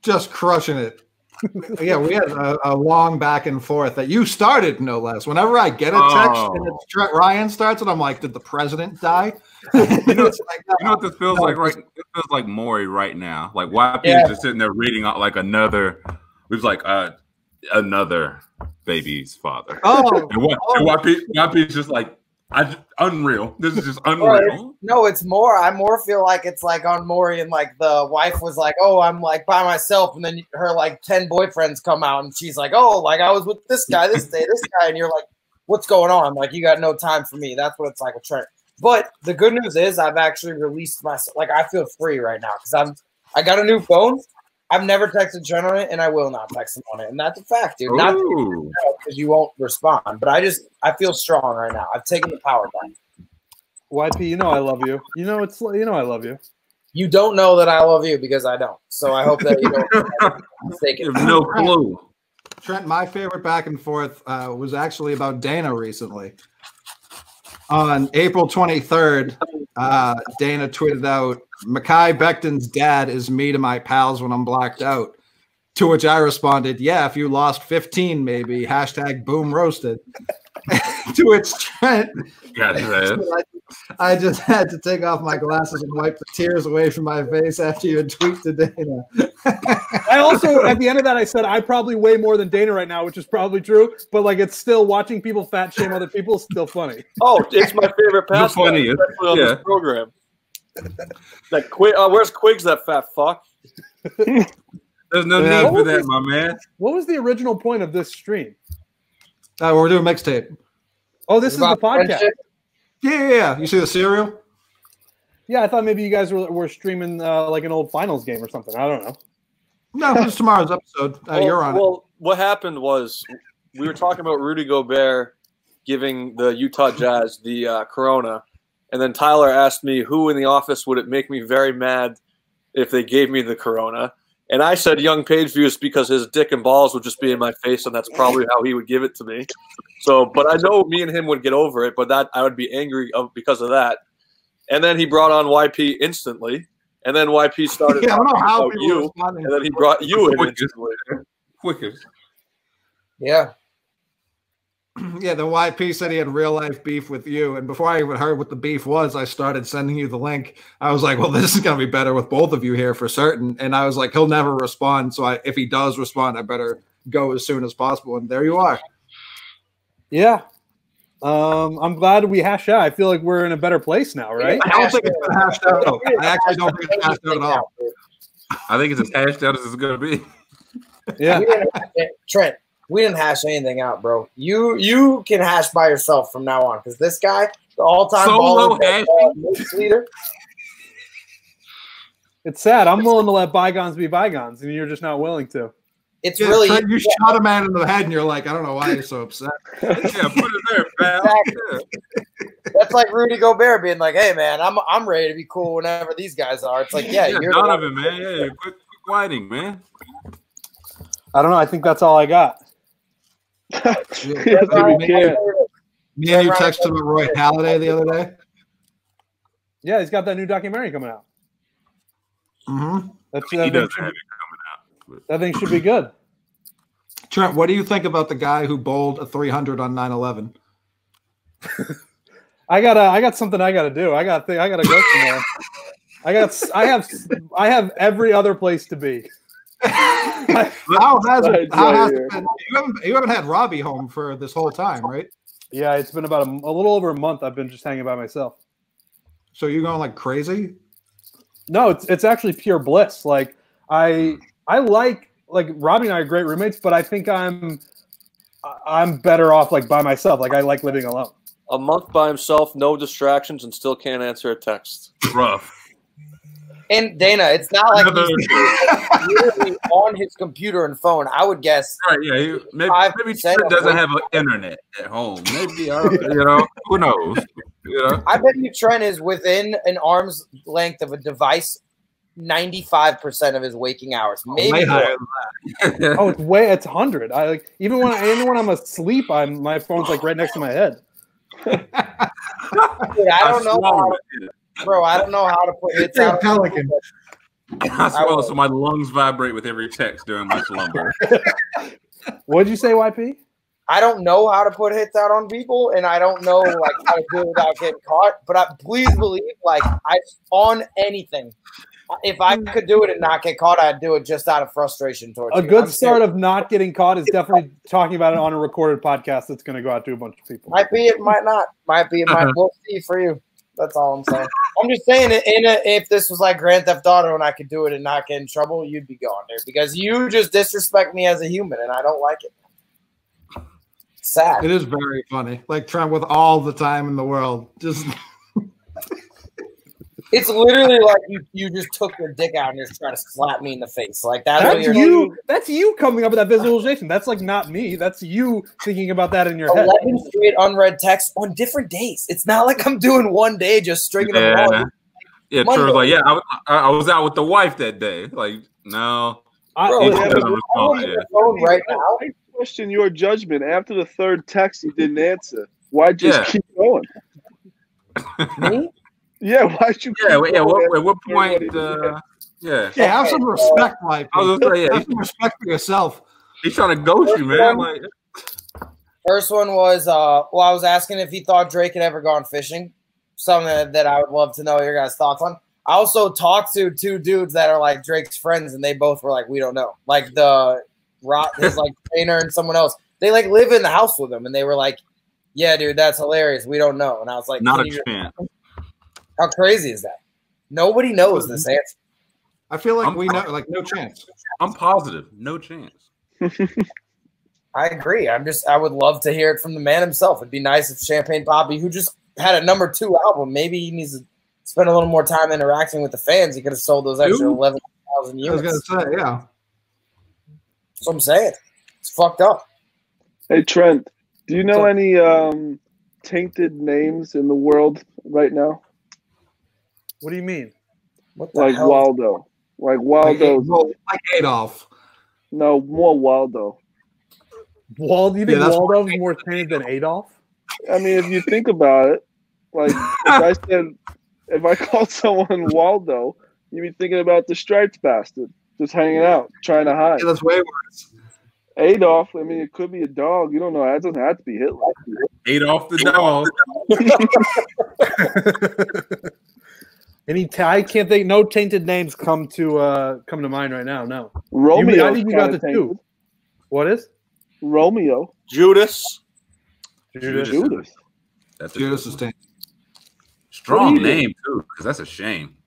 just crushing it. *laughs* yeah, we had a, a long back and forth that you started, no less. Whenever I get a text and Oh. it's Trent Ryan starts it, I'm like, did the president die? *laughs* You know, It's like, you know what this feels No, like right it feels like Maury right now. Like YP Yeah. is just sitting there reading out like another it was like uh another baby's father. oh, *laughs* And, Y, and YP YP is just like I unreal. This is just *laughs* unreal. No, it's more. I more feel like it's like on Maury and like the wife was like, "Oh, I'm like by myself," and then her like ten boyfriends come out and she's like, "Oh, like I was with this guy this day, this guy," and you're like, "What's going on? Like you got no time for me." That's what it's like with Trent. But the good news is I've actually released myself. Like I feel free right now because I'm I got a new phone. I've never texted Trent on it, and I will not text him on it, and that's a fact, dude. Not because you won't respond, but I just I feel strong right now. I've taken the power back. YP, you know I love you. You know it's you know I love you. You don't know that I love you because I don't. So I hope that you don't *laughs* mistake You it. have no clue. Trent, my favorite back and forth uh, was actually about Dana recently. On April 23rd, uh, Dana tweeted out, Mekhi Becton's dad is me to my pals when I'm blacked out. To which I responded, Yeah, if you lost 15, maybe. Hashtag boom roasted. *laughs* to which Trent, Got ass. *laughs* *laughs* I just had to take off my glasses and wipe the tears away from my face after you had tweeted to Dana. I also at the end of that I said I probably weigh more than Dana right now, which is probably true. But like it's still watching people fat shame other people is still funny. Oh, it's my favorite The pastime, funniest, especially on yeah. this program. That Quig, uh, where's Quigs? That fat fuck. There's no Yeah. need for that, this? my man. What was the original point of this stream? Uh, we're doing mixtape. Oh, this is the podcast. friendship. Yeah, yeah, yeah. You see the cereal? Yeah, I thought maybe you guys were, were streaming uh, like an old finals game or something. I don't know. No, it's tomorrow's episode. Uh, well, you're on it. well, what happened was we were talking about Rudy Gobert giving the Utah Jazz the uh, Corona, and then Tyler asked me who in the office would it make me very mad if they gave me the Corona, and I said Young Page Views because his dick and balls would just be in my face, and that's probably how he would give it to me. So, but I know me and him would get over it, but that I would be angry of because of that. And then he brought on YP instantly, and then YP started *laughs* yeah, I don't know how people you, and then he brought you in Quickest. instantly. Quickest. Yeah. *clears throat* Yeah, the YP said he had real life beef with you, and before I even heard what the beef was, I started sending you the link. I was like, "Well, *laughs* this is gonna be better with both of you here for certain." And I was like, "He'll never respond, so I, if he does respond, I better go as soon as possible." And there you are. Yeah. Um, I'm glad we hashed out. I feel like we're in a better place now, right? I don't think it's been hashed out. though. I actually don't think it's hashed out at all. I think it's as hashed out as it's gonna be. Yeah. We didn't, Trent, we didn't hash anything out, bro. You you can hash by yourself from now on because this guy, the all-time Solo baller, uh, leader. It's sad. I'm willing to let bygones be bygones, and you're just not willing to. It's Yeah, really Trent, you shot a man in the head, and you're like, "I don't know why you're so upset." *laughs* Yeah, put it there, pal. Exactly. Yeah. That's like Rudy Gobert being like, "Hey man, I'm I'm ready to be cool whenever these guys are." It's like, yeah, Yeah, you're the one- Donovan, man. Yeah, quit, quit whining, man. I don't know. I think that's all I got. Yes, Yeah, you Ryan- can. Me and you texted about Roy Halladay the other day. Yeah, he's got that new documentary coming out. Mm-hmm. That's, He that, thing doesn't have it coming out. that thing should be good. Trent, what do you think about the guy who bowled a 300 on 9/11? I gotta, I got something I gotta do. I got, I gotta go somewhere. I got, I have, I have every other place to be. *laughs* How has it? Right, How has it been? You haven't, you haven't had Robbie home for this whole time, right? Yeah, it's been about a, a little over a month. I've been just hanging by myself. So you're going like crazy? No, it's it's actually pure bliss. Like I I like like Robbie and I are great roommates, but I think I'm I'm better off like by myself. Like I like living alone. A month by himself, no distractions, and still can't answer a text. Rough. And Dana, it's not like Another- he's *laughs* on his computer and phone. I would guess Right, yeah. he- Maybe, Five maybe percent Trent of doesn't have an internet at home. Maybe, I you know, who knows? You know? I bet you Trent is within an arm's length of a device 95% of his waking hours. Oh, maybe Way more. higher. Oh, it's *laughs* way it's hundred. I like even when I, even when I'm asleep, I'm my phone's like right next to my head. *laughs* Dude, I don't know, how, swallow it. Bro. I don't know how to put hits You're a out. pelican. I swallow, so my lungs vibrate with every text during my slumber. *laughs* What'd you say, YP? I don't know how to put hits out on people, and I don't know like how to do it without getting caught. But I, please believe, like I on anything, if I could do it and not get caught, I'd do it just out of frustration towards A you. good I'm start serious. of not getting caught is definitely talking about it on a recorded podcast that's going to go out to a bunch of people. Might be, it might not. Might be, it might. Uh-huh. We'll see for you. That's all I'm saying. I'm just saying, in a, if this was like Grand Theft Auto and I could do it and not get in trouble, you'd be gone there because you just disrespect me as a human, and I don't like it. Sad. It is very funny. Like Trump with all the time in the world. Just It's literally like you, you just took your dick out and you're trying to slap me in the face. Like that's, what That's you're you. That's you coming up with that visualization. That's like not me. That's you thinking about that in your head. 11 straight unread texts on different days. It's not like I'm doing one day just stringing them Yeah. along. Yeah, Monday. Troy's like, yeah, I, I, I was out with the wife that day. Like, no. I, Bro, yeah, doesn't I'm respond. Yeah. phone right now. I question your judgment after the third text you didn't answer. Why just Yeah. keep going? Me? Yeah, why'd you? Yeah, yeah. What, at what the third one point? Uh, yeah, yeah, have some respect, Mike. I was gonna say, yeah, Have some respect for yourself. he's trying to ghost you, man. Like, First one was uh well, I was asking if he thought Drake had ever gone fishing. Something that, that I would love to know your guys' thoughts on. I also talked to two dudes that are like Drake's friends, and they both were like, "We don't know." Like the Rot, *laughs* his like trainer, and someone else. They like live in the house with him, and they were like, "Yeah, dude, that's hilarious. We don't know." And I was like, not a you- chance. "How crazy is that?" Nobody knows this answer. I feel like I'm- we know, like no chance. I'm positive, no chance. *laughs* I agree. I'm just I would love to hear it from the man himself. It'd be nice if Champagne Papi, who just had a number two album, maybe he needs to spend a little more time interacting with the fans. He could have sold those extra Who? eleven thousand I was units. gonna say, yeah. That's what I'm saying. It's fucked up. Hey Trent, do you know any um, tainted names in the world right now? What do you mean? What the Like hell? Waldo, like Like, Waldo. like Adolf. No, more Waldo. Waldo. You Yeah, think that's- Waldo's more tainted than Adolf? I mean, if you think about it, like if I *laughs* said, if I called someone Waldo, you'd be thinking about the striped bastard just hanging out, trying to hide. Yeah, that's way worse. Adolf, I mean, it could be a dog. You don't know. That doesn't have to be Hitler. Ate off the dog. *laughs* *laughs* Any t- I can't think. No tainted names come to uh come to mind right now. No. Romeo. I think you got the two. What is Romeo. Judas. Judas? Judas. That's Judas is tainted. strong What do name too, because that's a shame.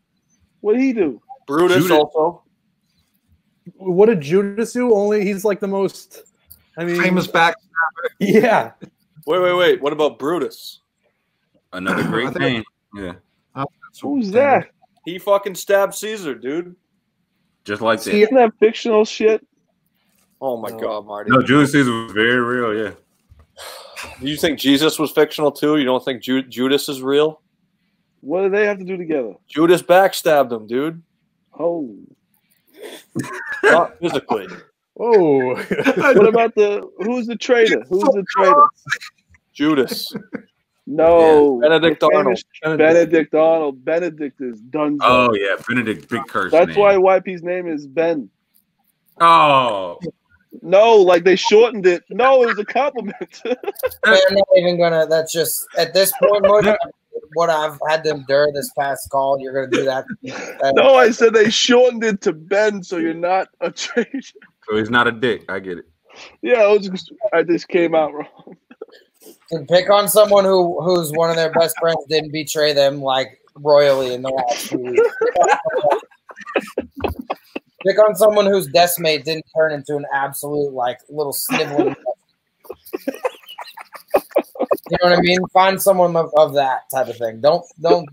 What did he do? Brutus Judas. also. What did Judas do? Only he's like the most. I mean, Famous back. *laughs* Yeah. Wait, wait, wait. What about Brutus? Another *clears throat* I great think- name. Yeah, Who's that? He fucking stabbed Caesar, dude. just like that. See, Isn't that fictional shit? Oh my No. god, Marty. No, Julius Caesar was very real. Yeah, Do you think Jesus was fictional too? You don't think Ju- Judas is real? What do they have to do together? Judas backstabbed him, dude. Oh. Not physically. Whoa. What about the who's the traitor? *laughs* Who's the traitor? Judas. No. Benedict the Arnold. famous Benedict Arnold. Benedict is done. Oh yeah, Benedict Big Curse. That's name. why YP's name is Ben. Oh, No, like they shortened it. No, it was a compliment. *laughs* I'm not even gonna. That's just at this point, Mo, what I've had them endure this past call. You're gonna do that. that- *laughs* no, I said they shortened it to Ben, so you're not a traitor. so he's not a dick. I get it. Yeah, I, was just, I just came out wrong. To pick on someone who who's one of their best friends didn't betray them like royally in the last few weeks. pick on someone whose deathmate didn't turn into an absolute like little sniveling. *laughs* you know what I mean? Find someone of, of that type of thing. Don't don't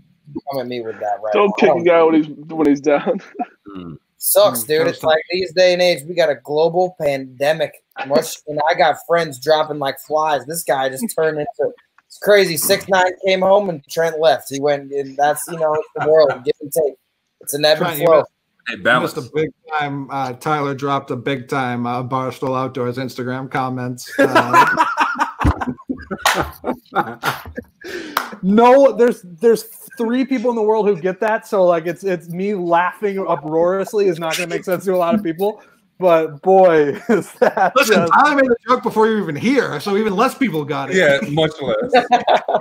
come at me with that right Don't now. kick a guy when he's when he's down. Mm. Sucks, Mm, dude. It's like these day and age, we got a global pandemic. Much, *laughs* and I got friends dropping like flies. This guy just turned into it's crazy. Six nine came home and Trent left. He went, and that's you know it's the world, give and take. It's an ebb and Trent, you flow. missed- Hey, you balance. missed a big time. Uh, Tyler dropped a big time uh, Barstool Outdoors Instagram comments. Uh, *laughs* *laughs* no, there's there's three people in the world who get that. So like it's it's me laughing uproariously is not gonna make sense to a lot of people. But boy, *laughs* is that listen, just- Tyler made the joke before you were even here, so even less people got it. yeah, much less. I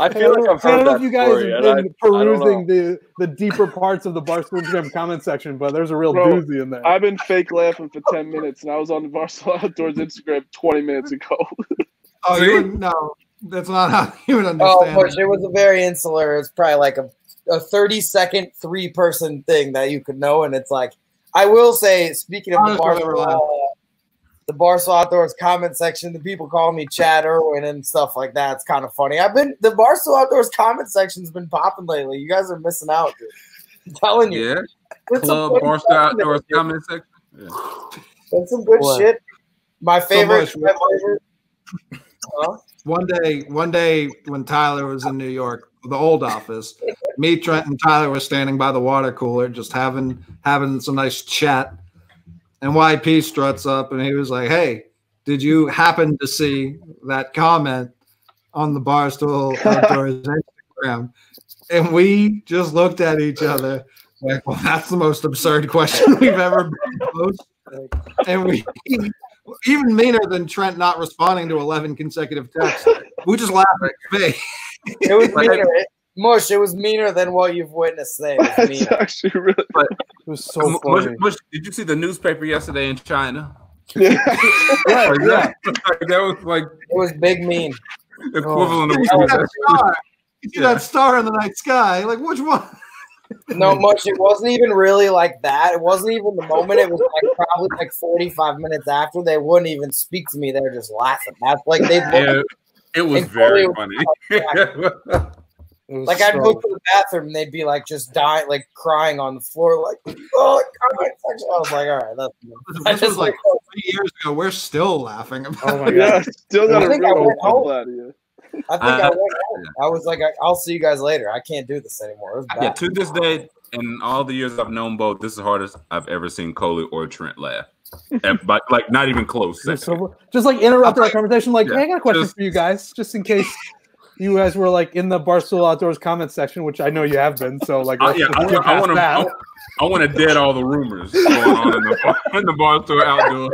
*laughs* I feel like I've I don't know if you guys story, have and I- been I perusing the, the deeper parts of the Barstool Instagram comment section, but there's a real Bro, doozy in there. I've been fake laughing for ten minutes, and I was on the Barcelona *laughs* Outdoors Instagram twenty minutes ago. Oh, See? you would, no, that's not how *laughs* you would oh, understand. Oh, understand. push! it. It was a very insular. It's probably like a, a thirty second three person thing that you could know, and it's like I will say, speaking of the Honestly, they Barcelona, uh, the Barstool Outdoors comment section, the people call me Chad Irwin and stuff like that. It's kind of funny. I've been the Barstool Outdoors comment section's been popping lately. You guys are missing out, dude. I'm telling you, Yeah, There's club good Barstool stuff there, Outdoors dude. comment section. Yeah. There's some good Boy. shit. My favorite. much- my favorite *laughs* huh? One day, one day when Tyler was in New York, the old office, me, Trent, and Tyler were standing by the water cooler, just having having some nice chat. And YP struts up and he was like, "Hey, did you happen to see that comment on the Barstool Outdoors *laughs* Instagram?" And we just looked at each other like, "Well, that's the most absurd question we've ever been posed." *laughs* And we even meaner than Trent not responding to 11 consecutive texts. We just laughed at his. It was meaner. It- Mush, it was meaner than what you've witnessed today. It was That's actually really. It was so Mush- Mush- funny. Mush, did you see the newspaper yesterday in China? Yeah. Right, *laughs* Like, yeah. that, that was like It was big mean. equivalent oh. You of see what that that- star, you see Yeah. that star in the night sky. Like, which one? No, Mush. It wasn't even really like that. It wasn't even the moment. It was like probably like 45 minutes after. They wouldn't even speak to me. They were just laughing. That's like they Yeah, it was very Chloe funny. *laughs* It was like I'd go to the bathroom and they'd be like just dying, like crying on the floor, like oh, comment section. I was like, all right, that's. I This just was like like, three years ago. We're still laughing about Oh my it. yeah, still got I a think I real went home. out of you. I think I Uh, went. Home. I was like, I, I'll see you guys later. I can't do this anymore. It was yeah, to this day, in all the years I've known both, this is the hardest I've ever seen Coley or Trent laugh. *laughs* And, but like not even close. It so- just like interrupt our conversation, like, Yeah, hey, I got a question just- for you guys, just in case you guys were like in the Barstool Outdoors comment section, which I know you have been. So like, Uh, yeah, I, want- I want to. that. I, want to dead all the rumors going on in the, *laughs* in the Barstool Outdoor.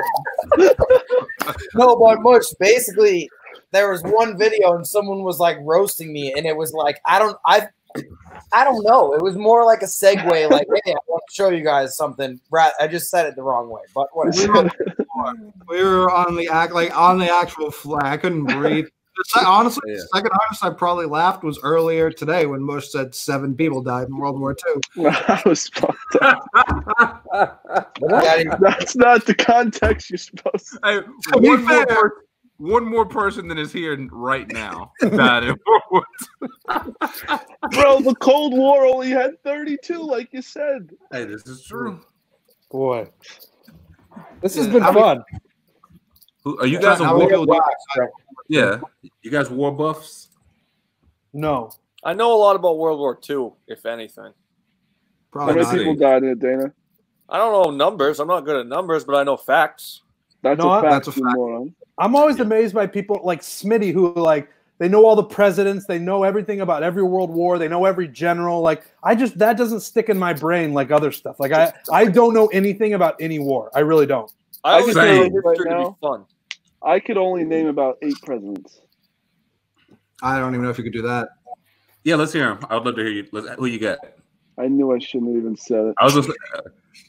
No, but Mush basically, there was one video and someone was like roasting me, and it was like I don't I. I don't know. It was more like a segue, like, *laughs* "Hey, I want to show you guys something." Brad, I just said it the wrong way, but We whatever. were, we were on the act like on the actual flag. I couldn't breathe. Honestly, Yeah. the second hardest I probably laughed was earlier today when Mush said seven people died in World War II. I *laughs* was fucked up. *laughs* That's not the context you're supposed to. Hey, To be fair- per- one more person than is here right now died in World Bro, the Cold War only had 32, like you said. Hey, this is true. Boy, this has Yeah, been I mean- fun. Who, are you guys a How war? many people do you Blacks, Yeah, you guys war buffs. No. I know a lot about World War II, if anything. How many people died in it, Dana? I don't know numbers. I'm not good at numbers, but I know facts. That's No, a fact, that's a fact. moron. I'm always amazed by people like Smitty who like they know all the presidents, they know everything about every world war, they know every general. Like I just that doesn't stick in my brain like other stuff. Like I I don't know anything about any war. I really don't. I I always can think tell you history right now- fun. I could only name about eight presidents. I don't even know if you could do that. Yeah, let's hear him. I would love to hear you. Let's, who you got? I knew I shouldn't have even said it. I was just,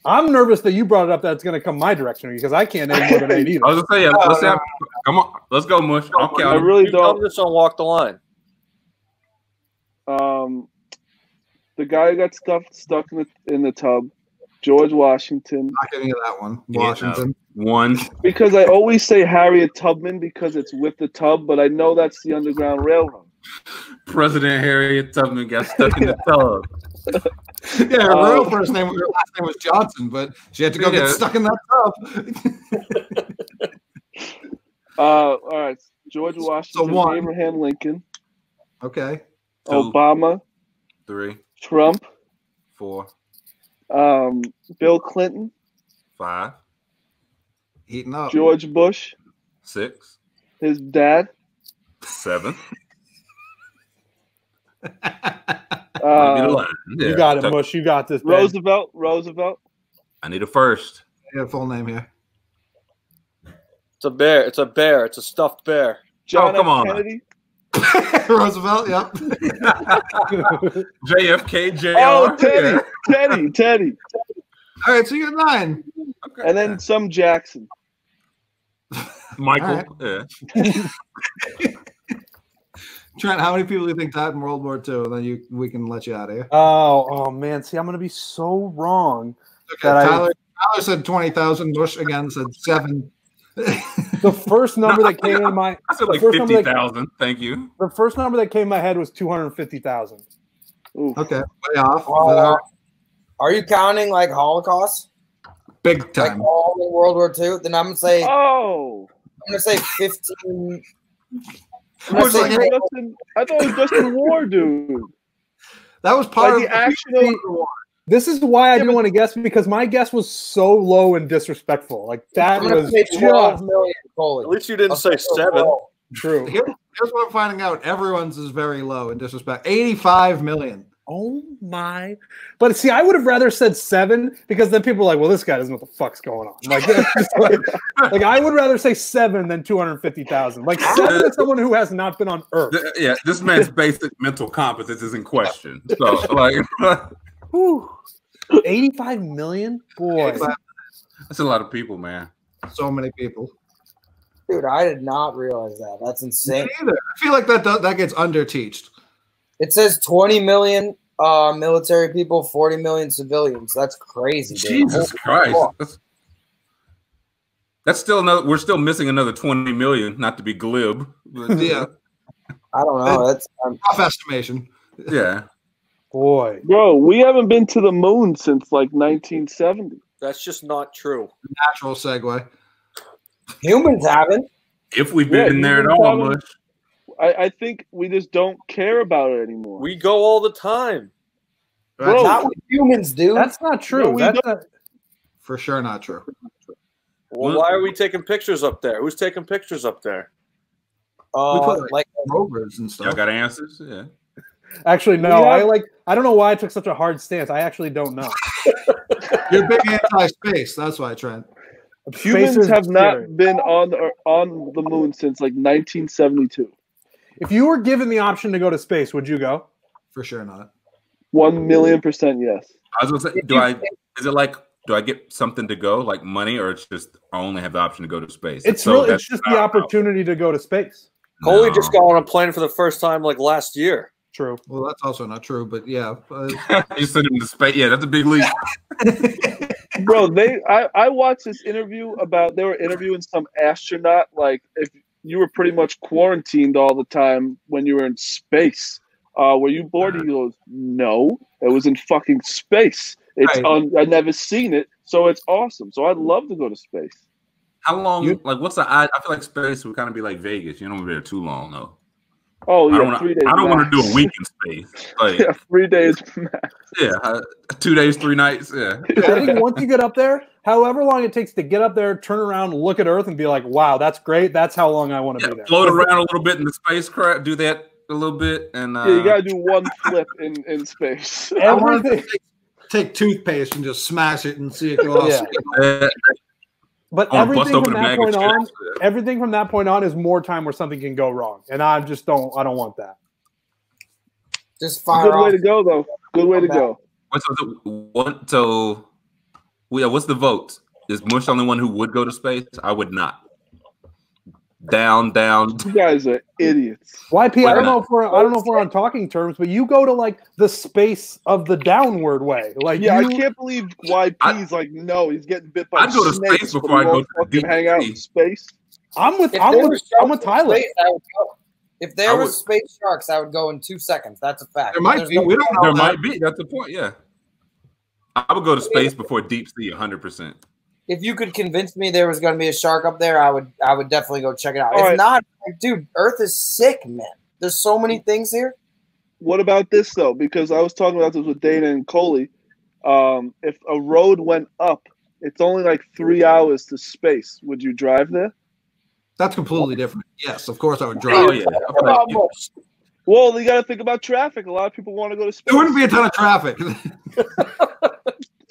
I'm nervous that you brought it up that's gonna come my direction because I can't name more than eight either. I was just saying. Let's have, come on, let's go, Mush. I'll I count. 'em. really You tell don't. this on Walk the Line. Um, the guy who got stuffed stuck in the in the tub, George Washington. Not giving you that one. Yeah. Washington. One. Because I always say Harriet Tubman because it's with the tub, but I know that's the Underground Railroad. President Harriet Tubman got stuck in the tub. Yeah, her Uh, real first name, her last name was Johnson, but she had to go Yeah. get stuck in that tub. *laughs* Uh, all right, George Washington, one. Abraham Lincoln, okay. Two, Obama, three, Trump, four, um, Bill Clinton, five, Heating up. George Bush, six, his dad, seven. *laughs* *laughs* uh, Might be the line. you got it, Tuck- Mush. You got this. babe. Roosevelt, Roosevelt, I need a first. Yeah, full name here. It's a bear. It's a bear. It's a stuffed bear. John Oh, come F. on. Kennedy. *laughs* Roosevelt, yep. *laughs* JFK, JR. Oh, Teddy, Yeah. Teddy, Teddy, All right, so you got nine. Okay. and then some Jackson. Michael. All Yeah. Trent, how many people do you think died in World War II? And then you we can let you out of here. Oh, oh man. See, I'm gonna be so wrong. Okay, That I- Tyler, Tyler said 20,000. Mush again said seven. The first *laughs* number that came in my I said like The first number that- 50,000. Thank you. the first number that came in my head was two hundred fifty thousand. Oof. okay, way off. Uh, are you counting like Holocaust? Big Like time. all in World War II? Then I'm gonna say Oh, gonna say fifteen. I'm gonna say it was Justin, I thought it was Justin War, dude. That was part Like of the actual. This is why I Yeah, didn't want to guess because my guess was so low and disrespectful. Like that was say twelve just million. Coley. At least you didn't say say seven. 12. true. Here- here's what I'm finding out. Everyone's is very low in disrespect. 85 million. Oh my! But see, I would have rather said seven because then people are like, "Well, this guy doesn't know what the fuck's going on." Like, *laughs* like, like, I would rather say seven than two hundred fifty thousand. Like seven is someone who has not been on Earth. Yeah, this man's *laughs* basic mental competence is in question. So, like, *laughs* Whew. Eighty-five million, boy. that's a lot of people, man. So many people. Dude, I did not realize that. That's insane. Me either. I feel like that does, that gets underteached. It says 20 million uh, military people, 40 million civilians. That's crazy, dude. Jesus Holy Christ. That's, that's still another. We're still missing another 20 million. Not to be glib. but, Yeah. *laughs* I don't know. That's um, Rough estimation. yeah. Boy. Bro, we haven't been to the moon since like 1970. That's just not true. Natural segue. humans haven't. If we've Yeah, been there at you've all, much. I, I think we just don't care about it anymore. We go all the time. Bro, Not with humans, dude. That's not true. No, That's don't. For sure not true. Well, why are we taking pictures up there? Who's taking pictures up there? uh, we put, like Rovers and Y'all stuff. got answers? Yeah. *laughs* actually no. Yeah. I like. I don't know why I took such a hard stance. I actually don't know. *laughs* You're big anti-space. That's why, Trent. Space Humans have scary. not been on the on the moon since like 1972. If you were given the option to go to space, would you go? For sure not. One million percent yes. I was gonna say, do I? Is it like? Do I get something to go, like money, or it's just I only have the option to go to space? It's So really. It's just the how- opportunity to go to space. Coley No. just got on a plane for the first time like last year. True. Well, that's also not true, but yeah. Uh, you send him to space. Yeah, that's a big leap. Bro, they I, I watched this interview about they were interviewing some astronaut like if you were pretty much quarantined all the time when you were in space. Uh, were you bored? He goes, No, it was in fucking space. It's Right. on. I've never seen it, so it's awesome. So I'd love to go to space. How long? You- like, what's the? I, I feel like space would kind of be like Vegas. You don't be there too long, though. Oh I yeah, don't want three to. days. I don't want to do a week in space. Like, *laughs* Yeah, three days max. yeah, uh, two days, three nights. Yeah, I think once you get up there, however long it takes to get up there, turn around, look at Earth, and be like, "Wow, that's great. That's how long I want to yeah be there." float around a little bit in the spacecraft. Do that a little bit, and uh, Yeah, you gotta do one flip in in space. *laughs* I wanted Everything, to take, take toothpaste and just smash it and see it go off. Yeah. *laughs* but I everything from that point on, chips. Everything from that point on is more time where something can go wrong, and I just don't. I don't want that. Just fire Good way to go though. Good way to go. What's the one? So, yeah, what's the vote? Is Mush the only one who would go to space? I would not. Down, down. You guys are idiots. YP, I don't Why know if we're I don't know if we're on talking terms, but you go to like the space of the downward way. Like Yeah, you, I can't believe YP's like, no, he's getting bit by I'd go to snakes, space before I go won't to deep hang out in space. I'm with If I'm with was I'm with Tyler. space, I would go. If there I was would- space sharks, I would go in two seconds. That's a fact. There might be. no- We don't There might be. That's the point. Yeah. I would go to space before deep sea, hundred percent. If you could convince me there was going to be a shark up there, I would. I would definitely go check it out. All if right. not, dude, Earth is sick, man. There's so many things here. What about this though? Because I was talking about this with Dana and Coley. Um, if a road went up, it's only like three hours to space. Would you drive there? That's completely different. Yes, of course I would drive. Oh yeah. Almost. Well, you got to think about traffic. A lot of people want to go to space. There wouldn't be a ton of traffic. *laughs*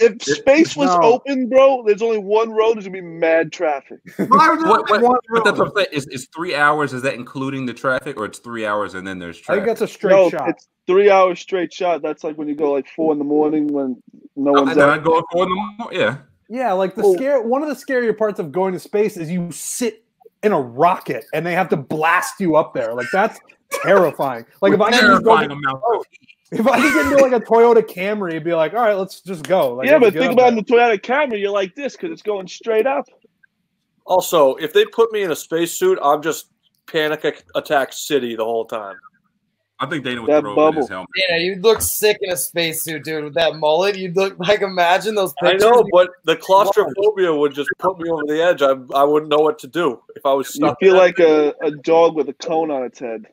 if space was No. open, bro, there's only one road. There's gonna be mad traffic. *laughs* Why would What, what, one that's road? what I'm. Is, is three hours? Is that including the traffic, or it's three hours and then there's traffic? I think that's a straight no, shot. it's three hours straight shot. That's like when you go like four in the morning when no Oh, one's and then I out. go for the mo- yeah. Yeah, like the Oh. scare. One of the scarier parts of going to space is you sit in a rocket and they have to blast you up there. Like that's terrifying. Like if I could just go, Terrifying amount of if I could get into like a Toyota Camry, it'd be like, all right, let's just go. Like, yeah, but think about in the Toyota Camry, you're like this because it's going straight up. Also, if they put me in a spacesuit, I'm just panic attack city the whole time. I think Dana would That throw up in bubble. his helmet. Yeah, you'd look sick in a spacesuit, dude, with that mullet. You'd look like imagine those pictures. I know, but the claustrophobia would just put me over the edge. I, I wouldn't know what to do if I was stuck. You stuck. feel like a, a dog with a cone on its head.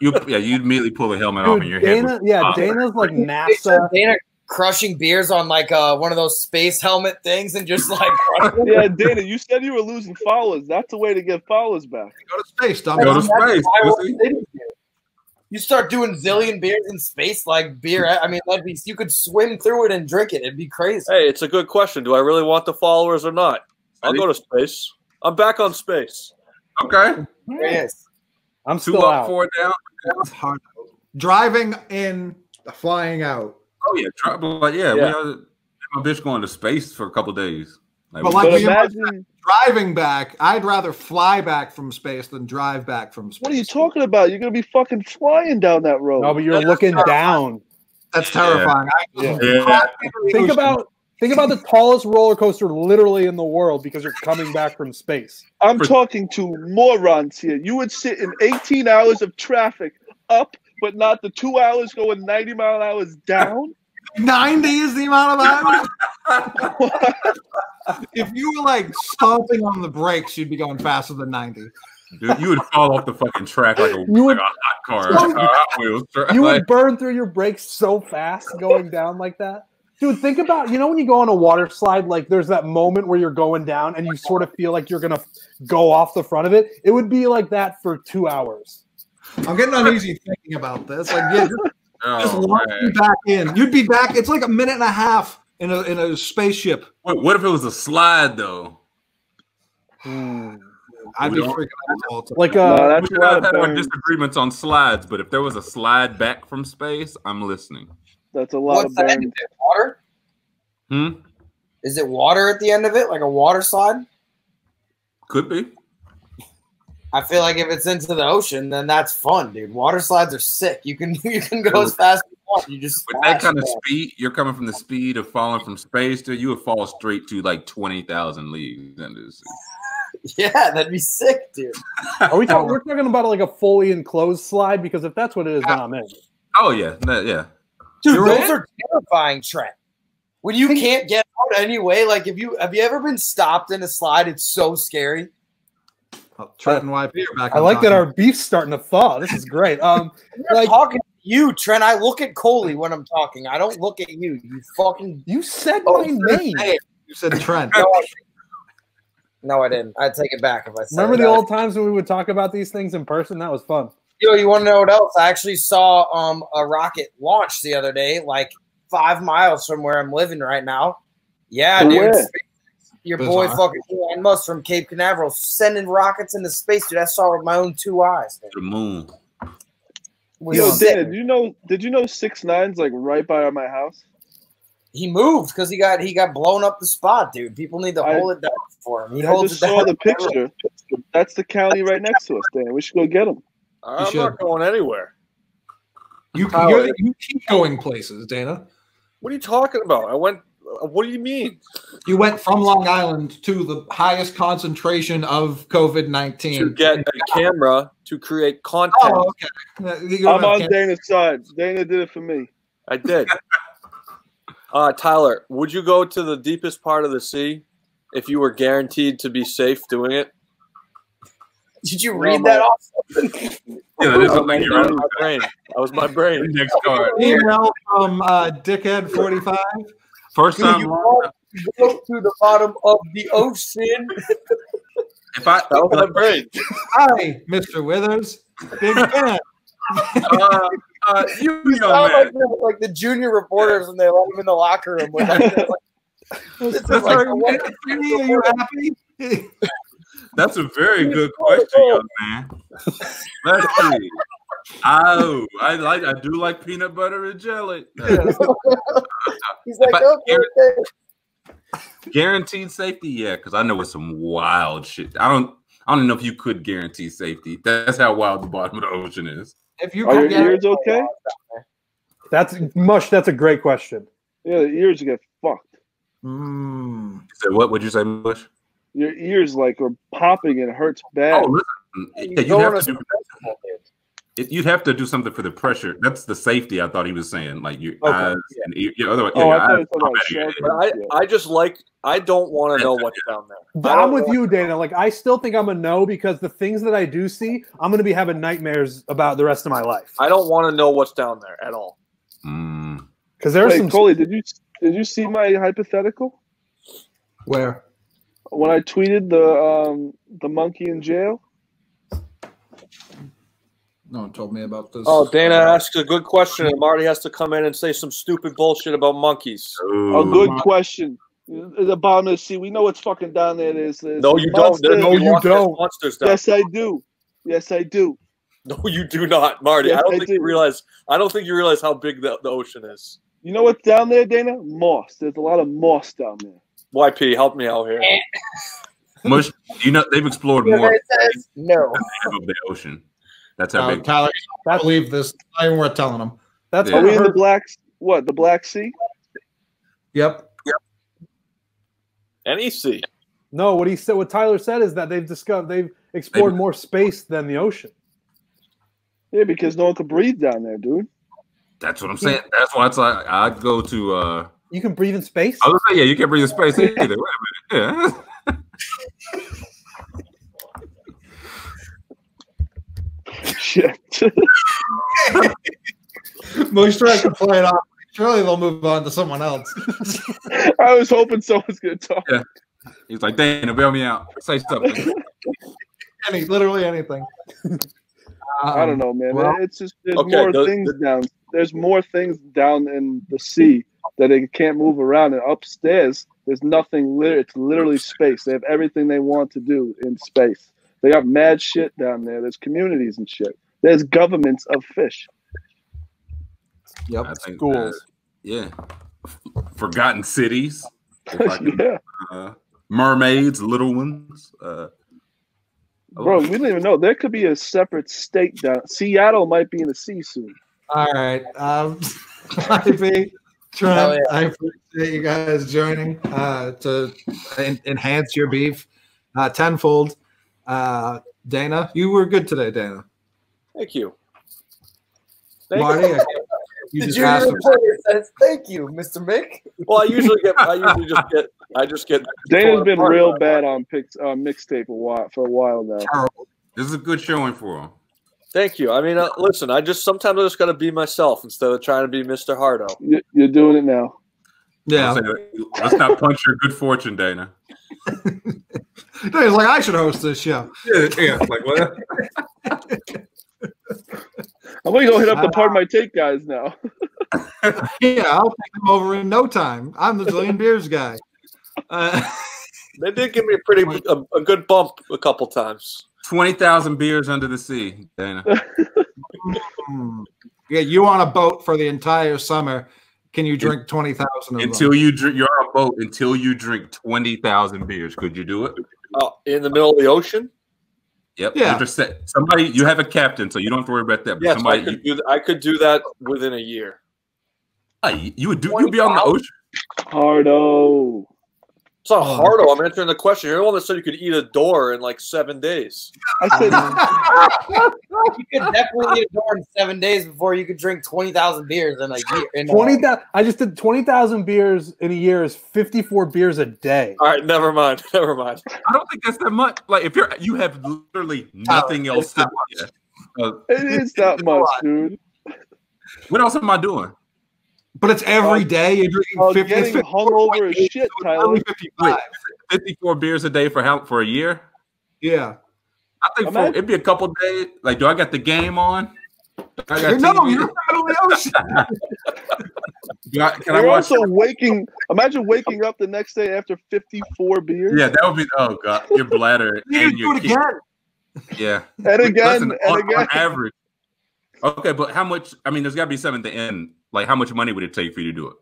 You yeah, you'd immediately pull the helmet off and your Dude, head. Dana, yeah, pop. Dana's like NASA. Dana crushing beers on like uh, one of those space helmet things and just like *laughs* Yeah, Dana, you said you were losing followers. That's a way to get followers back. Go to space, dumb. Go to space. Iowa pussy. City, dude. You start doing zillion beers in space like beer. I mean, that'd be you could swim through it and drink it. It'd be crazy. Hey, it's a good question. Do I really want the followers or not? I'll go to space. I'm back on space. Okay. Yes. I'm Two still up, out. four down. That's hard. Driving in, flying out. Oh yeah, try, but yeah, we Yeah. are, my bitch going to space for a couple days. Like, But like But imagine, driving back, I'd rather fly back from space than drive back from space. what are you talking about? You're gonna be fucking flying down that road. No, but you're looking down. That's terrifying. I- Yeah. yeah, Think about think about the tallest roller coaster literally in the world because you're coming back from space. I'm talking to morons here. You would sit in 18 hours of traffic up, but not the two hours going 90 mile an hour down. 90 is the amount of hours. *laughs* if you were like stomping on the brakes, you'd be going faster than 90. dude, you would fall off the fucking track like a, You would- like a hot car, *laughs* a Hot Wheels. You Like, would burn through your brakes so fast going down like that. Dude, think about you know when you go on a water slide, like there's that moment where you're going down and you sort of feel like you're gonna go off the front of it. It would be like that for two hours. I'm getting uneasy thinking about this. Like, yeah, *laughs* just, just oh, launch man. you back in. You'd be back. It's like a minute and a half in a in a spaceship. Wait, what if it was a slide though? I'd We be don't- freaking out all the. Like No, uh, that's we have had our disagreements on slides, but if there was a slide back from space, I'm listening. That's a lot What's of the end of it? Water? Hmm? Is it water at the end of it, like a water slide? Could be. I feel like if it's into the ocean, then that's fun, dude. Water slides are sick. You can *laughs* you can go as fast as you want. You just With that kind of down. speed, you're coming from the speed of falling from space, dude. You would fall straight to like twenty thousand leagues. And *laughs* yeah, that'd be sick, dude. *laughs* are we talking? We're talking about like a fully enclosed slide because if that's what it is, then I'm in. Oh yeah, that- yeah. Dude, You're those in? are terrifying, Trent. When you can't get out anyway. Like, if you have you ever been stopped in a slide? It's so scary. Oh, Trent and YP are back. I like that our beef's starting to thaw. This is great. Um, *laughs* I'm Like- talking to you, Trent. I look at Coley when I'm talking. I don't look at you. You fucking you said Oh, my name. You said Trent. no. I, no, I didn't. I'd take it back if I said. Remember it. the old times when we would talk about these things in person? That was fun. Yo, you want to know what else? I actually saw um a rocket launch the other day, like five miles from where I'm living right now. Yeah, dude. where? Your boy fucking Elon Musk from Cape Canaveral sending rockets into space, dude. I saw it with my own two eyes. To the moon. Was Yo, sick. Dana, did you know? Did you know six nines like right by my house? He moved because he got he got blown up the spot, dude. People need to I- hold it down for him. He I holds just it saw the picture. That's the county right next to us, Dan. We should go get him. I'm should. not going anywhere. You, Tyler. you're, you keep going places, Dana. What are you talking about? I went. What do you mean? You went from Long Island to the highest concentration of COVID nineteen To get a camera to create content. Oh, okay. You don't I'm on cam- Dana's side. Dana did it for me. I did. *laughs* Uh, Tyler, would you go to the deepest part of the sea if you were guaranteed to be safe doing it? Did you read that off? *laughs* Yeah, that is That something was you're my brain. That was my brain. Next card. Email from uh, Dickhead forty five. First Dude, time. you want to go to the bottom of the ocean. If I That was my brain. Hi, Mr. Whiskers. Big *laughs* fan. uh, uh, you You young sound like, man. the, like the junior reporters when they let him in the locker room. With like, this, *laughs* like, this is like right. Are you happy? That's a very good question, young man. Let's see. Oh, I like. I do like peanut butter and jelly. *laughs* He's like, But okay, okay. Guaranteed safety, yeah, because I know it's some wild shit. I don't. I don't know if you could guarantee safety. That's how wild the bottom of the ocean is. If you Are your ears okay? That's mush. That's a great question. Yeah, the ears get fucked. Mm. So what would you say, Mush? Your ears like are popping and it hurts bad. Oh, listen. You Yeah, you have to a do. It, you'd have to do something for the pressure. That's the safety. I thought he was saying, like your Okay, eyes and ear. Yeah, otherwise, yeah, Oh, your I eyes you were talking about pop out of your shark. head. But I, I just like. I don't want to know what's down there. But I I'm with you, Dana. Like I still think I'm a no because the things that I do see, I'm gonna be having nightmares about the rest of my life. I don't want to know what's down there at all. Mm. Because there's Wait, some Coley, did you did you see my hypothetical where? When I tweeted the um the monkey in jail? No one told me about this. Oh, Dana asks a good question, and Marty has to come in and say some stupid bullshit about monkeys. A good question. The bottom of the sea, we know what's fucking down there. There's, there's No, you don't. No, you don't. Monsters down. Yes, I do. Yes, I do. No, you do not, Marty. Yes, I don't I think do. you realize. I don't think you realize how big the, the ocean is. You know what's down there, Dana? Moss. There's a lot of moss down there. YP, help me out here. *laughs* Mush, you know they've explored more says no. of the ocean. That's how Uh, big. Tyler, I believe this. Not even worth telling him. that's Yeah. Are we in the hurt. black? What the Black Sea? Yep. NEC. No, what he said, what Tyler said is that they've discovered they've explored more space than the ocean. Yeah, because no one could breathe down there, dude. That's what I'm saying. That's why it's like I'd go to. uh You can breathe in space. I was gonna say, yeah, you can breathe in space *laughs* either. Wait a minute. Yeah. Shit. Mush trying to play it off. Surely they'll move on to someone else. *laughs* I was hoping someone's gonna talk. He's like, Dana, bail me out. Say something. *laughs* Any, literally anything. I don't um, know, man. well- it's just there's Okay, more the- things down. There's more things down in the sea that they can't move around. And upstairs, there's nothing. Lit- it's literally space. They have everything they want to do in space. They got mad shit down there. There's communities and shit. There's governments of fish. Yep. Schools. uh, yeah. Forgotten cities. *laughs* Can, yeah, uh, mermaids, little ones. Uh, bro, we don't even know. There could be a separate state down. Seattle might be in the sea soon. All right. Um, *laughs* YP, Trent, yeah. I appreciate you guys joining uh, to en- enhance your beef uh, tenfold. Uh, Dana, you were good today, Dana. Thank you. Thank Marty, you. You The just junior reporter says, "Thank you, Mr. Mick." Well, I usually get. I usually just get. I just get. Dana's torn been real bad on picks, uh, Mickstape a while for a while now. Terrible. This is a good showing for him. Thank you. I mean, uh, listen. I just sometimes I just got to be myself instead of trying to be Mr. Hardo. You- You're doing it now. Yeah. Let's not punch your good fortune, Dana. *laughs* No, He's like, I should host this show. Yeah, yeah. Like what? I'm gonna go hit up the Pardon My Take guys now. *laughs* Yeah, I'll take them over in no time. I'm the zillion beers guy. Uh, They did give me a pretty *laughs* a, a good bump a couple times. Twenty thousand beers under the sea, Dana. *laughs* yeah, you on a boat for the entire summer. Can you drink twenty thousand of Until them? you drink, you're on a boat until you drink twenty thousand beers. Could you do it? Uh, in the middle of the ocean. Yep. Yeah. You somebody. You have a captain, so you don't have to worry about that. But Yes, I somebody, could do. I could do that within a year. you, you would do. You'd be on the ocean. Hardo. It's not Oh. Hardo. I'm answering the question. You're the one that said you could eat a door in like seven days. I said *laughs* You could definitely eat a door in seven days before you could drink twenty thousand beers in a year. In Twenty thousand. I just did twenty thousand beers in a year is fifty-four beers a day. All right, never mind. *laughs* Never mind. I don't think that's that much. Like if you're, you have literally nothing else to. Yeah. Uh, it is that much, dude. what else am I doing? But it's every day. You're drinking Oh, 50, getting 54 hungover as shit, so it's only Tyler. 55. Fifty-four beers a day for how for a year? Yeah. I think for, it'd be a couple days. Like, do I got the game on? I got No, TV? you're in the middle of the ocean. *laughs* Do I- can I You're watch? also waking. Imagine waking up the next day after 54 beers. Yeah, that would be. Oh god, your bladder You and can do your it kid- again. Yeah, And again, Listen, and on, again. on average. Okay, but how much? I mean, there's got to be something at the end. Like, how much money would it take for you to do it?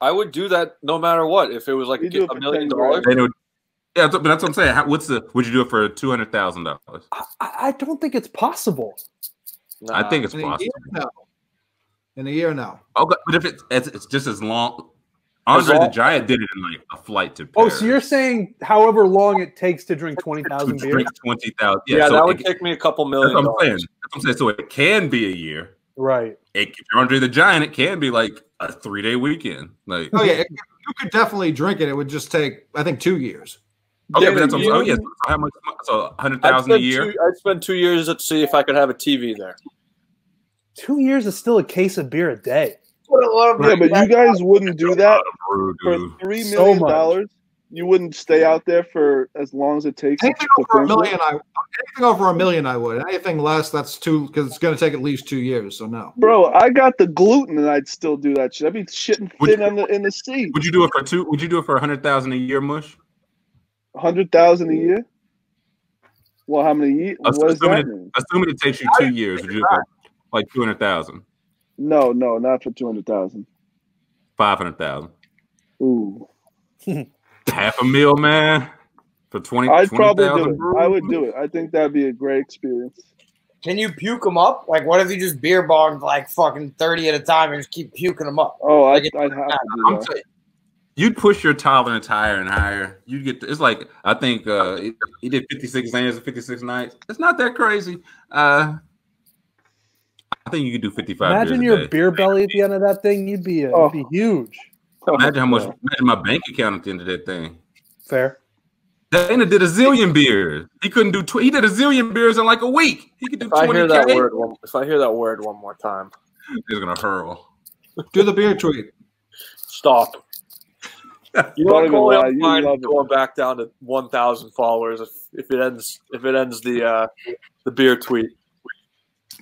I would do that no matter what. If it was like You do a million dollars. They. Yeah, but that's what I'm saying. How, what's the? Would you do it for two hundred thousand dollars? I, I don't think it's possible. I think it's In possible. In a year, no. Okay, but if it's it's, it's just as long. Andre the Giant did it in like a flight to. Oh, so you're saying however long it takes to drink twenty thousand beers? drink twenty thousand? Yeah, Yeah, so that would it- take me a couple That's million what I'm saying. That's what I'm saying. So it can be a year. Right. It, if you're Andre the Giant, it can be like a three day weekend. Like Oh yeah, it- you could definitely drink it. It would just take, I think, two years. Oh, okay, Dana, but that's what Oh yeah, so how much? So hundred I'd a year. two, I'd spend two years to see if I could have a TV there. Two years is still a case of beer a day. What a lot of Yeah, but you guys wouldn't do that Brew, for dude. three So dollars. You wouldn't stay out there for as long as it takes. Anything over a million, I anything over a million, I would. Anything less, that's too because it's going to take at least two years. So no. Bro, I got the gluten and I'd still do that shit. I'd be shitting Would thin you- on the in the sea. Would you do it for two? Would you do it for a hundred thousand a year, Mush? Hundred thousand a year. Well, how many years? Assuming that it- Assuming it takes you two years, would you do it like two hundred thousand, No, no, not for two hundred thousand. five hundred thousand, Ooh, *laughs* half a meal, man, for twenty. I'd probably do it. I would do it. I think that'd be a great experience. Can you puke them up? Like, what if you just beer bogged like fucking thirty at a time and just keep puking them up? Oh, I'd, Like, I'd have to do I'm that. t- you'd push your tolerance higher and higher. You'd get it's like I think uh he, he did 56 days and 56 nights. It's not that crazy. Uh I think you could do 55. Imagine your beer belly at the end of that thing. You'd be uh, Oh. you'd be huge. Imagine how much imagine my bank account at the end of that thing. Fair. Dana did a zillion beers. He couldn't do tw- he did a zillion beers in like a week. He could do If I hear that 20k. word, one, if I hear that word one more time, He's gonna hurl. *laughs* Do the beer tweet. stop. You know Don't what, even Coley? lie, I'm you fine love it. going back down to 1,000 followers if, if it ends if it ends the uh, the beer tweet.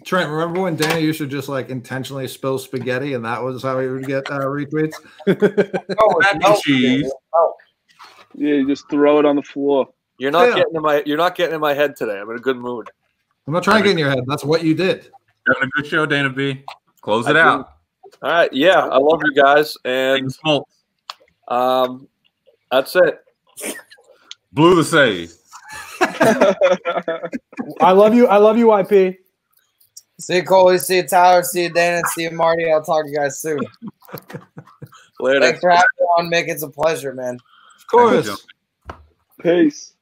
Trent, remember when Danny used to just like intentionally spill spaghetti, and that was how he would get uh, retweets? *laughs* Oh, Mac and no. cheese. Oh, Yeah, you just throw it on the floor. You're not Yeah. getting in my you're not getting in my head today. I'm in a good mood. I'm not trying to get in your head. That's what you did. Having a good show, Dana B. Close I it do. out. All right, yeah, I love you guys, and um, that's it. Blue the save. *laughs* I love you. I love you, YP. See you, Coley. See you, Tyler. See you, Dana. See you, Marty. I'll talk to you guys soon. Later. Thanks for having me on, Mick. It's a pleasure, man. Of course. Peace.